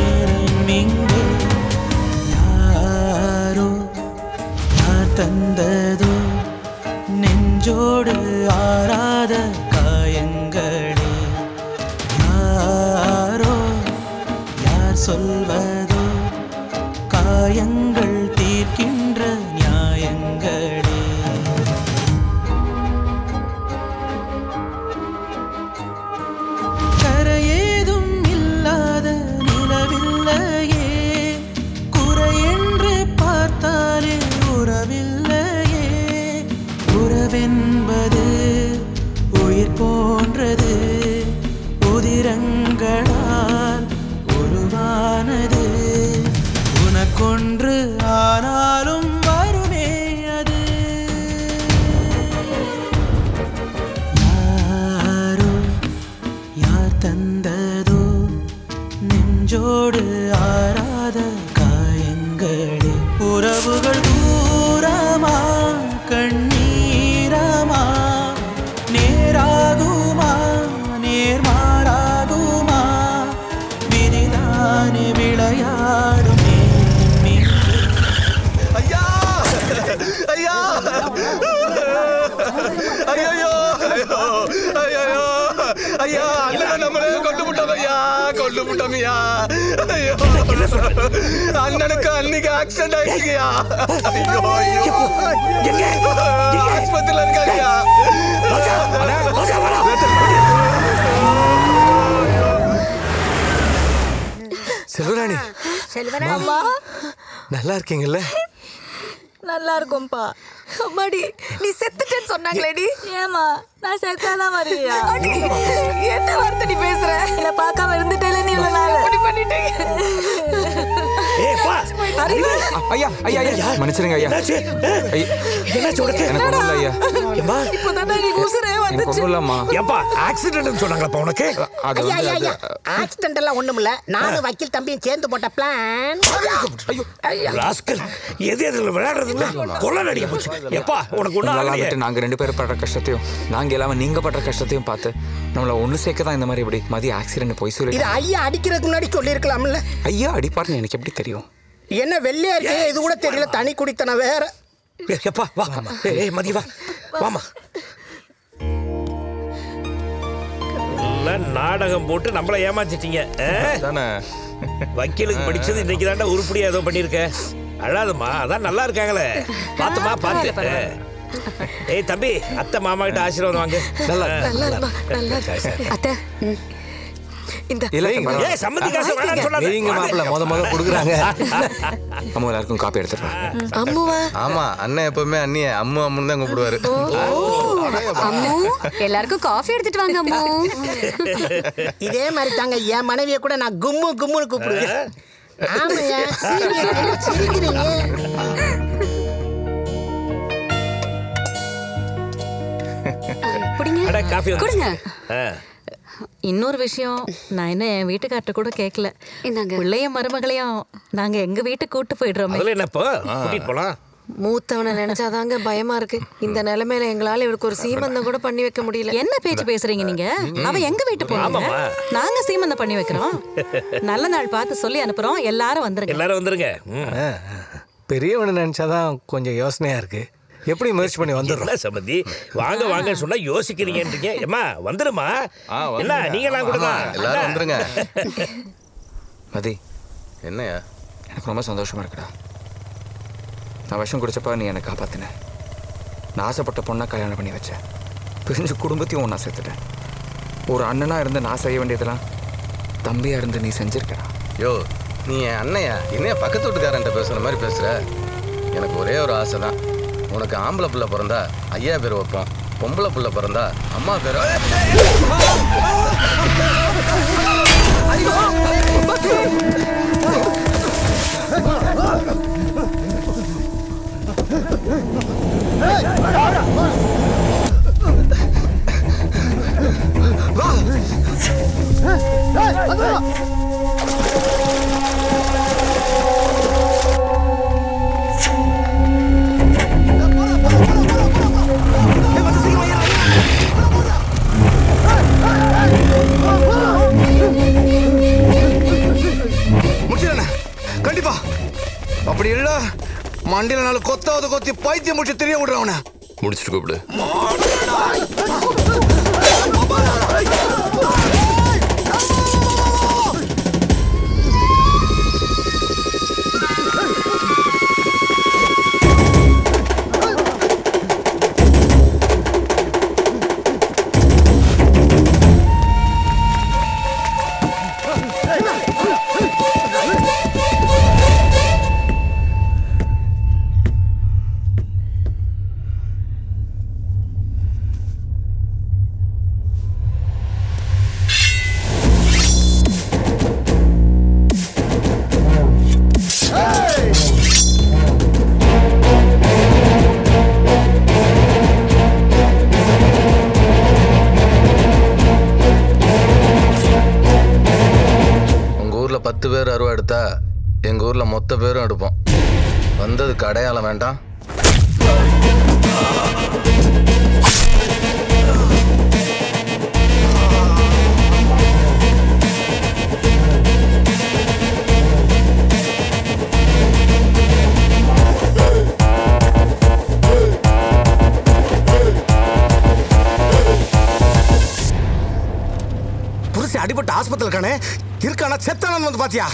தந்ததோ? நெஞ்சோடு ஆறாத காயங்களே. யாரோ? யார் சொல்வ வந்ததோ நெஞ்சோடு கொண்டு விட்டோம் ஐயா. ஐயோ அண்ணனுக்கு அன்னைக்கு ஆக்சிடென்ட் ஆயிடுச்சுங்கய்யா. ஐயோ ஐயோ. ஆஸ்பத்திரியில இருக்காங்கய்யா. செல்வராணி. செல்வராமா? நல்லா இருக்கீங்கல்ல? நல்லா இருக்கும்பா அம்மாடி நீ செத்துட்டேன்னு சொன்னாங்களேடி. ஏமா நான் செத்தாதான் வருவியா? என்ன வார்த்தை நீ பேசுற? என்ன பார்க்காம இருந்துட்டேல நீ இவ்வளவு நாள்? பண்ணிட்டீங்க. ஐயா. ஐயா ஐயா மன்னிச்சிருங்க ஐயா. ஐயா, என்னாச்சு உனக்கு? எனக்கு ஒண்ணும் ஐயா. இப்பதானே நீ உசுரே எனக்கு ஒண்ணும் இல்லம்மா. ஏப்பா ஆக்சிடென்ட் சொன்னாங்களப்பா உனக்கு? அது ஐயா ஐயா ஐயா. ஆக்சிடென்ட் எல்லாம் ஒண்ணும் இல்ல. நானும் வக்கீல் தம்பியும் சேர்ந்து போட்ட பிளான் ராஸ்கல் எது எதுல விளையாடுறது இல்ல கொலை நடிக்க போச்சு. எப்பா உனக்கு ஒண்ணும் ஆகலையே. நாங்க ரெண்டு பேரும் படுற கஷ்டத்தையும் நாங்க எல்லாமே நீங்க படுற கஷ்டத்தையும் பார்த்து நம்மள ஒண்ணு சேர்க்க தான் இந்த மாதிரி இப்படி மதிய ஆக்சிடென்ட் போய் இது சொல்லி ஐயா அடிக்கிறதுக்கு முன்னாடி சொல்லியிருக்கலாம்ல. ஐயா அடிப்பார்னு எனக்கு எப்படி தெரியும்? என்ன வெள்ளையா இருக்கு இது கூட தெரியல தனி குடித்தனம் வேற. எப்பா வா ஏய், ஏய் மதி வா. வாமா. நாடகம் போட்டு நம்மள ஏமாத்திட்டீங்க ஆ? வக்கீலுக்கு படிச்சது இன்னைக்கு தாண்டா உருப்படியா ஏதோ பண்ணிருக்க அழாதம்மா அதான் நல்லா இருக்காங்களே. பாத்துமா பாத்து ஆ. ஏய் தம்பி அத்தை மாமா கிட்ட ஆசீர்வாதம் வாங்க. நல்லா நல்லா இரு. அத்தை இந்த இல்ல ஏய், சம்மந்தி காசு வேணாம்னு சொல்லாத. வைங்க மாப்பிள்ள முத முத கொடுக்குறாங்க. அம்மா எல்லாருக்கும் காப்பி அம்முவா? ஆமா அண்ணன் எப்பவுமே அண்ணிய அம்மு அம்முன்னு தான் கூப்பிடுவாரு. அம்மு எல்லாருக்கும் காஃபி எடுத்துட்டு வாங்க அம்மு. இதே மாதிரி தாங்க என் மனைவிய கூட நான் கும்மு கும்முன்னு கூப்பிடுவேன். சிரிக்கிறீங்க, அட, காஃபி கொடுங்க. இன்னொரு விஷயம் நான் என்ன என் வீட்டுக்கார்ட்ட கூட கேட்கல பிள்ளையும் மருமகளையும் நாங்க எங்க வீட்டுக்கு கூட்டு போயிடுறோமே. அதுல என்னப்போ கூட்டிட்டு போலாம். மூத்தவனை நினைச்சாதாங்க பயமா இருக்கு. இந்த நிலைமையில எங்களால இவருக்கு ஒரு சீமந்தம் கூட பண்ணி வைக்க முடியல. என்ன பேச்சு பேசுறீங்க நீங்க? அவ எங்க வீட்டு ஆமாம்மா. நாங்க சீமந்தம் பண்ணி வைக்கிறோம். நல்ல நாள் பார்த்து சொல்லி அனுப்புறோம். எல்லாரும் வந்துருங்க. எல்லாரும் வந்துருங்க. பெரியவனை நினைச்சாதான் கொஞ்சம் யோசனையா இருக்கு. எப்படி முயற்சி பண்ணி வந்துடுறோம்? சம்பந்தி வாங்க வாங்க சொன்னா யோசிக்கிறீங்கன்றீங்க. ஏமா வந்துருமா? என்ன நீங்களாம் கூட ஆமா, எல்லாரும் வந்துருங்க. <laughs> மதி. என்னையா எனக்கு ரொம்ப சந்தோஷமா இருக்குடா. நான் விஷம் குடிச்சப்ப நீ என்னை காப்பாத்தின. நான் ஆசைப்பட்ட பொண்ணை கல்யாணம் பண்ணி வச்சேன். பிரிஞ்சு குடும்பத்தையும் ஒன்றா சேர்த்துட்டேன். ஒரு அண்ணனா இருந்து நான் செய்ய வேண்டியதெல்லாம் தம்பியா இருந்து நீ செஞ்சிருக்கடா. யோ நீ என் அண்ணையா என்னைய பக்கத்து வீட்டுக்காரன்ட்ட பேசுற மாதிரி பேசுற? எனக்கு ஒரே ஒரு ஆசை தான் உனக்கு ஆம்பளை பிள்ளை பிறந்தா ஐயா பேர் வைப்போம் பொம்பளை பிள்ளை பிறந்தா அம்மா பேர் முடிச்சிடண்ணே கண்டிப்பா. அப்படி இல்ல மண்டியில நாலு கொத்தாவது கொத்தி பைத்தியம் முடிச்சு தெரிய விடுறேன் அவனை. முடிச்சுட்டு கூப்பிடு. அடையாளம் வேண்டாம். செத்தானு வந்து பாத்தியா?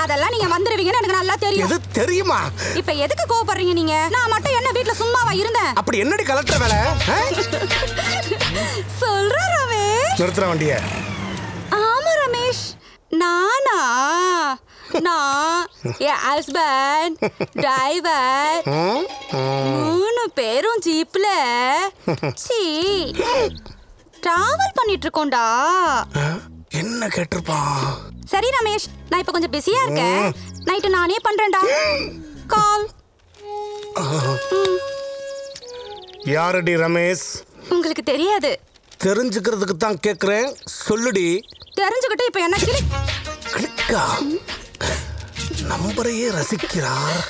அதெல்லாம் நீங்க வந்துருவீங்கன்னு எனக்கு நல்லா தெரியும். எது தெரியுமா? இப்ப எதுக்கு கோவப்படுறீங்க நீங்க? நான் மட்டும் என்ன வீட்ல சும்மாவா இருந்தேன்? அப்படி என்னடி கலெக்டர் வேலை? <laughs> சொல்ற ரமேஷ். நிறுத்துற வண்டிய. ஆமா ரமேஷ். நானா? நான் என் ஹஸ்பண்ட் டிரைவர் மூணு பேரும் ஜீப்ல. சீ. <laughs> டிராவல் பண்ணிட்டு இருக்கோம்டா. என்ன கேட்டிருப்பான்? சரி ரமேஷ் நான் இப்ப கொஞ்சம் பிஸியா இருக்கேன். நைட்டு நானே பண்றேன்டா. கால் யாரடி ரமேஷ்? உங்களுக்கு தெரியாது. தெரிஞ்சுக்கிறதுக்கு தான் கேக்குறேன். சொல்லுடி. தெரிஞ்சுக்கிட்டு இப்ப என்ன கிளி கிளிக்கா? நம்பரையே ரசிக்கிறார்.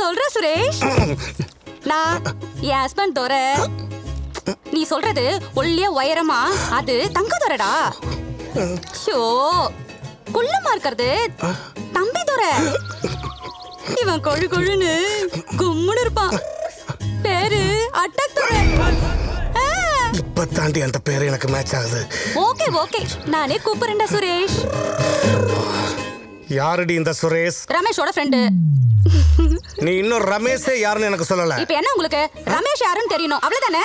சொல்ற சுரேஷ் நான் என் ஹஸ்பண்ட் தோற நீ சொல்றது ஒல்லிய உயரமா அது தங்க தோரடா. ஷோ குள்ளமா இருக்கிறது. தம்பி தோற இவன் கொழு கொழுன்னு கும்முன்னு இருப்பான். பேரு அட்டக் தோற இப்ப தாண்டி அந்த பேர் எனக்கு மேட்ச் ஆகுது. Okay okay. நானே கூப்பிடுறேன்டா சுரேஷ். யாரடி இந்த சுரேஷ்? ரமேஷோட ஃப்ரெண்டு நீ இன்னும் ரமேஷே யாருன்னு எனக்கு சொல்லல. இப்ப என்ன உங்களுக்கு? ரமேஷ் யாருன்னு தெரியணும். அவ்வளவுதானே?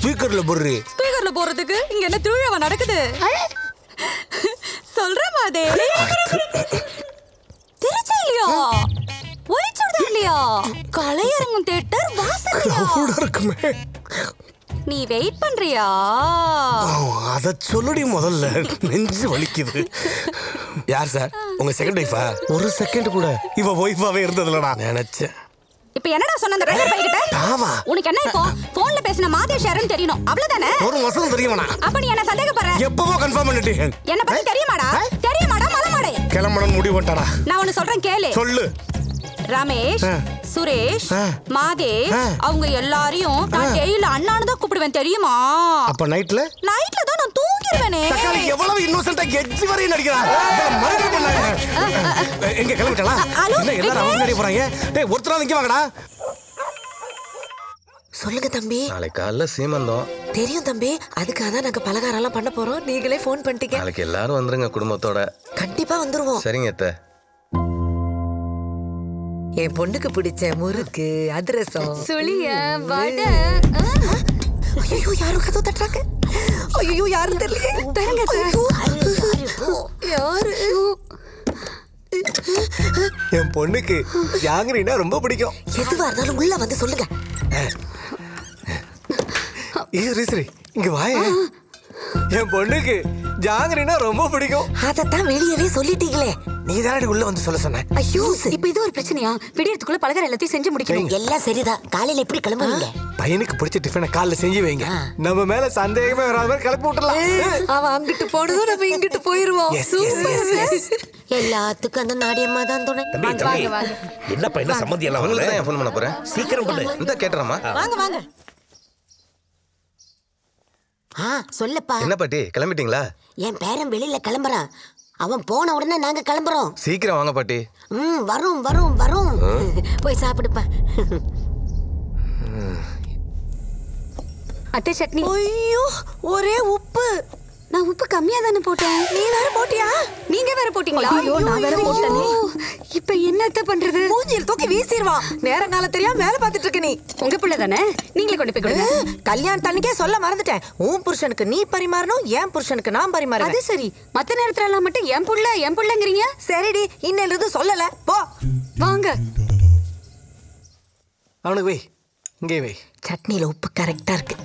ஸ்பீக்கர்ல போடுறி. ஸ்பீக்கர்ல போறதுக்கு இங்க என்ன திருவிழாவா நடக்குது? சொல்றேன் மாதே. திருச்சியிலையா ஒளிச்சுடுதா கலையரங்கம் தேட்டர் வாசல்லையா? இருக்குமே. நீ வெயிட் பண்றியா? அத சொல்லுடி முதல்ல. நெஞ்சு வலிக்குது. யார் சார்? உங்க செகண்ட் ஒய்ஃபா ஒரு செகண்ட் கூட. இவ ஒய்ஃபாவே இருந்ததுலடா நினைச்சேன். இப்ப என்னடா சொன்ன அந்த டிரைவர் தாவா. உனக்கு என்ன இப்போ? போன்ல பேசின மாதேஷ் யாருன்னு தெரியணும். அவ்வளவுதானே? ஒரு வசனம் தெரியுமாண்ணா அப்ப நீ என்ன சந்தேகப்படுற? எப்பவோ கன்ஃபார்ம் பண்ணிட்டேன். என்ன பத்தி தெரியுமாடா? தெரியுமாடா? மலமாடே கிளம்பணும் முடிவு பண்ணிட்டாடா. நான் ஒண்ணு சொல்றேன் கேளு. சொல்லு. ரமேஷ். சுரேஷ். மாதேஷ். அவங்க எல்லாரையும் நான். டெய்லி அண்ணான்னு தான் கூப்பிடுவேன் தெரியுமா? அப்ப நைட்ல நைட்ல தான் நான் தூங்கிடுவேனே தக்காளி எவ்வளவு இன்னோசென்ட்டா எட்ஜ் வரையும் நடிக்கிறா மறுபடியும் பண்ணாங்க எங்க கிளம்பிட்டலாம் ஹலோ, என்ன எல்லாரும் அவங்க நடிக்க போறாங்க? டேய் ஒருத்தரா நிக்க வாங்கடா. சொல்லுங்க தம்பி. நாளைக்கு காலைல சீமந்தம். தெரியும் தம்பி. அதுக்காக தான் நாங்க பலகாரம் எல்லாம் பண்ண போறோம். நீங்களே ஃபோன் பண்ணிட்டீங்க. நாளைக்கு எல்லாரும் வந்துருங்க குடும்பத்தோட. கண்டிப்பா வந்துருவோம். சரிங்க அத்தை. என் பொண்ணுக்கு பிடிச்ச முறுக்கு அதிரசம். சுளிய வடை. ஐயோ யாரும் கதவு தட்டுறாங்க? ஐயோ யாரும் தெரியலையே. தரங்க யாரு? என் பொண்ணுக்கு ஜாங்கிரினா ரொம்ப பிடிக்கும். எதுவா இருந்தாலும் உள்ள வந்து சொல்லுங்க. ஏ ரீசரி இங்க வாய என் பொண்ணுக்கு ஜாங்கிரினா ரொம்ப பிடிக்கும். அதத்தான் வெளியவே சொல்லிட்டீங்களே. நீ தானடி உள்ள வந்து சொல்ல சொன்ன. ஐயோ இப்ப இது ஒரு பிரச்சனையா? விடியறதுக்குள்ள பலகாரம் எல்லாத்தையும் செஞ்சு முடிக்கணும். எல்லாம் சரிதான். காலையில எப்படி கிளம்புவீங்க பையனுக்கு பிடிச்ச டிஃபனை காலைல செஞ்சு வைங்க. நம்ம மேல சந்தேகமே வராத மாதிரி கிளப்பி விட்டுலாம் அவன் அங்கிட்டு போனதும் நம்ம இங்கிட்டு போயிருவோம். எல்லாத்துக்கும் அந்த நாடியம்மா தான் துணை. என்ன சம்மந்தி எல்லாம் உங்களுக்கு தான் ஃபோன் பண்ண போறேன். சீக்கிரம் பண்ணு. இந்த கேட்டுறாமா வாங்க வாங்க. ஆ சொல்லப்பா. என்ன பாட்டி கிளம்பிட்டீங்களா? என் பேரன் வெளியில கிளம்புறான். அவன் போன உடனே நாங்க கிளம்புறோம். சீக்கிரம் வாங்க பாட்டி. ம் வரும் வரும் வரும். போய் சாப்பிடுப்பா. அத்தை சட்னி. ஐயோ ஒரே உப்பு. நான் உப்பு கம்மியா தானே போட்டேன்? நீ வேற போட்டியா? நீங்க வேற போட்டீங்களா? ஐயோ நான் வேற போட்டேனே. இப்ப என்னத்த பண்றது? மூஞ்சில் தூக்கி வீசிடுவான் நேரங்காலம் தெரியாம வேலை பார்த்துட்டு இருக்க நீ. உங்க பிள்ளை தானே? நீங்களே கொண்டு போய் கொடுங்க. கல்யாணத்தன்னைக்கே சொல்ல மறந்துட்டேன். உன் புருஷனுக்கு நீ பரிமாறணும் என் புருஷனுக்கு நான் பரிமாறணும். அது சரி. மத்த நேரத்துல எல்லாம் மட்டும் என் புள்ள என் புள்ளங்கிறீங்க? சரிடி இன்னையில இருந்து சொல்லல. போ. வாங்க. அவனுக்கு வை. இங்கே வை. சட்னியில உப்பு கரெக்டா இருக்கு.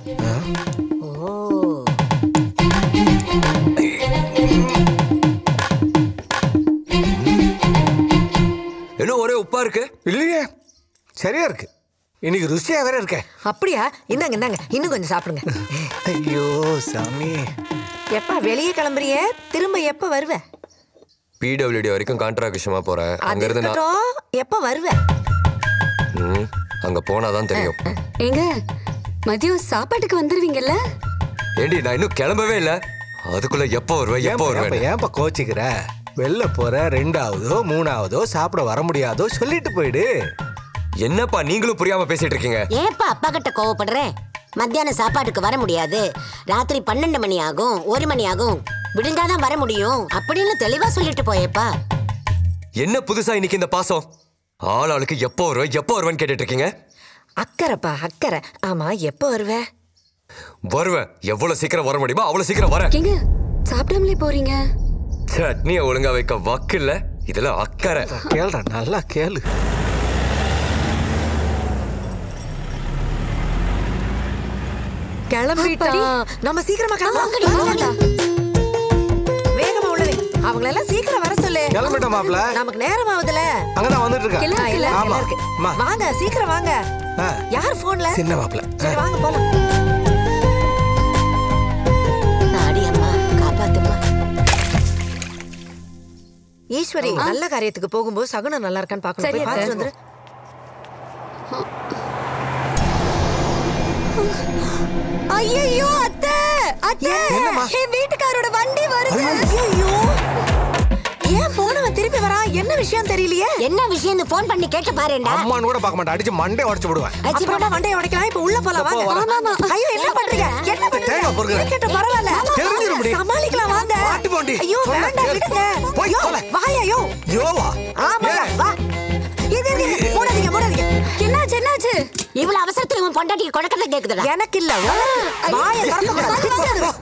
உப்பா இருக்கு. இல்லையே. சரியா இருக்கு. இன்னைக்கு ருசியா வேற இருக்க. அப்படியா? இந்தாங்க இந்தாங்க. இன்னும் கொஞ்சம் சாப்பிடுங்க. ஐயோ சாமி. எப்பா வெளியே கிளம்புறிய? திரும்ப எப்ப வருவ? பிடபிள்யூடி வரைக்கும் கான்ட்ராக்ட் விஷயமா போறேன் அங்க இருந்து நான் எப்ப வருவ? அங்க போனாதான் தெரியும். ஏங்க மதியம் சாப்பாட்டுக்கு வந்துருவீங்கல்ல? ஏண்டி நான் இன்னும் கிளம்பவே இல்ல. அதுக்குள்ள எப்போ வருவேன் எப்போ வருவேன் ஏன்பா, ஏன்பா கோச்சிக்கிற? வெளில போற ரெண்டாவதோ மூணாவதோ சாப்பிட வர முடியாதோ சொல்லிட்டு போயிடு. என்னப்பா நீங்களும் புரியாம பேசிட்டு இருக்கீங்க? ஏன்பா அப்பா கிட்ட கோவப்படுறேன் மத்தியானம் சாப்பாட்டுக்கு வர முடியாது. ராத்திரி பன்னெண்டு மணி ஆகும் ஒரு மணி ஆகும். விடிஞ்சாதான் வர முடியும். அப்படின்னு தெளிவா சொல்லிட்டு போயேப்பா என்ன புதுசா இன்னைக்கு இந்த பாசம்? ஆள் ஆளுக்கு எப்போ வருவேன் எப்போ வருவேன்னு கேட்டுட்டு இருக்கீங்க? அக்கறைப்பா அக்கறை. ஆமா எப்ப வருவ? வருவேன். எவ்வளவு சீக்கிரம் வர முடியுமோ அவ்வளவு சீக்கிரம் வரேன். சாப்பிடாமலே போறீங்க? சட்னியை ஒழுங்கா வைக்க வக்கு இல்ல இதெல்லாம் அக்கறை. கேளுடா நல்லா கேளு. கிளம்பிட்டான் நம்ம சீக்கிரமா கிளம்பலாம். வேகமா உள்ளவே அவங்கள எல்லாம் சீக்கிரம் வர சொல்லு. கிளம்பிட்டோம் மாப்ள நமக்கு நேரம் ஆகுதுல அங்கதான் வந்துட்டு இருக்கா. இல்ல. வாங்க சீக்கிரம் வாங்க. யார் போன்ல சின்ன மாப்பிள சரி வாங்க போலாம். ஈஸ்வரி நல்ல காரியத்துக்கு போகும்போது சகுனம் நல்லா இருக்கான்னு பார்த்துட்டு அத்தை. வந்துரு. ஐயோ அத்தை! அத்தை! என் வீட்டுக்காரோட வண்டி வருது. ஐயோ ஏன் போனவன் திருப்பி வரா என்ன விஷயம் தெரியலையே? என்ன விஷயம் போன் பண்ணி கேட்டு பாருடா அம்மான்னு கூட பார்க்க மாட்டேன். அடிச்சு மண்டே உடைச்சு விடுவேன் போட்டா மண்டே உடைக்கலாம்? இப்ப உள்ள போலாம் வாங்க. ஆமா ஐயோ என்ன பண்றீங்க? என்ன பண்றீங்க? பொறுங்க கேட்ட பரவாயில்ல. தெரிஞ்சிரும் சமாளிக்கலாம் வாங்க. மாட்டு போண்டி. ஐயோ வேண்டாம் விடுங்க. போய் போல வா ஐயோ. யோவா. ஆமா வா. இது இது போடாதீங்க போடாதீங்க என்னாச்சு என்னாச்சு? இவ்வளவு அவசரத்துல உன் பொண்டாட்டிக்கு கொடக்கத்தை கேக்குதுடா. எனக்கு இல்ல. வாயை திறக்க கூடாது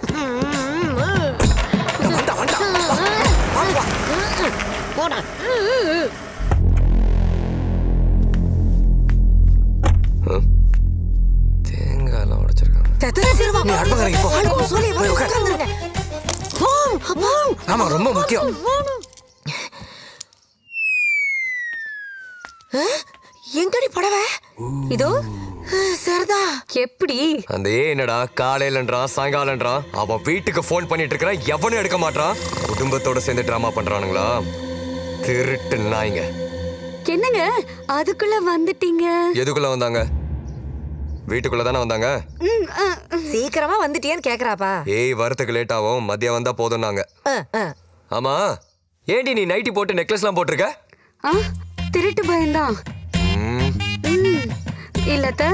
போடா. தேங்காயெல்லாம் உடைச்சிருக்காங்க. ஆமா ரொம்ப முக்கியம். எங்கடி படவை? இதோ. சரிதா. எப்படி? அந்த ஏ என்னடா காலையிலன்றான் சாயங்காலன்றான் அவன் வீட்டுக்கு ஃபோன் பண்ணிட்டு இருக்கிறான் எவனும் எடுக்க மாட்டான் குடும்பத்தோட சேர்ந்து ட்ராமா பண்றானுங்களா? திருட்டு நாய்ங்க. என்னங்க? அதுக்குள்ள வந்துட்டீங்க? எதுக்குள்ள வந்தாங்க? வீட்டுக்குள்ள தானே வந்தாங்க? சீக்கிரமா வந்துட்டியேன்னு கேக்குறாப்பா. ஏய் வரத்துக்கு லேட் ஆகும் மதியம் வந்தா போதும்னாங்க. அஹ், அஹ். ஆமா. ஏண்டி நீ நைட்டி போட்டு நெக்லஸ்லாம் போட்டிருக்க? ஆ, திருட்டு ம், இல்லத்த.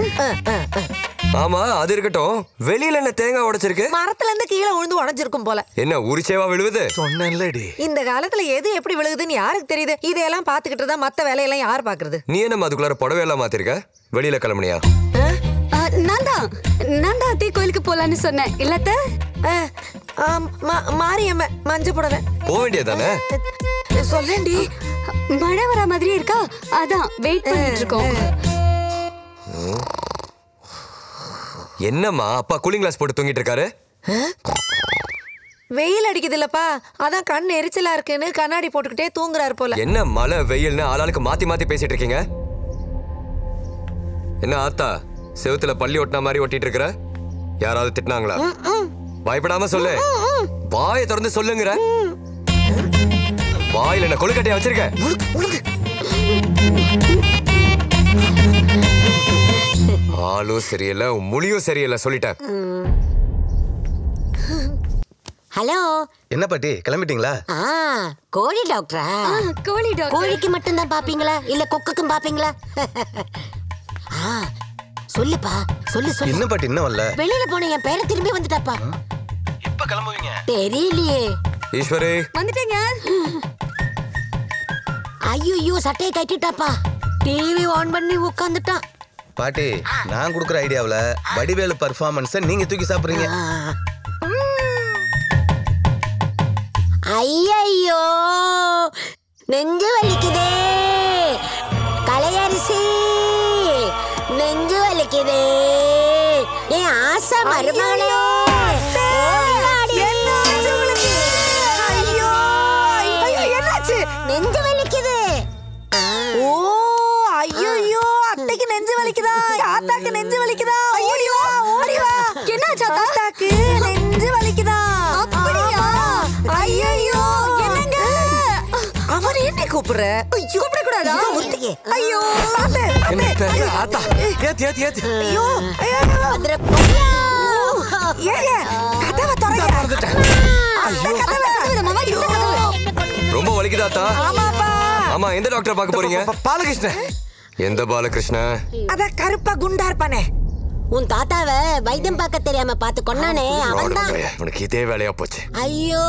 ஆமா அது இருக்கட்டும். வெளியில என்ன தேங்காய் உடைச்சிருக்கு? மரத்துல இருந்து கீழே விழுந்து உடஞ்சிருக்கும் போல. என்ன உரிச்சேவா விழுவுது? சொன்னேன்லடி. இந்த காலத்துல எது எப்படி விழுகுதுன்னு யாருக்கு தெரியுது? இதையெல்லாம் பாத்துக்கிட்டு தான் மத்த வேலையெல்லாம் யார் பாக்குறது நீ என்ன அதுக்குள்ளார புடவை எல்லாம் மாத்திருக்க? வெளியில கிளம்புனியா? ஆ, நான் தான். நான் தான் அத்தை கோயிலுக்கு போலான்னு சொன்னேன். இல்லத்த? மாரியம்ம மஞ்ச புடவை. போக வேண்டியதானே சொல்லேன்டி. மழை வர மாதிரி இருக்கா? அதான் வெயிட் பண்ணிட்டு இருக்கோம். என்னம்மா அப்பா கூலிங் கிளாஸ் போட்டு தூங்கிட்டு இருக்காரு? வெயில் அடிக்குது இல்லப்பா அதான் கண் எரிச்சலா இருக்குன்னு கண்ணாடி போட்டுக்கிட்டே தூங்குறாரு போல. என்ன மழை வெயில்னு ஆளாளுக்கு மாத்தி மாத்தி பேசிட்டு இருக்கீங்க? என்ன ஆத்தா செவுத்துல பள்ளி ஒட்டின மாதிரி ஒட்டிட்டு இருக்கிற? யாராவது திட்டினாங்களா? பயப்படாம சொல்லு. வாயை திறந்து சொல்லுங்கிற. வாயில என்ன கொழுக்கட்டையா வச்சிருக்க? ஆளும் சரியில்லை உன் மொழியும் சரியில்லை சொல்லிட்டேன். ஹலோ. என்ன பாட்டி கிளம்பிட்டீங்களா? ஆ கோழி டாக்டரா? கோழி டாக்டர். கோழிக்கு மட்டும்தான் பாப்பீங்களா? இல்ல கொக்குக்கும் பாப்பீங்களா? ஆ சொல்லுப்பா சொல்லு சொல்லு. என்ன பாட்டி இன்னும் வரல. வெளியில போன என் பேரை திரும்பி வந்துட்டாப்பா. எப்ப கிளம்புவீங்க? தெரியலையே. ஈஸ்வரி. வந்துட்டேங்க. ஐயோ சட்டையை கட்டிட்டாப்பா. டிவி ஆன் பண்ணி உட்காந்துட்டான் பாட்டி நான் கொடுக்குற ஐடியாவுல வடிவேலு பர்ஃபார்மன்ஸை நீங்க தூக்கி சாப்பிடுறீங்க. ஐயையோ நெஞ்சு வலிக்குதே. கலையரிசி நெஞ்சு வலிக்குதே. என் ஆசை மருமகளே. கூப்பிடுற? ஐயோ. கூடாதா ஐயோ பாத்து ஆத்தா ஏத்து ஏத்து ஏத்து. ஐயோ ஐயோ ஏங்க கதவை ஐயோ. ரொம்ப வலிக்குதாத்தா ஆமாப்பா. ஆமா எந்த டாக்டர் பார்க்க போறீங்க? பாலகிருஷ்ணன் எந்த பாலகிருஷ்ணன் அத கருப்பா குண்டா இருப்பானே உன் தாத்தாவை வைத்தியம் பார்க்க தெரியாம பார்த்து கொண்டானே அவன் தான் உனக்கு இதே வேலையா போச்சு. ஐயோ.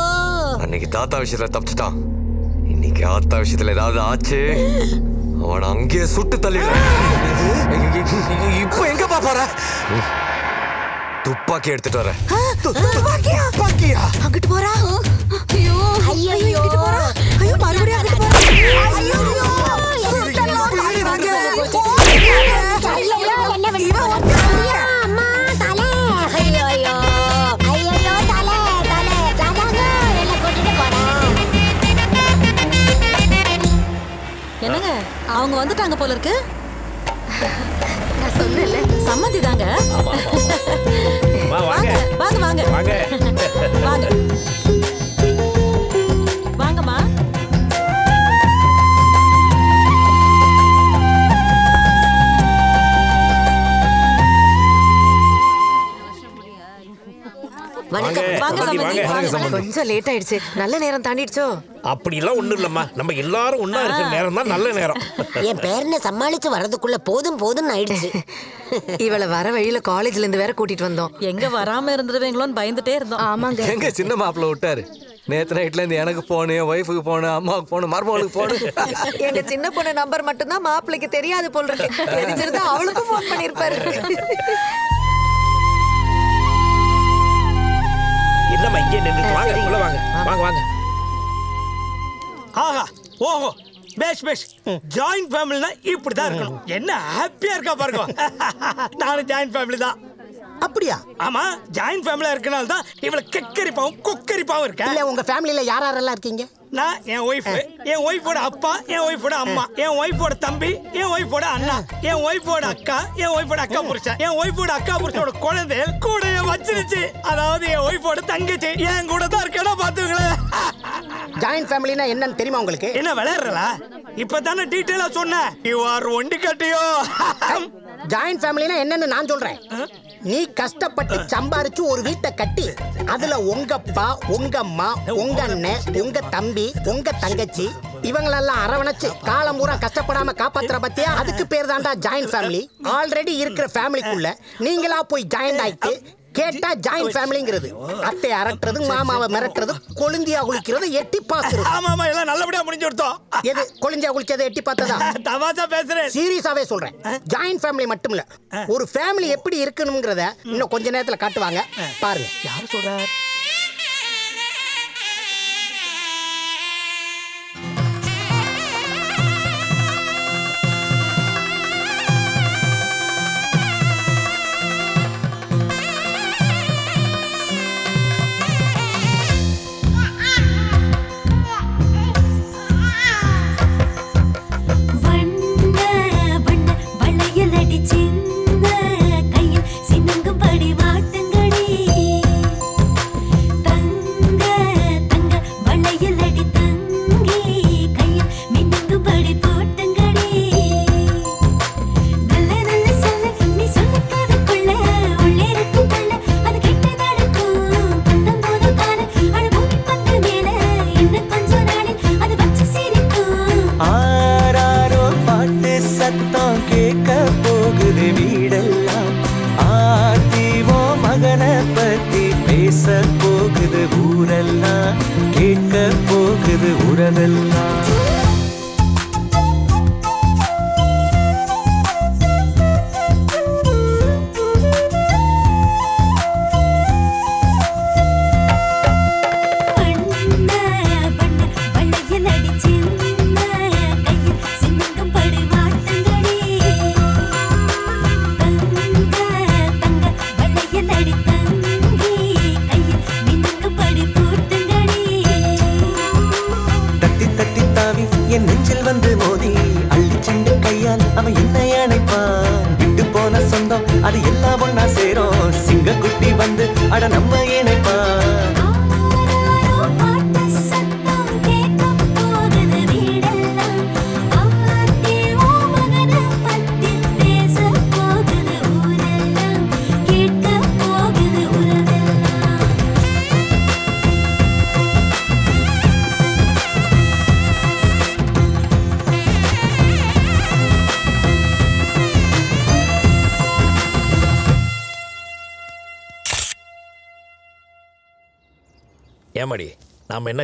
அன்னைக்கு தாத்தா விஷயத்துல தப்பிச்சிட்டான். இன்னைக்கு ஆத்தா விஷயத்துல ஏதாவது ஆச்சு? அவனை அங்கேயே சுட்டு தள்ளிடுறேன். இப்போ எங்க பாப்பார துப்பாக்கி எடுத்துட்டு வரேன். பாக்கியா பாக்கியா அங்கிட்டு போறா? ஐயோ. ஐயோ இங்கிட்டு போறா? ஐயோ மறுபடியும் அங்கிட்டு போறா? ஐயோ சுத்தலாம் தாலி வந்துட்டாங்க போல இருக்கு. நான் சொன்னேன்ல சம்மதி தாங்க. வாங்க வாங்க. வாங்க. வாங்க. சம்மந்தி. கொஞ்சம் லேட் ஆயிடுச்சு. நல்ல நேரம் தாண்டிடுச்சோ? அப்படிலாம் ஒண்ணும் இல்லம்மா. நம்ம எல்லாரும் ஒண்ணா இருக்கிற நேரம் தான் நல்ல நேரம். <laughs> என் பேரனை சமாளிச்சு வர்றதுக்குள்ள போதும் போதும்னு ஆயிடுச்சு. <laughs> இவளை வர வழியில காலேஜ்ல இருந்து வேற கூட்டிட்டு வந்தோம். எங்க வராம இருந்துருவீங்களோன்னு பயந்துட்டே இருந்தோம். ஆமாங்க. எங்க சின்ன மாப்பிள்ள விட்டாரு? நேத்து நைட்ல இருந்து எனக்கு போனு என் ஒய்ஃபுக்கு போனு அம்மாவுக்கு போனு மருமகளுக்கு போனு <laughs> எங்க சின்ன பொண்ணு நம்பர் மட்டும்தான் மாப்பிள்ளைக்கு தெரியாது போல் இருக்கு. தெரிஞ்சிருந்தா அவளுக்கும் ஃபோன் பண்ணிருப்பாரு. என்னம்மா இங்கே நின்று வாங்க உள்ள வாங்க. வாங்க. வாங்க ஆஹா ஓஹோ. பேஷ் பேஷ். ஜாயிண்ட் ஃபேமிலினா இப்படி தான் இருக்கணும். என்ன ஹாப்பியா இருக்கா பாருங்க. <laughs> நானும் ஜாயிண்ட் ஃபேமிலி தான். அப்படியா? ஆமா ஜாயிண்ட் ஃபேமிலியா இருக்கனால தான் இவ்வளவு கெக்கரிப்பாவும் கொக்கரிப்பாவும் இருக்க இல்ல உங்க ஃபேமிலில யார் யாரெல்லாம் இருக்கீங்க? நான் என் ஒய்ஃப் என் ஒய்ஃபோட அப்பா என் ஒய்ஃபோட அம்மா என் ஒய்ஃபோட தம்பி என் ஒய்ஃபோட அண்ணா என் ஒய்ஃபோட அக்கா என் ஒய்ஃபோட அக்கா புருஷன் என் ஒய்ஃபோட அக்கா புருஷனோட குழந்தை கூட வச்சிருச்சு. அதாவது என் ஒய்ஃபோட தங்கச்சி என் கூட தான் இருக்கடா பாத்துங்களேன் ஜாயிண்ட் ஃபேமிலினா என்னன்னு தெரியுமா உங்களுக்கு? என்ன விளையாடுறா இப்பதானே டீட்டெயிலா சொன்னேன். யூ ஆர் ஒண்டி கட்டியோ ஜாயிண்ட் ஃபேமிலினா என்னன்னு நான் சொல்றேன். நீ கஷ்டப்பட்டு சம்பாரிச்சு ஒரு வீட்டை கட்டி அதுல உங்கப்பா உங்க அம்மா உங்க அண்ணன் உங்க தம்பி உங்க தங்கச்சி இவங்களெல்லாம் அரவணைச்சு காலம் பூரா கஷ்டப்படாம காப்பாத்துற பத்தியா? அதுக்கு பேர் தான்டா ஜாயிண்ட் ஃபேமிலி ஆல்ரெடி இருக்கிற ஃபேமிலிக்குள்ள நீங்களா போய் ஜாயிண்ட் ஆயிட்டு கேட்டா ஜாயிண்ட் ஃபேமிலிங்கிறது அத்தை அரட்டுறது மாமாவை மிரட்டுறது கொழுந்தியா குளிக்கிறது எட்டி பாக்குறது ஆமா ஆமா எல்லாம் நல்லபடியா முடிஞ்சு கொடுத்தோம். எது கொழுந்தியா குளிச்சதை எட்டி பார்த்ததா? <laughs> தமாசா பேசுறேன். சீரியஸாவே சொல்றேன். ஜாயிண்ட் ஃபேமிலி மட்டும் இல்ல. ஒரு ஃபேமிலி எப்படி இருக்கணுங்கிறத இன்னும் கொஞ்ச நேரத்துல காட்டுவாங்க. பாருங்க. யார் சொல்றார்?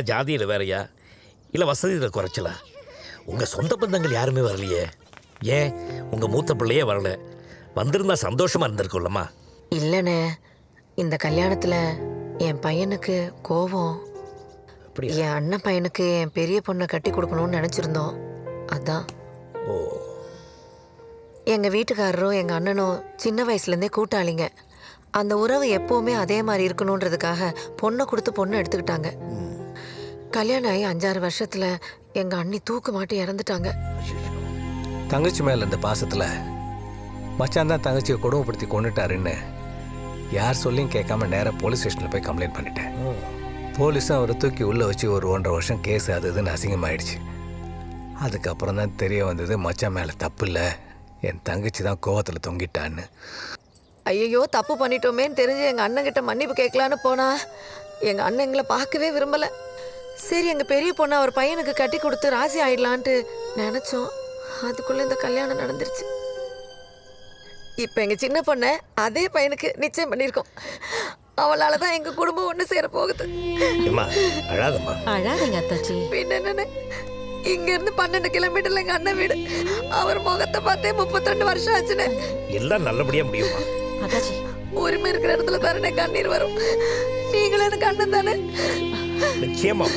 ஜாதியில் வேறையா? இல்லை வசதியில் குறைச்சலா? உங்கள் சொந்த பந்தங்கள் யாருமே வரலையே. ஏன்? உங்கள் மூத்த பிள்ளையே வரல. வந்திருந்தா சந்தோஷமா இருந்திருக்கும்லம்மா. இல்லைண்ணே இந்த கல்யாணத்துல என் பையனுக்கு கோபம் என் அண்ணன் பையனுக்கு என் பெரிய பொண்ணை கட்டி கொடுக்கணும்னு நினைச்சிருந்தோம். அதான். ஓ. எங்க வீட்டுக்காரரும் எங்க அண்ணனும் சின்ன வயசுல இருந்தே கூட்டாளிங்க. அந்த உறவு எப்பவுமே அதே மாதிரி இருக்கணுன்றதுக்காக பொண்ணை கொடுத்து பொண்ணை எடுத்துக்கிட்டாங்க. கல்யாணம் ஆகி அஞ்சாறு வருஷத்துல எங்க அண்ணி தூக்கு மாட்டி இறந்துட்டாங்க. தங்கச்சி மேல இந்த பாசத்துல மச்சான் தான் தங்கச்சியை கொடுமைப்படுத்தி கொண்டுட்டாருன்னு யார் சொல்லியும் கேட்காம நேரா போலீஸ் ஸ்டேஷன்ல போய் கம்ப்ளைண்ட் பண்ணிட்டேன். போலீஸும் அவரை தூக்கி உள்ள வச்சு ஒரு ஒன்றரை வருஷம் கேஸ் அது இதுன்னு அசிங்கமாயிடுச்சு. அதுக்கப்புறம் தான் தெரிய வந்தது மச்சான் மேல தப்பு இல்லை என் தங்கச்சி தான் கோவத்தில் தொங்கிட்டான்னு. ஐயோ தப்பு பண்ணிட்டோமேன்னு தெரிஞ்சு எங்க அண்ணன் கிட்ட மன்னிப்பு கேட்கலான்னு போனா எங்க அண்ணன் எங்களை பார்க்கவே விரும்பல. சரி எங்க பெரிய பொண்ணு அவர் பையனுக்கு கட்டி கொடுத்து ராசி ஆயிடலான்ட்டு நினைச்சோம். அதுக்குள்ள இந்த கல்யாணம் நடந்துருச்சு. இப்ப எங்க சின்ன பொண்ணை அதே பையனுக்கு நிச்சயம் பண்ணியிருக்கோம். அவளால தான் எங்க குடும்பம் ஒண்ணு சேர போகுது. அம்மா அழாதம்மா. அழாதீங்க அத்தாச்சி. பின்ன என்னன்னு? இங்க இருந்து பன்னெண்டு கிலோமீட்டர்ல எங்க அண்ணன் வீடு. அவர் முகத்தை பார்த்தே முப்பத்தி ரெண்டு வருஷம் ஆச்சுன்னு. எல்லாம் நல்லபடியா முடியுமா அத்தாச்சி உரிமை இருக்கிற இடத்துல தானே கண்ணீர் வரும். நீங்களும் எனக்கு அண்ணன் தானே? நிச்சயமா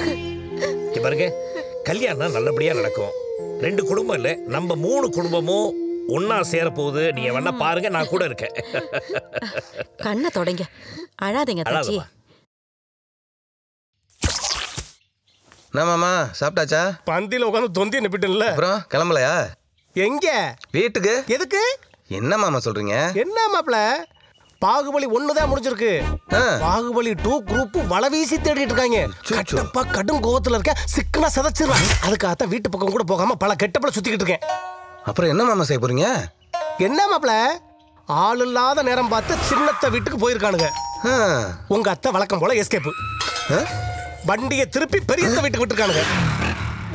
பாருங்க கல்யாணம் நல்லபடியா நடக்கும். ரெண்டு குடும்பம் இல்ல நம்ம மூணு குடும்பமும் ஒன்னா சேர போகுது நீங்க வேணா பாருங்க நான் கூட இருக்கேன். கண்ணை தொடங்க. அழாதீங்க தாச்சி. அழாதம்மா. என்ன மாமா சாப்பிட்டாச்சா? பந்தியில உட்காந்து தொந்தி நிப்பிட்டல அப்புறம் கிளம்பலையா? எங்க? வீட்டுக்கு? எதுக்கு? என்ன மாமா சொல்றீங்க? என்ன மாப்ள பாகுபலி ஒண்ணுதான் முடிஞ்சிருக்கு. பாகுபலி டூ குரூப் வலை வீசி தேடிட்டு இருக்காங்க. கட்டப்பா கடும் கோவத்துல இருக்க சிக்கனா சதைச்சிருவான். அதுக்காகத்தான் வீட்டு பக்கம் கூட போகாம பல கெட்டப்பல சுத்திக்கிட்டு இருக்கேன். அப்புறம் என்ன மாமா செய்ய போறீங்க? என்ன மாப்ள ஆள் இல்லாத நேரம் பார்த்து சின்னத்த வீட்டுக்கு போயிருக்கானுங்க. உங்க அத்தை வழக்கம் போல எஸ்கேப் வண்டியை திருப்பி பெரியத்த வீட்டுக்கு விட்டுருக்கானுங்க.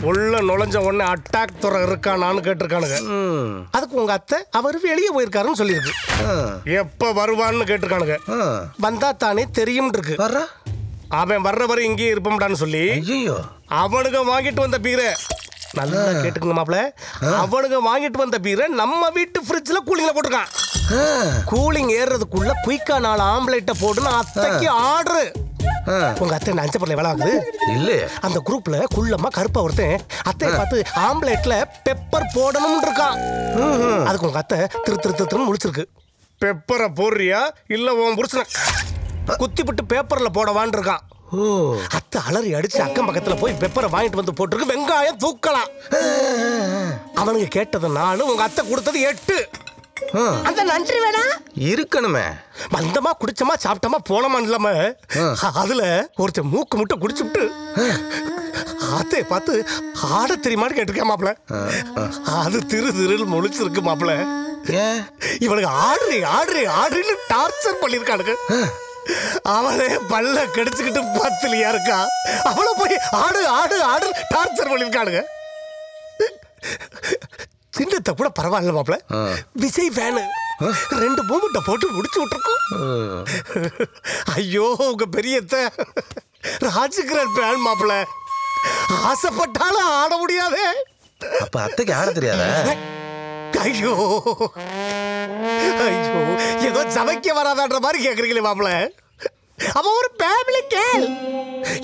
உள்ள நுழைஞ்ச உடனே அட்டாக் துறை இருக்கானான்னு கேட்டிருக்கானுங்க. அதுக்கு உங்க அத்தை அவர் வெளியே போயிருக்காருன்னு சொல்லியிருக்கு. எப்ப வருவான்னு கேட்டிருக்கானுங்க. வந்தா தானே தெரியும் இருக்கு அவன் வர்ற வரை இங்கேயே இருப்போம்டான்னு சொல்லி அவனுங்க வாங்கிட்டு வந்த பீரை நல்லா கேட்டுக்கங்க மாப்ள அவனுங்க வாங்கிட்டு வந்த பீரை நம்ம வீட்டு ஃப்ரிட்ஜ்ல கூலிங்ல போட்டிருக்கான். கூலிங் ஏறுறதுக்குள்ள குயிக்கா நாலு ஆம்லேட்ட போடுன்னு அத்தைக்கு ஆர்டர் உங்க அத்தை அஞ்சு பரல வேலை ஆகுது இல்ல அந்த குரூப்ல குள்ளமா கருப்பா ஒருத்தன் அத்தையை பார்த்து ஆம்லேட்ல பெப்பர் போடணும்னு இருக்கான். அதுக்கு உங்க அத்தை திரு திரு திரு திருன்னு முடிச்சிருக்கு பெப்பரை போடுறியா? இல்ல உன் புருஷனை குத்தி விட்டு பேப்பர்ல போடவான்னு இருக்கான். அத்தை அலறி அடிச்சு அக்கம் பக்கத்துல போய் பெப்பரை வாங்கிட்டு வந்து போட்டிருக்கு. வெங்காயம் தூக்கலாம். அவனுங்க கேட்டது நாலு உங்க அத்தை கொடுத்தது எட்டு. அந்த நன்றி வேணா? இருக்கணுமே. வந்தமா குடிச்சமா சாப்பிட்டமா போனமா இல்லாம அதுல ஒருத்தன் மூக்கு முட்டை குடிச்சுட்டு அத்தை பார்த்து ஆட தெரியுமான்னு கேட்டிருக்கேன் மாப்பிள. அது திரு திருன்னு முழிச்சிருக்கு மாப்பிள. இவனுக்கு ஆடுறி ஆடுறி ஆடுறின்னு டார்ச்சர் பண்ணிருக்கானுங்க அவனே பல்ல கடிச்சுக்கிட்டு பத்துலையா இருக்கா? அவளை போய் ஆடு ஆடு ஆடு டார்ச்சர் பண்ணிருக்கானுங்க சின்னத்தை கூட பரவாயில்ல மாப்பிள. விஜய் ஃபேனு ரெண்டு மூமெண்ட்டை போட்டு முடிச்சு விட்டுருக்கோம். ஐயோ உங்க பெரியத்த. ராஜகிரண் ஃபேன் மாப்பிள. ஆசைப்பட்டாலும் ஆட முடியாதே. அப்ப அத்தைக்கு ஆட தெரியாதா? ஐயோ. ஐயோ ஏதோ சமைக்க வராதான்ற மாதிரி கேக்குறீங்களே மாப்பிள. அவன் ஒரு ஃபேமிலி கேள்.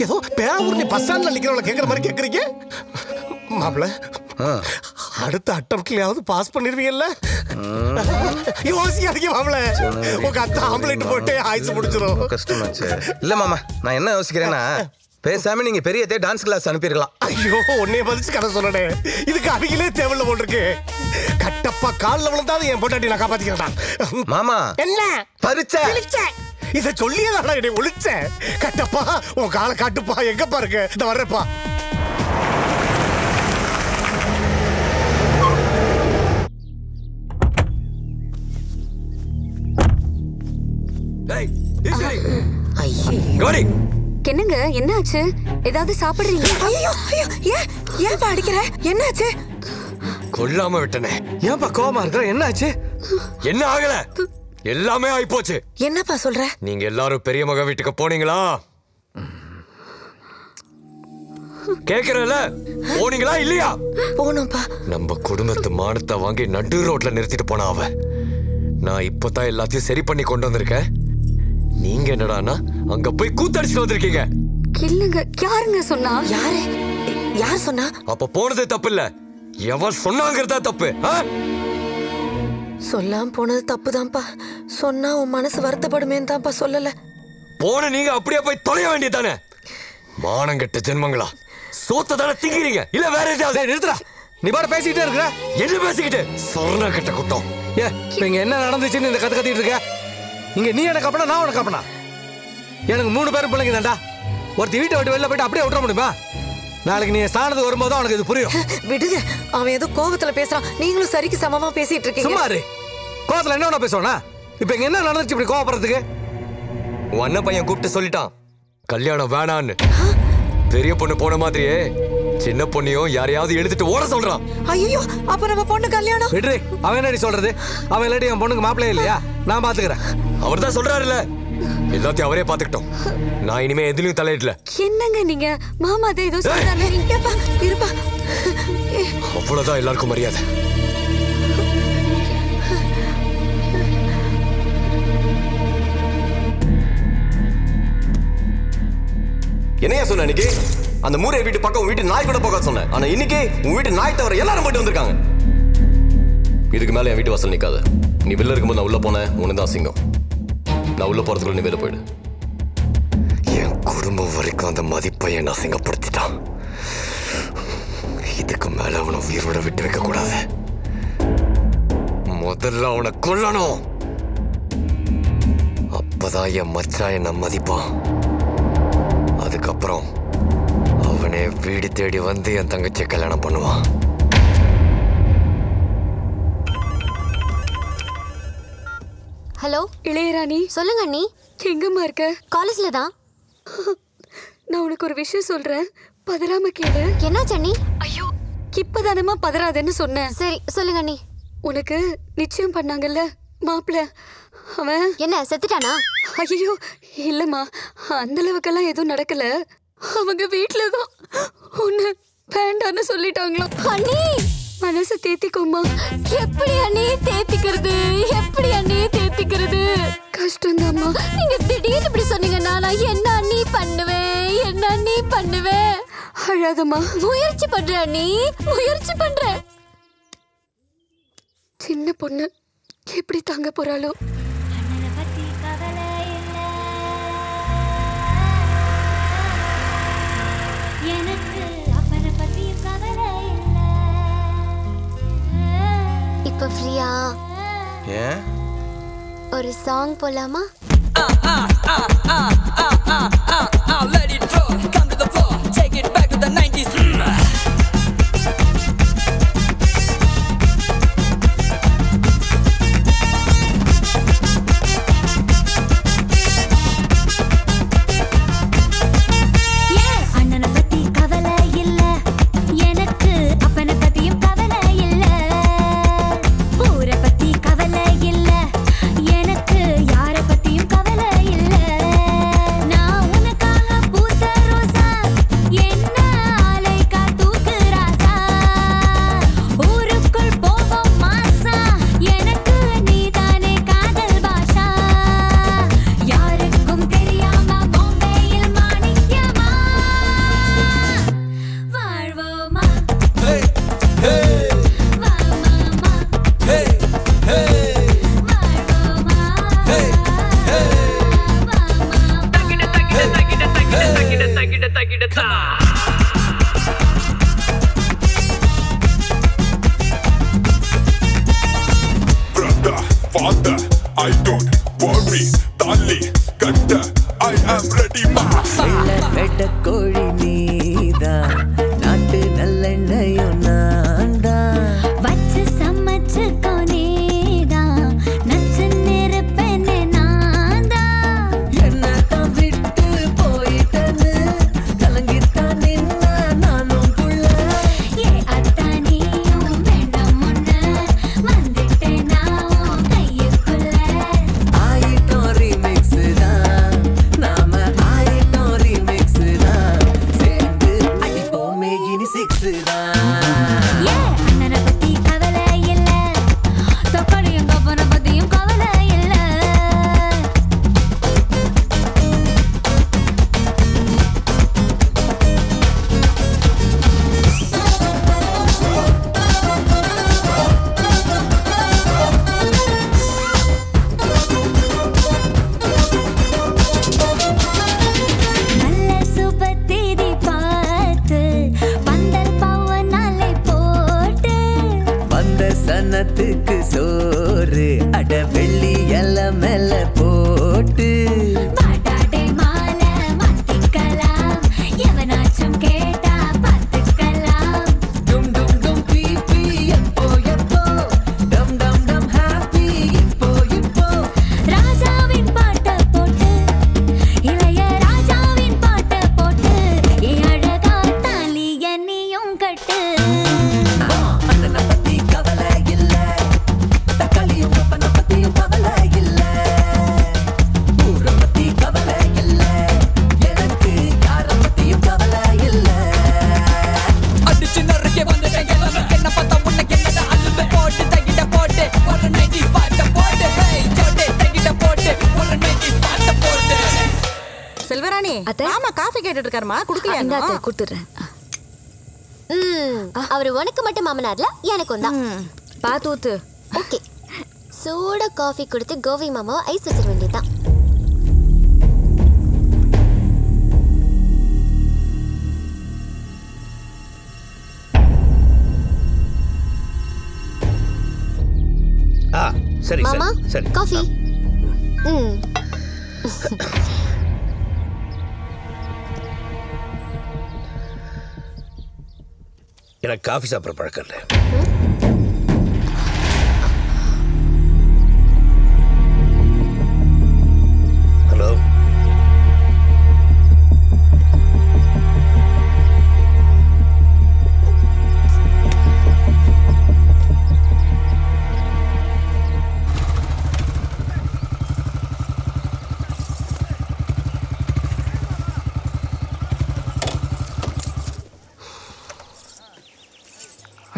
ஏதோ பேரூர்னி பஸ் ஸ்டாண்ட்ல நிக்கிறவள கேக்குற மாதிரி கேக்குறீங்க. மாப்பிள அடுத்த அட்டம்ப்ட்லயாவது பாஸ் பண்ணிருவீங்கல்ல? யோசிக்காதீங்க மாப்பிள. உங்க அத்தை ஆம்லேட் போட்டு ஆயுசு முடிச்சிடும் கஷ்டமாச்சு இல்ல மாமா நான் என்ன யோசிக்கிறேன்னா பேசாம நீங்க பெரிய டான்ஸ் கிளாஸ் அனுப்பியிருக்கலாம் ஐயோ உன்னைய பதிச்சு கதை சொல்லணே இதுக்கு அவங்களே தேவையில்ல போட்டிருக்கு. கட்டப்பா காலில் விழுந்தாலும் என் பொண்டாட்டி நான் காப்பாத்திக்கிறேன்டா. மாமா என்ன? பறிச்ச. இத சொல்லியே தானே என்னை ஒழிச்ச கட்டப்பா உன் காலை காட்டுப்பா. எங்கப்பா இருக்கு? இந்த வர்றப்பா என்னங்க என்னாச்சு? ஏதாவது சாப்பிடுறீங்க ஐயோ ஐயோ ஏன் ஏன்பா அடிக்கிற? என்னாச்சு? கொல்லாம விட்டனே. ஏன்பா கோவமா இருக்கிற? என்ன ஆச்சு என்ன ஆகல? எல்லாமே ஆயிப்போச்சு. என்னப்பா சொல்ற? நீங்க எல்லாரும் பெரிய மக வீட்டுக்கு போனீங்களா? கேக்குறல போனீங்களா இல்லையா? போனோம்ப்பா. நம்ம குடும்பத்து மானத்தை வாங்கி நடு ரோட்ல நிறுத்திட்டு போனா அவ. நான் இப்பதான் எல்லாத்தையும் சரி பண்ணி கொண்டு வந்திருக்கேன். நீங்க என்னடான்னா அங்க போய் கூத்தடிச்சுட்டு வந்திருக்கீங்க. இல்லங்க யாருங்க சொன்னா? யாரு? யார் சொன்னா? அப்ப போனது தப்பு இல்ல எவன் சொன்னாங்கிறதா தப்பு ஆ? சொல்லாம போனது தப்புதான்ப்பா. சொன்னா உன் மனசு வருத்தப்படுமேன்னு தான்ப்பா சொல்லல. போன நீங்க அப்படியே போய் தொலைய வேண்டியதானே மானங்கெட்ட ஜென்மங்களா? சோத்த தானே திங்கிறீங்க? இல்ல வேற ஏதாவது நிறுத்துறா நீ பாட பேசிக்கிட்டே இருக்கிற. என்ன பேசிக்கிட்டு? சொர்ண கெட்ட குட்டம். ஏ இங்க என்ன நடந்துச்சுன்னு இந்த கத்து கத்திட்டு இருக்க? இங்க நீ எனக்கு அப்பனா நான் உனக்கு அப்பனா எனக்கு மூணு பேரும் பிள்ளைங்க தான்டா. ஒருத்தி வீட்டை விட்டு வெளில போயிட்டு அப்படியே விட்டுற முடியுமா? நாளைக்கு நீ ஸ்தானத்துக்கு வரும்போது அவனுக்கு இது புரியும். <laughs> விடுங்க அவன் ஏதோ கோவத்துல பேசுறான். நீங்களும் சரிக்கு சமமா பேசிட்டு இருக்கீங்க. சும்மா இரு. கோவத்துல என்ன பேசுவானா? இப்ப இங்க என்ன நடந்துச்சு இப்படி கோவப்படுறதுக்கு? உன் அண்ணன் பையன் கூப்பிட்டு சொல்லிட்டான். கல்யாணம் வேணான்னு. பெரிய பொண்ணு போன மாதிரியே. சின்ன பொண்ணையும் யாரையாவது எடுத்துட்டு ஓட சொல்றான். ஐயோ அப்ப நம்ம பொண்ணு கல்யாணம்? விடுறி அவன் என்னடி சொல்றது? அவன் இல்லாட்டி என் பொண்ணுக்கு மாப்பிள்ளையே இல்லையா? நான் பாத்துக்கிறேன். அவர் தான் சொல்றாருல்ல. எல்லாத்தையும் அவரே பாத்துக்கிட்டோம். நான் இனிமே எதுலயும் தலையிடல. என்னங்க நீங்க? மாமா அதை ஏதோ இருப்பா இருப்பா. அவ்வளவுதான் எல்லாருக்கும் மரியாதை. என்னையா சொன்ன அன்னைக்கு? அந்த மூரை வீட்டு பக்கம் வீட்டு நாய் கூட போக சொன்னேன். ஆனா இன்னைக்கு உன் வீட்டு நாய் தவிர எல்லாரும் போயிட்டு வந்திருக்காங்க. இதுக்கு மேல என் வீட்டு வாசல் நிக்காத. நீ வெளில இருக்கும்போது நான் உள்ள போனேன் உனக்கு தான் சிங்கம். நான் உள்ள போறதுக்குள்ள நீ வெளில போயிடு. என் குடும்பம் வரைக்கும் அந்த மதிப்பை என்ன அசிங்கப்படுத்திட்டான். இதுக்கு மேல அவனை உயிரோட விட்டு வைக்க கூடாது முதல்ல அவனை கொல்லணும். அப்பதான் என் மச்சான் என்ன மதிப்பான். அதுக்கப்புறம் அவனே வீடு தேடி வந்து என் தங்கச்சியை கல்யாணம் பண்ணுவான். ஹலோ? இளையராணி. சொல்லுங்க அண்ணி. எங்கம்மா இருக்க? காலேஜ்ல தான். நான் உனக்கு ஒரு விஷயம் சொல்றேன். பதறாம கேளு. என்னாச்சு அண்ணி? ஐயோ இப்பதானமா பதறாதன்னு சொன்னேன். சரி சொல்லுங்க அண்ணி. உனக்கு நிச்சயம் பண்ணாங்கல்ல மாப்பிள்ள அவன் என்ன செத்துட்டானா? ஐயோ இல்லம்மா. அந்த அளவுக்கெல்லாம் எதுவும் நடக்கல. அவங்க வீட்ல தான். உன்னை வேண்டான்னு சொல்லிட்டாங்களாம் அண்ணி மனசு தேத்திக்கோமா எப்படி அண்ணி தேத்திக்கிறது? எப்படி அண்ணி தேத்திக்கிறது? கஷ்டம்தாம்மா. நீங்க திடீர்னு இப்படி சொன்னீங்கன்னா நான் என்ன அண்ணி பண்ணுவேன்? என்ன அண்ணி பண்ணுவேன்? அழாதம்மா. முயற்சி பண்ற அண்ணி. முயற்சி பண்ற சின்ன பொண்ணு எப்படி தாங்க போறாளோ? இப்போ ஃப்ரீயா? ஏன் ஒரு சாங் போலாமா? ம். அவர் உனக்கு மட்டும் மாமனார்ல எனக்கும் தான் பார்த்து ஊத்து ஓகே. சூட காஃபி கொடுத்து கோவி மாமாவை ஐஸ் வச்சிட வேண்டியதுதான். ஆ சரி மாமா சரி சரி. காஃபி. ம். எனக்கு காஃபி சாப்பிட்ற பழக்கம் இல்லை.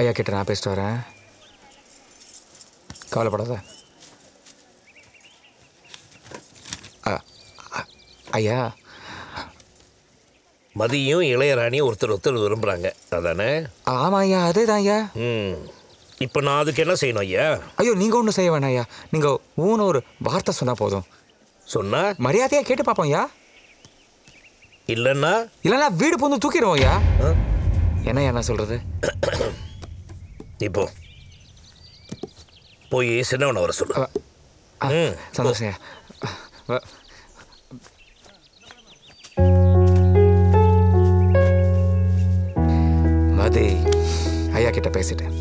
ஐயா கிட்ட நான் பேசிட்டு வரேன். கவலைப்படாத. ஐயா. மதியும் இளையராணியும் ஒருத்தர் ஒருத்தர் விரும்புகிறாங்க அதானே? ஆமாம் ஐயா அதே தான் ஐயா. ம். இப்போ நான் அதுக்கு என்ன செய்யணும் ஐயா? ஐயோ நீங்கள் ஒன்றும் செய்ய வேணாம் ஐயா. நீங்கள் ஊன்னு ஒரு வார்த்தை சொன்னால் போதும். சொன்னா? மரியாதையாக கேட்டு பார்ப்போம் ஐயா. இல்லைன்னா? இல்லைன்னா வீடு பொந்து தூக்கிடுவோம் ஐயா. என்ன ஐயா நான் சொல்கிறது <coughs> இப்போ போய் சின்னவனை வர சொல்லு. ம் வ- மதி ஐயா கிட்ட பேசிட்டேன்.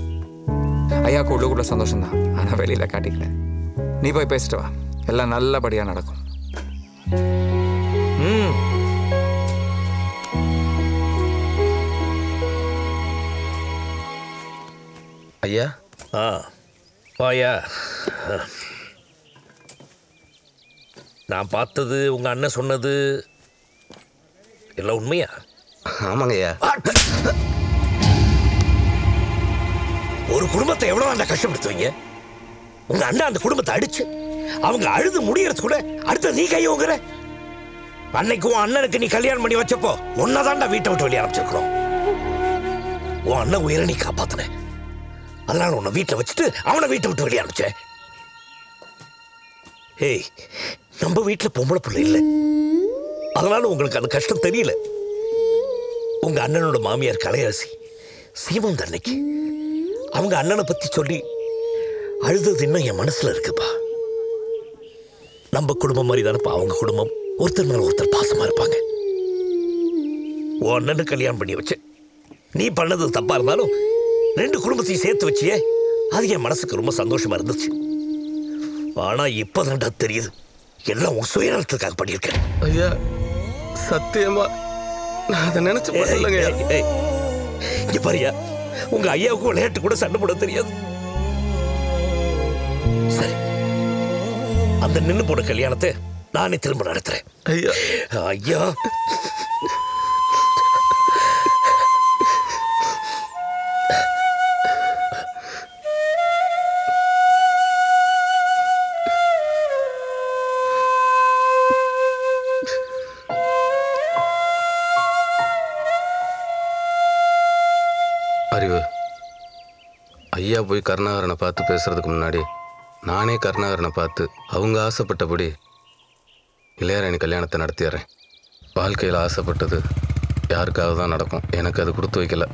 ஐயாவுக்கு உள்ளுக்குள்ள சந்தோஷம் தான் ஆனால் வெளியில் காட்டிக்கல. நீ போய் பேசிட்டு வா. எல்லாம் நல்லபடியாக நடக்கும். ம். ஐயா? ஆ வாயா நான் பார்த்தது உங்கள் அண்ணன் சொன்னது எல்லாம் உண்மையா? ஆமாங்க ஐயா. ஒரு குடும்பத்தை எவ்வளோ அந்த கஷ்டப்படுத்துவீங்க? உங்க அண்ணன் அந்த குடும்பத்தை அடிச்சு அவங்க அழுது முடியறதுக்குள்ள அடுத்த நீ கை ஓங்குற? அன்னைக்கு உன் அண்ணனுக்கு நீ கல்யாணம் பண்ணி வச்சப்போ உன்னதான்டா வீட்டை விட்டு வெளியே அனுப்பிச்சிருக்கணும் உன் அண்ணன் உயிரை நீ காப்பாத்தின. அதனால உன்னை வீட்டில் வச்சுட்டு அவனை வீட்டை விட்டு வெளியே அனுப்பிச்சேன். ஏய் நம்ம வீட்டில் பொம்பளை பிள்ளை இல்லை. அதனால உங்களுக்கு அந்த கஷ்டம் தெரியல. உங்க அண்ணனோட மாமியார் கலையரசி சீமந்த அன்னைக்கு அவங்க அண்ணனை பத்தி சொல்லி அழுதது இன்னும் என் மனசுல இருக்குப்பா. நம்ம குடும்பம் மாதிரி தானப்பா அவங்க குடும்பம். ஒருத்தர் மேல ஒருத்தர் பாசமா இருப்பாங்க. உன் அண்ணனு கல்யாணம் பண்ணி வச்சு நீ பண்ணது தப்பா இருந்தாலும் ரெண்டு குடும்பத்தையும் சேர்த்து வச்சியே? அது என் மனசுக்கு ரொம்ப சந்தோஷமா இருந்துச்சு. ஆனா இப்பதான்டா தெரியுது. எல்லாம் உன் சுயநலத்துக்காக பண்ணியிருக்கேன். ஐயா சத்தியமா நான் அதை நினைச்சு ஏய், இங்க பாரியா உங்க ஐயாவுக்கு விளையாட்டு கூட சண்டை போட தெரியாது. சரி. அந்த நின்னு போன கல்யாணத்தை நானே திரும்ப நடத்துறேன். ஐயா. ஐயா. ஐயா போய் கருணாகரனை பார்த்து பேசுறதுக்கு முன்னாடி நானே கருணாகரனை பார்த்து அவங்க ஆசைப்பட்டபடி இளையராணி கல்யாணத்தை நடத்திடுறேன். வாழ்க்கையில் ஆசைப்பட்டது யாருக்காக தான் நடக்கும். எனக்கு அது கொடுத்து வைக்கல.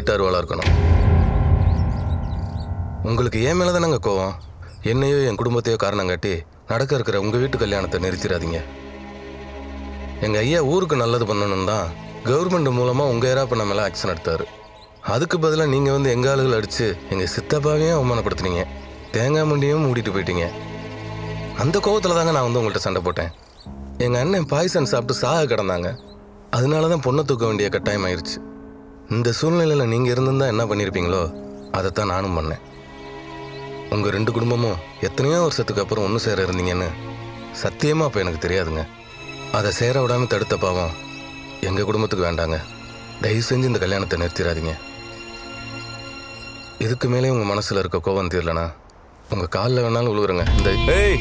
அது அருவாளாக இருக்கணும். உங்களுக்கு ஏன் மேலே தானங்க கோவம்? என்னையோ என் குடும்பத்தையோ காரணம் காட்டி நடக்க இருக்கிற உங்கள் வீட்டு கல்யாணத்தை நிறுத்திடாதீங்க. எங்கள் ஐயா ஊருக்கு நல்லது பண்ணணும் தான் கவர்மெண்ட் மூலமாக உங்கள் ஏரா பண்ண மேலே ஆக்ஷன் எடுத்தார். அதுக்கு பதிலாக நீங்கள் வந்து எங்கள் ஆளுகள் அடித்து எங்கள் சித்தப்பாவையும் அவமானப்படுத்துனீங்க. தேங்காய் மண்டியும் மூடிட்டு போயிட்டீங்க. அந்த கோவத்தில் தாங்க நான் வந்து உங்கள்கிட்ட சண்டை போட்டேன். எங்கள் அண்ணன் பாய்சன் சாப்பிட்டு சாக கிடந்தாங்க. அதனால தான் பொண்ணை தூக்க வேண்டிய கட்டாயம் ஆயிடுச்சு இந்த சூழ்நிலையில் நீங்கள் இருந்திருந்தால் என்ன பண்ணியிருப்பீங்களோ அதைத்தான் நானும் பண்ணேன். உங்கள் ரெண்டு குடும்பமும் எத்தனையோ வருஷத்துக்கு அப்புறம் ஒன்று சேர இருந்தீங்கன்னு சத்தியமாக அப்போ எனக்கு தெரியாதுங்க. அதை சேர விடாமல் தடுத்த பாவம் எங்கள் குடும்பத்துக்கு வேண்டாங்க. தயவு செஞ்சு இந்த கல்யாணத்தை நிறுத்திடாதீங்க. இதுக்கு மேலே உங்கள் மனசில் இருக்க கோவம் தீரலனா உங்கள் காலில் வேணாலும் உழுவுறங்க. இந்த ஏய்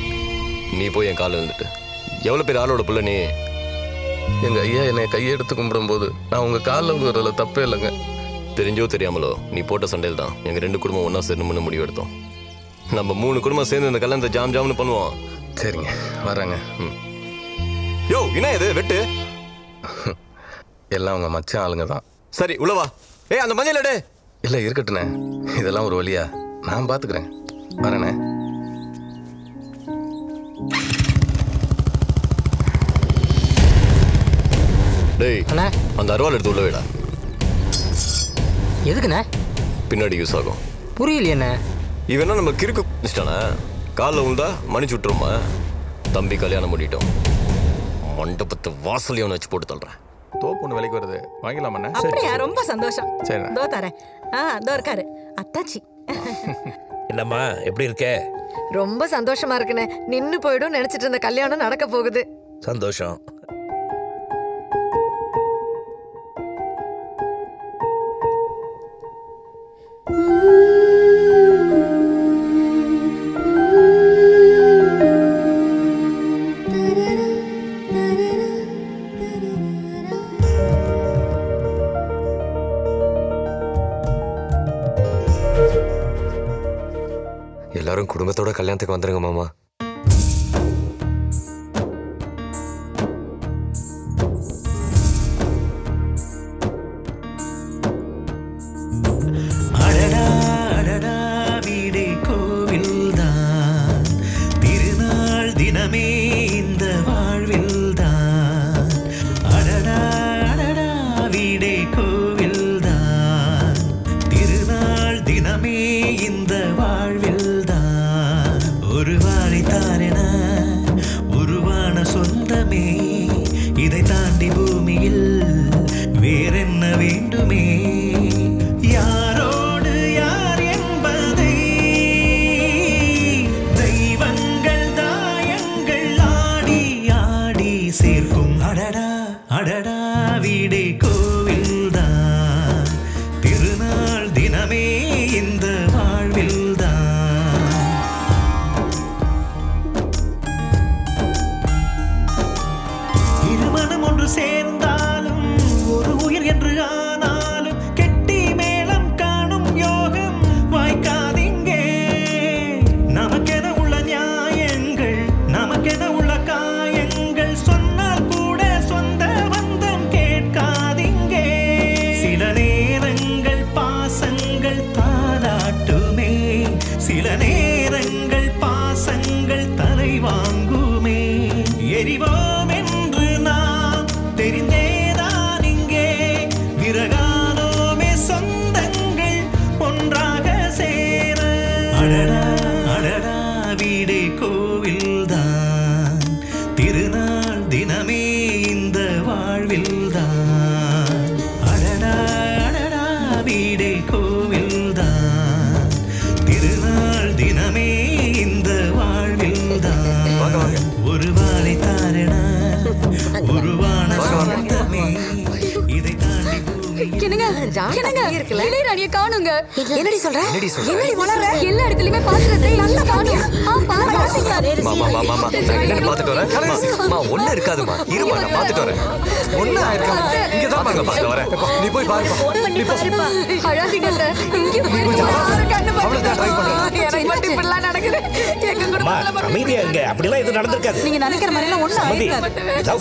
நீ போய் என் காலில் இருந்துட்டு எவ்வளோ பேர் ஆளோட பிள்ளை நீ? எங்கள் ஐயா என்னை கையெடுத்து கும்பிடும்போது நான் உங்கள் காலில் விழுறதுல தப்பே இல்லைங்க. தெரிஞ்சோ தெரியாமலோ நீ போட்ட சண்டையில் தான் எங்கள் ரெண்டு குடும்பம் ஒன்றா சேரணும்னு முடிவு எடுத்தோம். நம்ம மூணு குடும்பம் சேர்ந்து இந்த கல்யாணத்தை ஜாம் ஜாம்னு பண்ணுவோம். சரிங்க வரேங்க ம். யோ என்ன இது வெட்டு? எல்லாம் உங்கள் மச்சான் ஆளுங்க தான். சரி உள்ளவா ஏய் அந்த மஞ்சள் எடு. இல்லை இருக்கட்டுண்ணே இதெல்லாம் ஒரு வழியா. நான் பார்த்துக்கிறேன் வரேண்ணே. டேய் அந்த அருவாள் எடுத்து உள்ள விடா. எதுக்குண்ணே? பின்னாடி யூஸ் ஆகும். புரியலையே என்ன இவனா நம்ம கிறுக்கு வச்சிட்டானே காலில் உண்டா மன்னிச்சு விட்டுருமா தம்பி கல்யாணம் பண்ணிட்டோம். மண்டபத்து வாசலையும் அவனை வச்சு போட்டு தள்ளுறேன். தோப்பு விலைக்கு வருது. வாங்கிக்கலாமா அப்படியா? ரொம்ப சந்தோஷம். சரிண்ணா. தோ தரேன். ஆ தோ இருக்காரு. அத்தாச்சி. என்னம்மா எப்படி இருக்க? ரொம்ப சந்தோஷமா இருக்குண்ணே. நின்னு போயிடும் நினைச்சிட்டு இருந்த கல்யாணம் நடக்க போகுது. சந்தோஷம். குடும்பத்தோட கல்யாணத்துக்கு வந்துருங்க மாமா.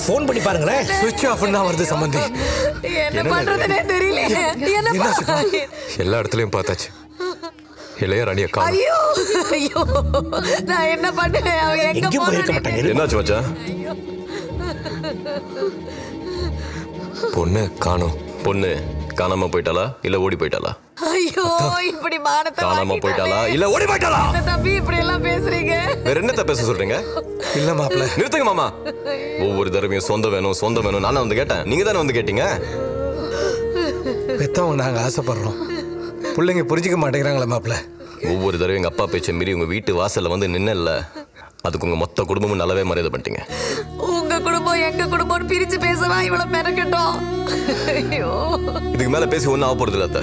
ஃபோன் பண்ணி பாருங்களேன். சுவிட்ச் ஆஃப் தான் வருது சம்பந்தி. என்ன பண்றதுனே தெரியல என்னப்பா எல்லா இடத்துலயும் பார்த்தாச்சு. இளையராணியை காணும். ஐயோ ஐயோ. நான் என்ன பண்ணேன் அவன் எங்க போனானே என்னாச்சு மச்சான்? பொண்ணு காணும். பொண்ணு காணாம போயிட்டாளா? இல்ல ஓடி போயிட்டாளா? ஐயோ இப்படி மானத்தை காணாம போயிட்டாளா? இல்ல ஓடி போயிட்டாளா? என்ன தம்பி இப்படி எல்லாம் பேசுறீங்க? வேற என்னத்த பேச சொல்றீங்க? இல்ல மாப்ள நிறுத்துங்க மாமா. ஒவ்வொரு தடவையும் சொந்தம் வேணும் சொந்தம் வேணும். நானும் வந்து கேட்டேன். நீங்க தானே வந்து கேட்டீங்க? பெத்தவங்க நாங்க ஆசைப்படுறோம். பிள்ளைங்க புரிஞ்சுக்க மாட்டேங்கிறாங்களே மாப்ள ஒவ்வொரு தடவையும் எங்க அப்பா பேச்சை மீறி உங்க வீட்டு வாசல்ல வந்து நின்னல அதுக்கு உங்க மொத்த குடும்பமும் நல்லாவே மரியாதை பண்ணிட்டீங்க. உங்க எங்க குடும்பம்னு பிரிச்சு பேசவா? இவ்வளவு மெனக்கட்டும் ஐயோ. இதுக்கு மேல பேசி ஒன்றும் ஆக போறது இல்ல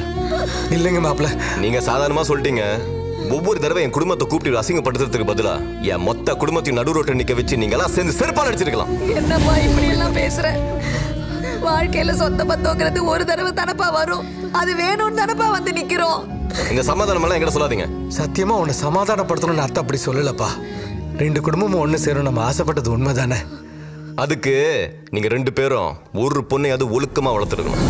இல்லைங்க மாப்ள நீங்க சாதாரணமா சொல்லிட்டீங்க. ஒவ்வொரு தடவை என் குடும்பத்தை கூப்பிட்டு அசிங்கப்படுத்துறதுக்கு பதிலா என் மொத்த குடும்பத்தையும் நடு ரோட்டை நிக்க வச்சு நீங்க எல்லாம் சேர்ந்து செருப்பால் அடிச்சிருக்கலாம். என்னப்பா இப்படி எல்லாம் பேசுற? வாழ்க்கையில சொந்த பத்தோங்கிறது ஒரு தடவை தானப்பா வரும். அது வேணும்னு தானப்பா வந்து நிக்கிறோம். இந்த சமாதானம் எல்லாம் எங்கிட்ட சொல்லாதீங்க. சத்தியமா உன்னை சமாதானப்படுத்தணும்னு அர்த்தம் அப்படி சொல்லலப்பா. ரெண்டு குடும்பமும் ஒண்ணு சேரும் நம்ம ஆசைப்பட்டது உண்மைதானே? அதுக்கு நீங்க ரெண்டு பேரும் ஒரு பொண்ணை அது ஒழுக்கமா வளர்த்துருக்கணும்.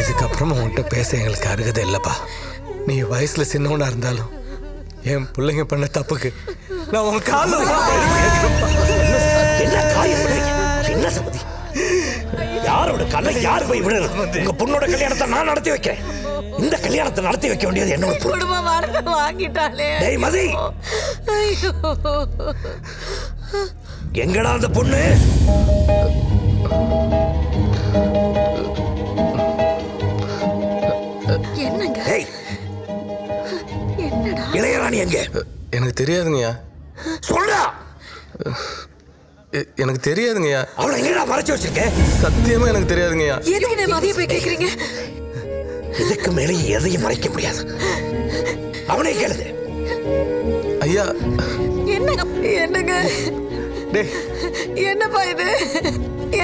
இதுக்கப்புறமா உன்கிட்ட பேச எங்களுக்கு அருகதை இல்லப்பா. நீ வயசுல சின்னவனா இருந்தாலும் என் பிள்ளைங்க பண்ண தப்புக்கு நான் உன் கால என்ன பண்றீங்க என்ன சம்மதி யாரோட கலை யார் போய் விடுறது? உங்க பொண்ணோட கல்யாணத்தை நான் நடத்தி வைக்கிறேன். இந்த கல்யாணத்தை நடத்தி வைக்க வேண்டியது என்னோட பொறுப்பு. குடும்ப வாடகை வாங்கிட்டாலே டேய் மதி. எங்கடா அந்த பொண்ணு? என்னங்க? என்னடா? இளையராணி எங்க? எனக்கு தெரியாதுங்கய்யா. சொல்றா. எ- எனக்கு தெரியாதுங்கய்யா. அவளை எங்கடா மறைச்சு வச்சிருக்க? சத்தியமா எனக்கு தெரியாதுங்கய்யா. எதுக்கு நீ மதிய போய் கேக்குறீங்க? இதுக்கு மேலே எதையும் மறைக்க முடியாது. அவனே கேளுது. ஐயா. என்னங்க? என்னங்க? என்னப்பா இது?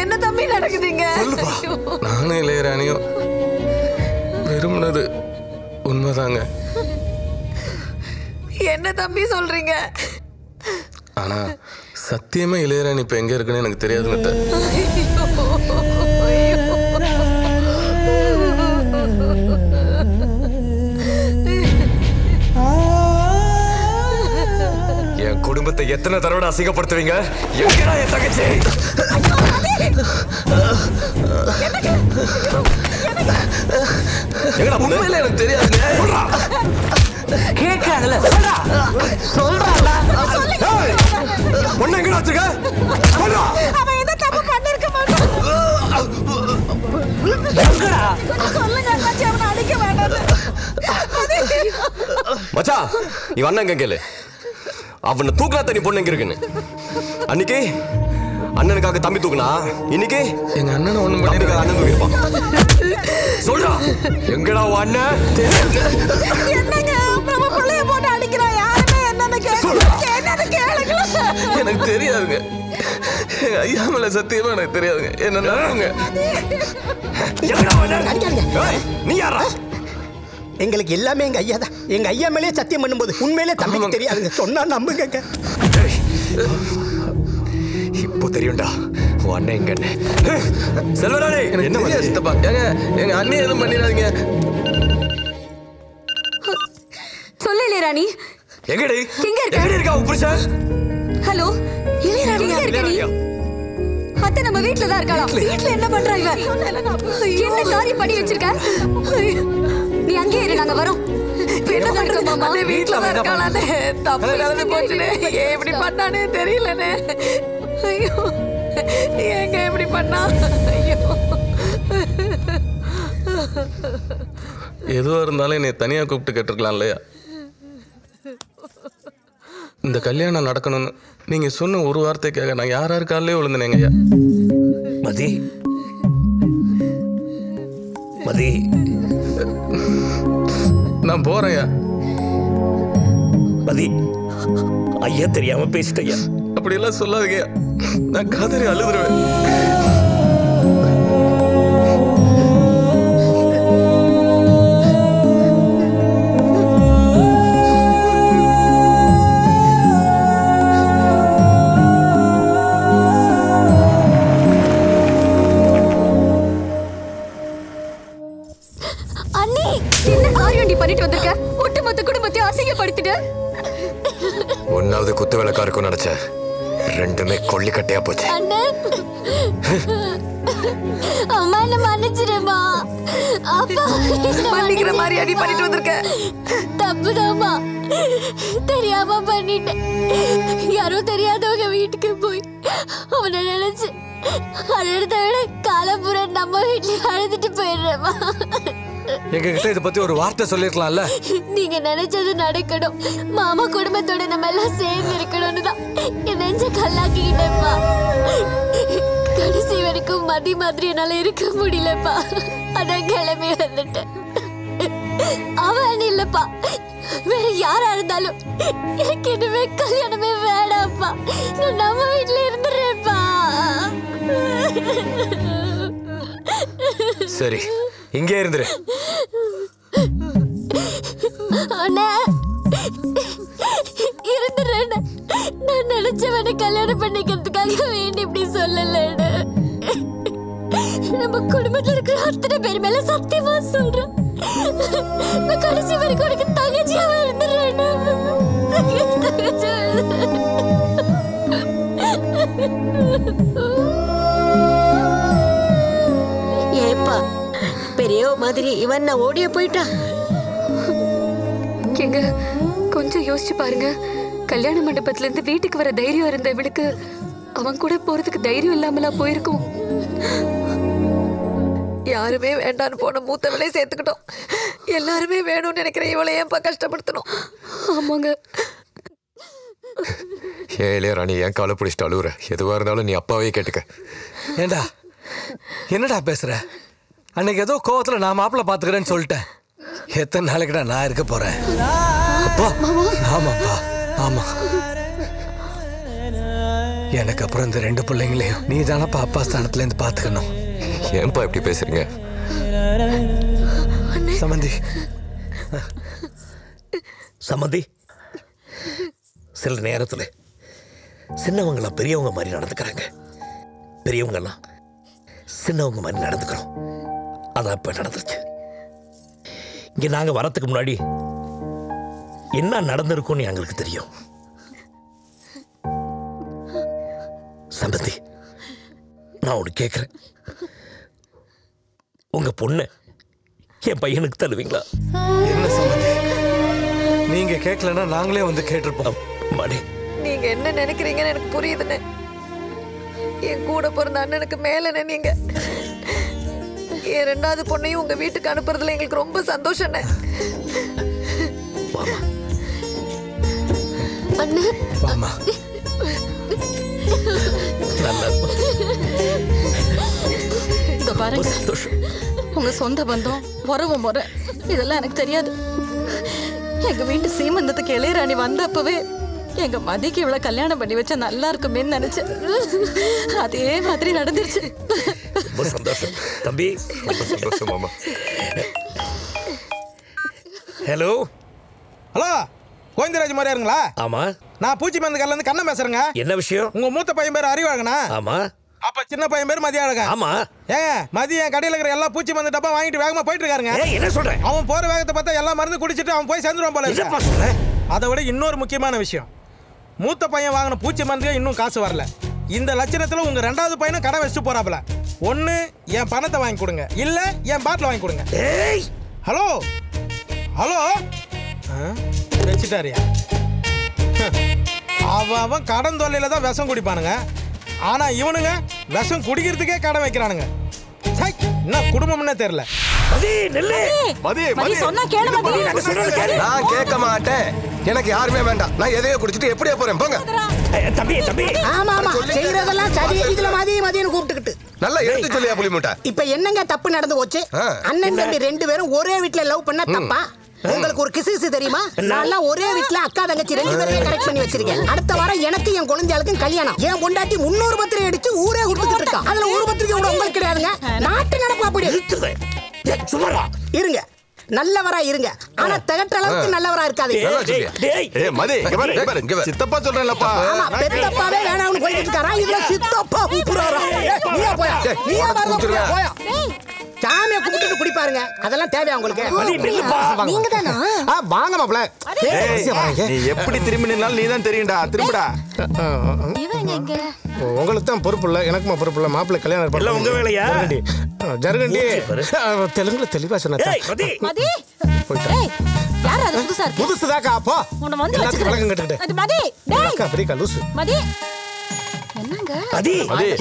என்ன தம்பி நடக்குதுங்க. நானும் இளையராணியும் விரும்பினது உண்மைதாங்க. என்ன தம்பி சொல்றீங்க? ஆனா சத்தியமா இளையராணி இப்ப எங்க இருக்குன்னு எனக்கு தெரியாதுங்க குடும்பத்தை எத்தனை தடவை அசிங்கப்படுத்துவீங்க? எங்கடா என் தங்கச்சி? எங்கடா உண்மையில எனக்கு தெரியாதுங்க. கேட்காதுல. சொல்றா. பொண்ணு எங்கடா வச்சிருக்க? சொல்றா. அவன் எந்த தப்பு பண்ணிருக்க மாட்டான் எங்கடா? சொல்லுங்க அண்ணாச்சி அவனை அடிக்க வேண்டாம் மச்சான் இவன் அண்ணன் எங்க கேளு? அவனை தூக்கலா தனி பொண்ணு எங்க இருக்குன்னு? அன்னைக்கு அண்ணனுக்காக தம்பி தூக்குனா இன்னைக்கு எங்க அண்ணனை ஒண்ணும் தம்பிக்காக அண்ணன் தூக்கிருப்பான் சொல்றா. எங்கடா உன் அண்ணன்? எனக்கு தெரியாதுங்க. எங்க ஐயா மேல சத்தியமா எனக்கு தெரியாதுங்க. என்ன நீ யாரா எங்களுக்கு எல்லாமே எங்க ஐயா தான். எங்க ஐயா மேலேயே சத்தியம் பண்ணும்போது உண்மையிலே தம்பிக்கு தெரியாதுங்க. சொன்னா நம்புங்க இப்போ தெரியும்டா. உன் அண்ணன் எங்க அண்ணன்? செல்வராணி எனக்கு என்ன சித்தப்பா ஏங்க எங்க அண்ணி எதுவும் பண்ணிடாதீங்க. சொல்லு இளையராணி எங்கடி? எங்க இருக்க? எங்கடி இருக்கா உன் புருஷன்? ஹலோ இளையராணி எங்க இருக்க நீ? அத்தை நம்ம வீட்ல தான் இருக்காளா வீட்ல என்ன பண்றா இவ? என்ன காரியம் பண்ணி வச்சிருக்க? நீ அங்கேயே இரு நாங்க வரோம். வீட்டுல தான் இருக்காளானே தப்பு நடந்து போச்சுனே. ஏன் இப்படி பண்ணானே தெரியலனே. ஐயோ. ஏங்க இப்படி பண்ணா? ஐயோ. எதுவா இருந்தாலும் என்னை தனியா கூப்பிட்டு கேட்டிருக்கலாம் இல்லையா? இந்த கல்யாணம் நடக்கணும்னு நீங்க சொன்ன ஒரு வார்த்தைக்காக நான் யார் யார் காலிலே விழுந்தேங்க ஐயா. மதி. மதி. நான் போறேன் ஐயா மதி ஐயா தெரியாம பேசிட்டேயா அப்படியெல்லாம் சொல்லாதீங்க. நான் காதறி அழுதுருவேன். ஒன்னாவது குத்து விளக்கா இருக்கும் நினைச்சேன் ரெண்டுமே கொல்லிக்கட்டையா போச்சு. அம்மா என்ன மன்னிச்சிடுமா? அப்பா மன்னிக்கிற மாதிரி அடி பண்ணிட்டு வந்திருக்க? தப்புதாம்மா. தெரியாம பண்ணிட்டேன். யாரோ தெரியாதவங்க வீட்டுக்கு போய் அவனை நினைச்சு அழுறத விட காலப்புறம் நம்ம வீட்டுல அழுதுட்டு போயிடுறேம்மா. எங்க கிட்ட இதை பத்தி ஒரு வார்த்தை சொல்லிருக்கலாம்ல? நீங்க நினைச்சது நடக்கணும் மாமா குடும்பத்தோட நம்ம எல்லாம் சேர்ந்து இருக்கணும்னு தான் என் நெஞ்ச கல்லாக்கிட்டேப்பா கடைசி வரைக்கும் மதி மாதிரி என்னால இருக்க முடியலப்பா. அதான் கிளம்பி வந்துட்டேன். அவன் இல்லப்பா. வேற யாரா இருந்தாலும் எனக்கு இனிமே கல்யாணமே வேணாம்ப்பா. நான் நம்ம வீட்டுல இருந்துடுறேன்ப்பா சரி. இங்கே இருந்துரு. அண்ணா இருந்துடுறேன் நான் நினைச்சவனை கல்யாணம் பண்ணிக்கிறதுக்காக வேண்டி இப்படி சொல்லல நம்ம குடும்பத்துல இருக்கிற அத்தனை பேர் மேல சத்தியமா சொல்றேன் நான் கடைசி வரைக்கும் உனக்கு தங்கச்சியாவே இருந்துடுறேன் ஏப்பா பெரியவ மாதிரி இவன் நான் ஓடிய போயிட்டா. எங்க கொஞ்சம் யோசிச்சு பாருங்க. கல்யாண மண்டபத்துல இருந்து வீட்டுக்கு வர தைரியம் இருந்த இவளுக்கு அவன் கூட போறதுக்கு தைரியம் இல்லாமலா போயிருக்கும். யாருமே வேண்டான்னு போன மூத்தவளே சேர்த்துக்கிட்டோம். எல்லாருமே வேணும்னு நினைக்கிற இவளை ஏன்பா கஷ்டப்படுத்தணும்? ஆமாங்க. இளைய நீ ஏன் காலை பிடிச்சிட்டு அழுவுற? எதுவா இருந்தாலும் நீ அப்பாவே கேட்டுக்க. ஏண்டா? என்னடா பேசுற? அன்னைக்கு ஏதோ கோவத்துல நான் மாப்பிள்ள பாத்துக்கிறேன்னு சொல்லிட்டேன். எத்தனை நாளைக்குடா நான் இருக்க போறேன்? அப்பா ஆமாப்பா ஆமா. எனக்கு அப்புறம் இந்த ரெண்டு பிள்ளைங்களையும் நீ தானப்பா அப்பா ஸ்தானத்துல இருந்து பாத்துக்கணும் ஏன்பா இப்படி பேசுறீங்க? சமந்தி. சம்மந்தி சில நேரத்தில் சின்னவங்களாம் பெரியவங்க மாதிரி நடந்துக்கிறாங்க. பெரியவங்கெல்லாம் சின்னவங்க மாதிரி நடந்துக்கிறோம் அதான் இப்போ நடந்துருச்சு. இங்கே நாங்கள் வரத்துக்கு முன்னாடி என்ன நடந்திருக்கும்னு எங்களுக்கு தெரியும். சம்பந்தி நான் ஒன்று கேட்குறேன் உங்க பொண்ணு என் பையனுக்கு தருவீங்களா என்ன சம்பந்தி? நீங்க கேட்கலன்னா நாங்களே வந்து கேட்டிருப்போம். மடி நீங்க என்ன நினைக்கிறீங்கன்னு எனக்கு புரியுதுண்ணே. என் கூட பிறந்த அண்ணனுக்கு மேலண்ணே நீங்க என் ரெண்டாவது பொண்ணையும் உங்க வீட்டுக்கு அனுப்புறதுல எங்களுக்கு ரொம்ப சந்தோஷண்ணே இந்த பாருங்க. உங்க சொந்த பந்தம் உறவு முறை இதெல்லாம் எனக்கு தெரியாது. எங்க வீட்டு சீமந்தத்துக்கு இளையராணி வந்தப்பவே எங்க மதிக்கு இவ்வளவு கல்யாணம் பண்ணி வச்சா நல்லா இருக்குமேன்னு நினைச்சேன். அதே மாதிரி நடந்துருச்சு. ரொம்ப சந்தோஷம். தம்பி ரொம்ப சந்தோஷம் மாமா. ஹலோ ஹலோ கோவிந்தராஜ் மாதிரியாருங்களா ஆமா. நான் பூச்சி மருந்து கல்ல இருந்து கண்ணன் பேசுறேங்க. என்ன விஷயம்? உங்க மூத்த பையன் பேர் அறிவாகனா? ஆமா. அப்ப சின்ன பையன் பேர் மதிய அழகா ஆமா. ஏங்க மதிய என் கடையில இருக்கிற எல்லா பூச்சி மருந்து டப்பா வாங்கிட்டு வேகமா போயிட்டு இருக்காருங்க. என்ன சொல்ற? அவன் போற வேகத்தை பார்த்தா எல்லா மருந்து குடிச்சிட்டு அவன் போய் சேர்ந்துருவான் போல? அதை விட இன்னொரு முக்கியமான விஷயம். மூத்த பையன் வாங்கின பூச்சி மருந்துக்கு இன்னும் காசு வரல. இந்த லட்சணத்துல உங்க ரெண்டாவது பையனும் கடை வச்சுட்டு போறாப்ல ஒண்ணு என் பணத்தை வாங்கி கொடுங்க. இல்ல என் பாட்டில் வாங்கி கொடுங்க. ஏய்! ஹலோ? ஹலோ? வச்சுட்டாரியா. அவன் அவன் கடன் தொல்லையில தான் விஷம் குடிப்பானுங்க. ஆனா இவனுங்க விஷம் குடிக்கிறதுக்கே கடன் வைக்கிறானுங்க. என்ன குடும்பம்னே தெரியல. மதி நெல்லு. மதி மதி சொன்னா கேளு மதி. நாங்க சொல்றது கேளு. நான் கேட்க மாட்டேன். எனக்கு யாருமே வேண்டாம். நான் எதையோ குடிச்சிட்டு எப்படியா போறேன். போங்க. தம்பி தம்பி. ஆமா ஆமா. செய்யறதெல்லாம் சரி. இதுல மதிய மதியன்னு கூப்பிட்டுக்கிட்டு. நல்லா எடுத்து சொல்லியா புலி மூட்டை இப்ப என்னங்க தப்பு நடந்து போச்சு? ஆ. அண்ணன் தம்பி ரெண்டு பேரும் ஒரே வீட்ல லவ் பண்ண தப்பா? உங்களுக்கு ஒரு கிசு கிசு தெரியுமா? நான் ஒரே வீட்ல அக்கா தங்கச்சி ரெண்டு பேரையும் கரெக்ட் பண்ணி வச்சிருக்கேன். அடுத்த வாரம் எனக்கு என் குழந்தைகளுக்கும் கல்யாணம். என் பொண்டாட்டி முன்னூறு பத்திரிகை அடிச்சு ஊரே கொடுத்துட்டு இருக்கா. அதுல ஒரு பத்திரிகை கூட உங்களுக்கு கிடையாதுங்க. நாட்டு நடப்பு அப்படி. இருங்க. நல்லவரா இருங்க. ஆனா திகட்ட அளவுக்கு நல்லவரா இருக்காது நல்லா. சித்தப்பா சொல்றேன்லப்பா. ஆமா பெத்தப்பாவே வேணாம்னு போயிட்டு இருக்காரா? இதுல சித்தப்பா கூப்பிடுறாரா? நீயா போயா? நீயா. போயா? சாமியை கும்பிட்டு குடிப்பாருங்க. அதெல்லாம் தேவையா உங்களுக்கு? மதி, நில்லுப்பா. வாங்க. மாப்பிள நீ எப்படி திரும்பி நின்னாலும் நீ தான் தெரியும்டா. திரும்புடா. உங்களுக்கு தான் பொறுப்பு இல்லை. எனக்குமா பொறுப்பு இல்லை? மாப்பிள்ளை கல்யாணம் ஏற்பாடு எல்லாம் உங்க. வேலையா? ஜருகண்டி தெலுங்குல தெளிவா சொன்னா மதி. மதி. புதுசுதாக்கா அப்போ. உன்னை வந்து விளக்கம் வச்சுக்கிறேன். கேட்டுக்கிட்டு. அது மதி. டேய். அக்கா பெரியக்கா லூசு. மதி. என்னங்க? மதி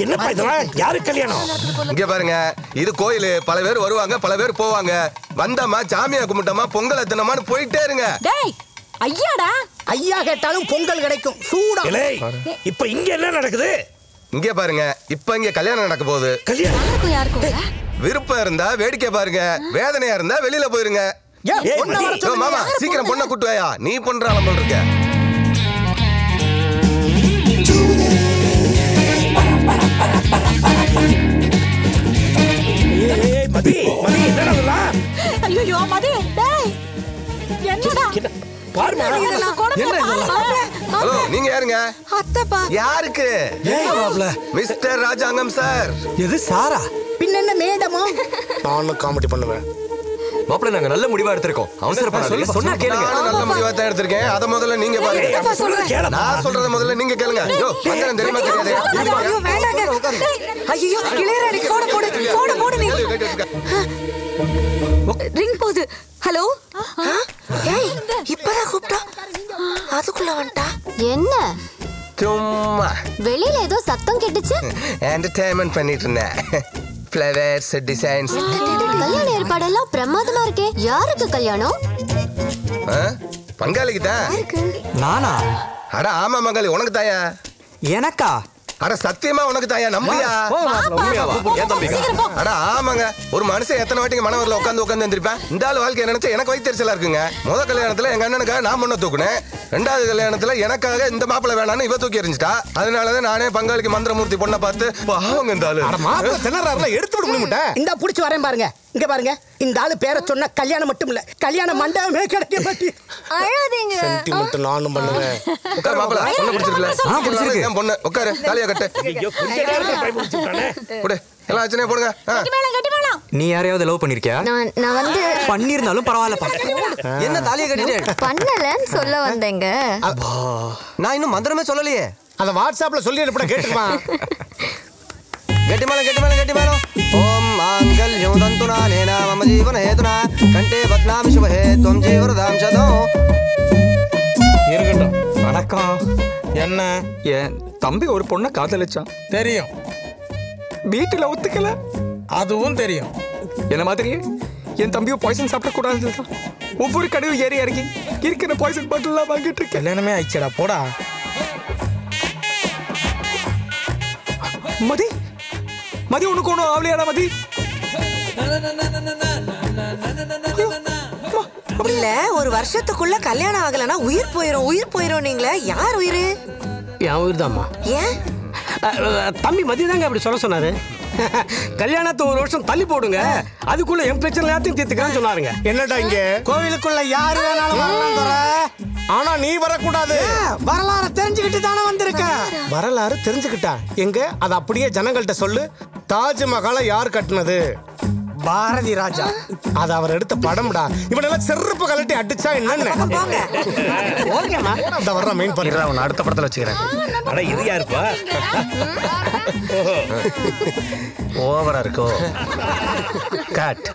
என்னப்பா இதெல்லாம்? யாரு கல்யாணம்? இங்க பாருங்க. இது கோயில். பல பேர் வருவாங்க பல பேர் போவாங்க. வந்தமா சாமியா கும்பிட்டோமா பொங்கல் எத்தனமான்னு போயிட்டே இருங்க. டேய் ஐயாடா. ஐயா கேட்டாலும் பொங்கல் கிடைக்கும். சூடா. இப்ப இங்க என்ன நடக்குது? இங்க பாருங்க. இப்ப இங்க கல்யாணம் நடக்க போகுது. விருப்பம் இருந்தா வேடிக்கை பாருங்க. வேதனையா இருந்தா வெளியில போயிருங்க. மாமா சீக்கிரம் பொண்ணை? கூட்டு வாயா. நீ பண்ற அலம்பல் இருக்க. மதி மதி என்னடா இதெல்லாம்? ஐயோ மதி டேய் என்னடா? பாருமா. என்ன? ஹலோ நீங்க யாருங்க? அத்தப்பா. யாருக்கு? ஏங்க மிஸ்டர் ராஜாங்கம் சார். எது சாரா? பின்ன என்ன மேடமோ? நானும் காமெடி பண்ணுவேன். மாப்பிள்ள நாங்க நல்ல முடிவா எடுத்திருக்கோம். அவசரப்படாதீங்க. சொன்னா கேளுங்க. நல்ல முடிவா தான் எடுத்திருக்கேன். அத முதல்ல நீங்க பாருங்க. நான் சொல்றத முதல்ல நீங்க கேளுங்க. ஐயோ மந்திரம் தெரியுமா தெரியாது. ஐயோ வேண்டாங்க ஐயோ இளையராணி போட போடு போட போடு நீ. ரிங் போகுது. ஹலோ? ஏய் இப்பதான் கூப்பிட்டா? அதுக்குள்ள வந்துட்டா? என்ன? சும்மா. வெளியில ஏதோ சத்தம் கேட்டுச்சு? என்டர்டைன்மெண்ட் பண்ணிட்டு இருந்தேன். ஃப்ளவர்ஸ் டிசைன்ஸ் <gasps> கல்யாண ஏற்பாடெல்லாம் பிரமாதமா இருக்கே. யாருக்கு கல்யாணம்? பங்காளிக்கு தான் நானா? அட ஆமா மங்காளி உனக்கு தாயா எனக்கா? அட சத்தியமா உனக்கு தாயா நம்பியா அட ஆமாங்க. ஒரு மனுஷன் எத்தனை வாட்டிங்க மனவரில் உட்காந்து உட்காந்து எந்திரிப்பேன்? இந்த ஆள் வாழ்க்கை நினைச்சா எனக்கு வைத்தறிச்சலா இருக்குங்க. முத கல்யாணத்துல எங்க அண்ணனுக்காக நான் பொண்ணை தூக்குனேன். ரெண்டாவது கல்யாணத்துல எனக்காக இந்த மாப்பிள்ளை வேணான்னு இவ தூக்கி எறிஞ்சிட்டா. அதனாலதான் நானே பங்காளிக்கு மந்திரமூர்த்தி பொண்ணை பார்த்து பாவங்க இந்த ஆளு. எடுத்து விட முடியுமாட்டா இந்த புடிச்சு வரேன் பாருங்க. இங்க பாருங்க. இந்த ஆளு பேரை சொன்னா கல்யாணம் மட்டும் இல்ல. கல்யாண மண்டபமே கிடைக்க மாட்டி அழாதீங்க. சென்டிமெண்ட் நானும் பண்ணுவேன். உட்காரு மாப்பிள்ளை. பொண்ணு பிடிச்சிருக்கல ஆ, பிடிச்சிருக்கு. என் பொண்ணு உட்காரு. தாலியா கட்டு ஐயோ கொஞ்ச நேரத்துல டைம் முடிச்சுட்டானே கொடு எல்லாம் ஆச்சுனே போடுங்க ஆ. மேளம் கட்டி மேளம் நீ யாரையாவது லவ் பண்ணிருக்கியா நான் நான் வந்து பண்ணிருந்தாலும் பரவாயில்லப்பா என்ன தாலியை கட்டிட்டேன் பண்ணலன்னு சொல்ல வந்தேங்க நான் இன்னும் மந்திரமே சொல்லலையே அத வாட்ஸ்அப்ல சொல்லி அனுப்பிட கேட்டுமா గట్టి మేళం గట్టి మేళం గట్టి మేళం ఓం మాంగళ్యం తంతునా నేనా మమ జీవన హేతునా కంటే బద్నామి శుభహే త్వం జీవరదాం శతం இருக்கட்டும் வணக்கம் என்ன என் தம்பி ஒரு பொண்ணை காதலிச்சான் தெரியும் வீட்டுல ஒத்துக்கல அதுவும் தெரியும் என்ன மாதிரியே என் தம்பியும் பாய்சன் சாப்பிடக்கூடாது ஒவ்வொரு கடையும் ஏறி இறங்கி இருக்கிற பாய்சன் பாட்டிலாம் வாங்கிட்டு இருக்கேன் கல்யாணமே ஆயிடுச்சடா போடா மதி மதி உனக்கு ஒன்றும் ஆவலையாடா மதி இல்ல ஒரு வருஷத்துக்குள்ள கல்யாணம் ஆகலனா உயிர் போயிரும் உயிர் போயிரும் நீங்களே. யார் உயிர்? என் உயிர் தான்மா. ஏன்? தம்பி மதியம் தாங்க அப்படி சொல்ல சொன்னாரு. கல்யாணத்தை ஒரு வருஷம் தள்ளி போடுங்க. அதுக்குள்ள என் பிரச்சனை எல்லாத்தையும் தீர்த்துக்கிறேன்னு சொன்னாருங்க. என்னடா இங்க? கோவிலுக்குள்ள யாரு வேணாலும் வரலாம் துரை. ஆனா நீ வரக்கூடாது. வரலாற தெரிஞ்சுக்கிட்டு தானே வந்திருக்க? வரலாறு தெரிஞ்சுக்கிட்டா? எங்க? அது அப்படியே ஜனங்கள்கிட்ட சொல்லு. தாஜ்மஹாலை யார் கட்டினது? பாரதி ராஜா. அது அவர் எடுத்த படம்டா. இவனெல்லாம் செருப்பு கலட்டி அடிச்சா என்னன்னு? வர்ற மெயின் பண்ணிடுறேன் அவனை அடுத்த படத்துல வச்சுக்கிறேன். அட இது யாருப்பா? ஓவரா இருக்கோ? கட்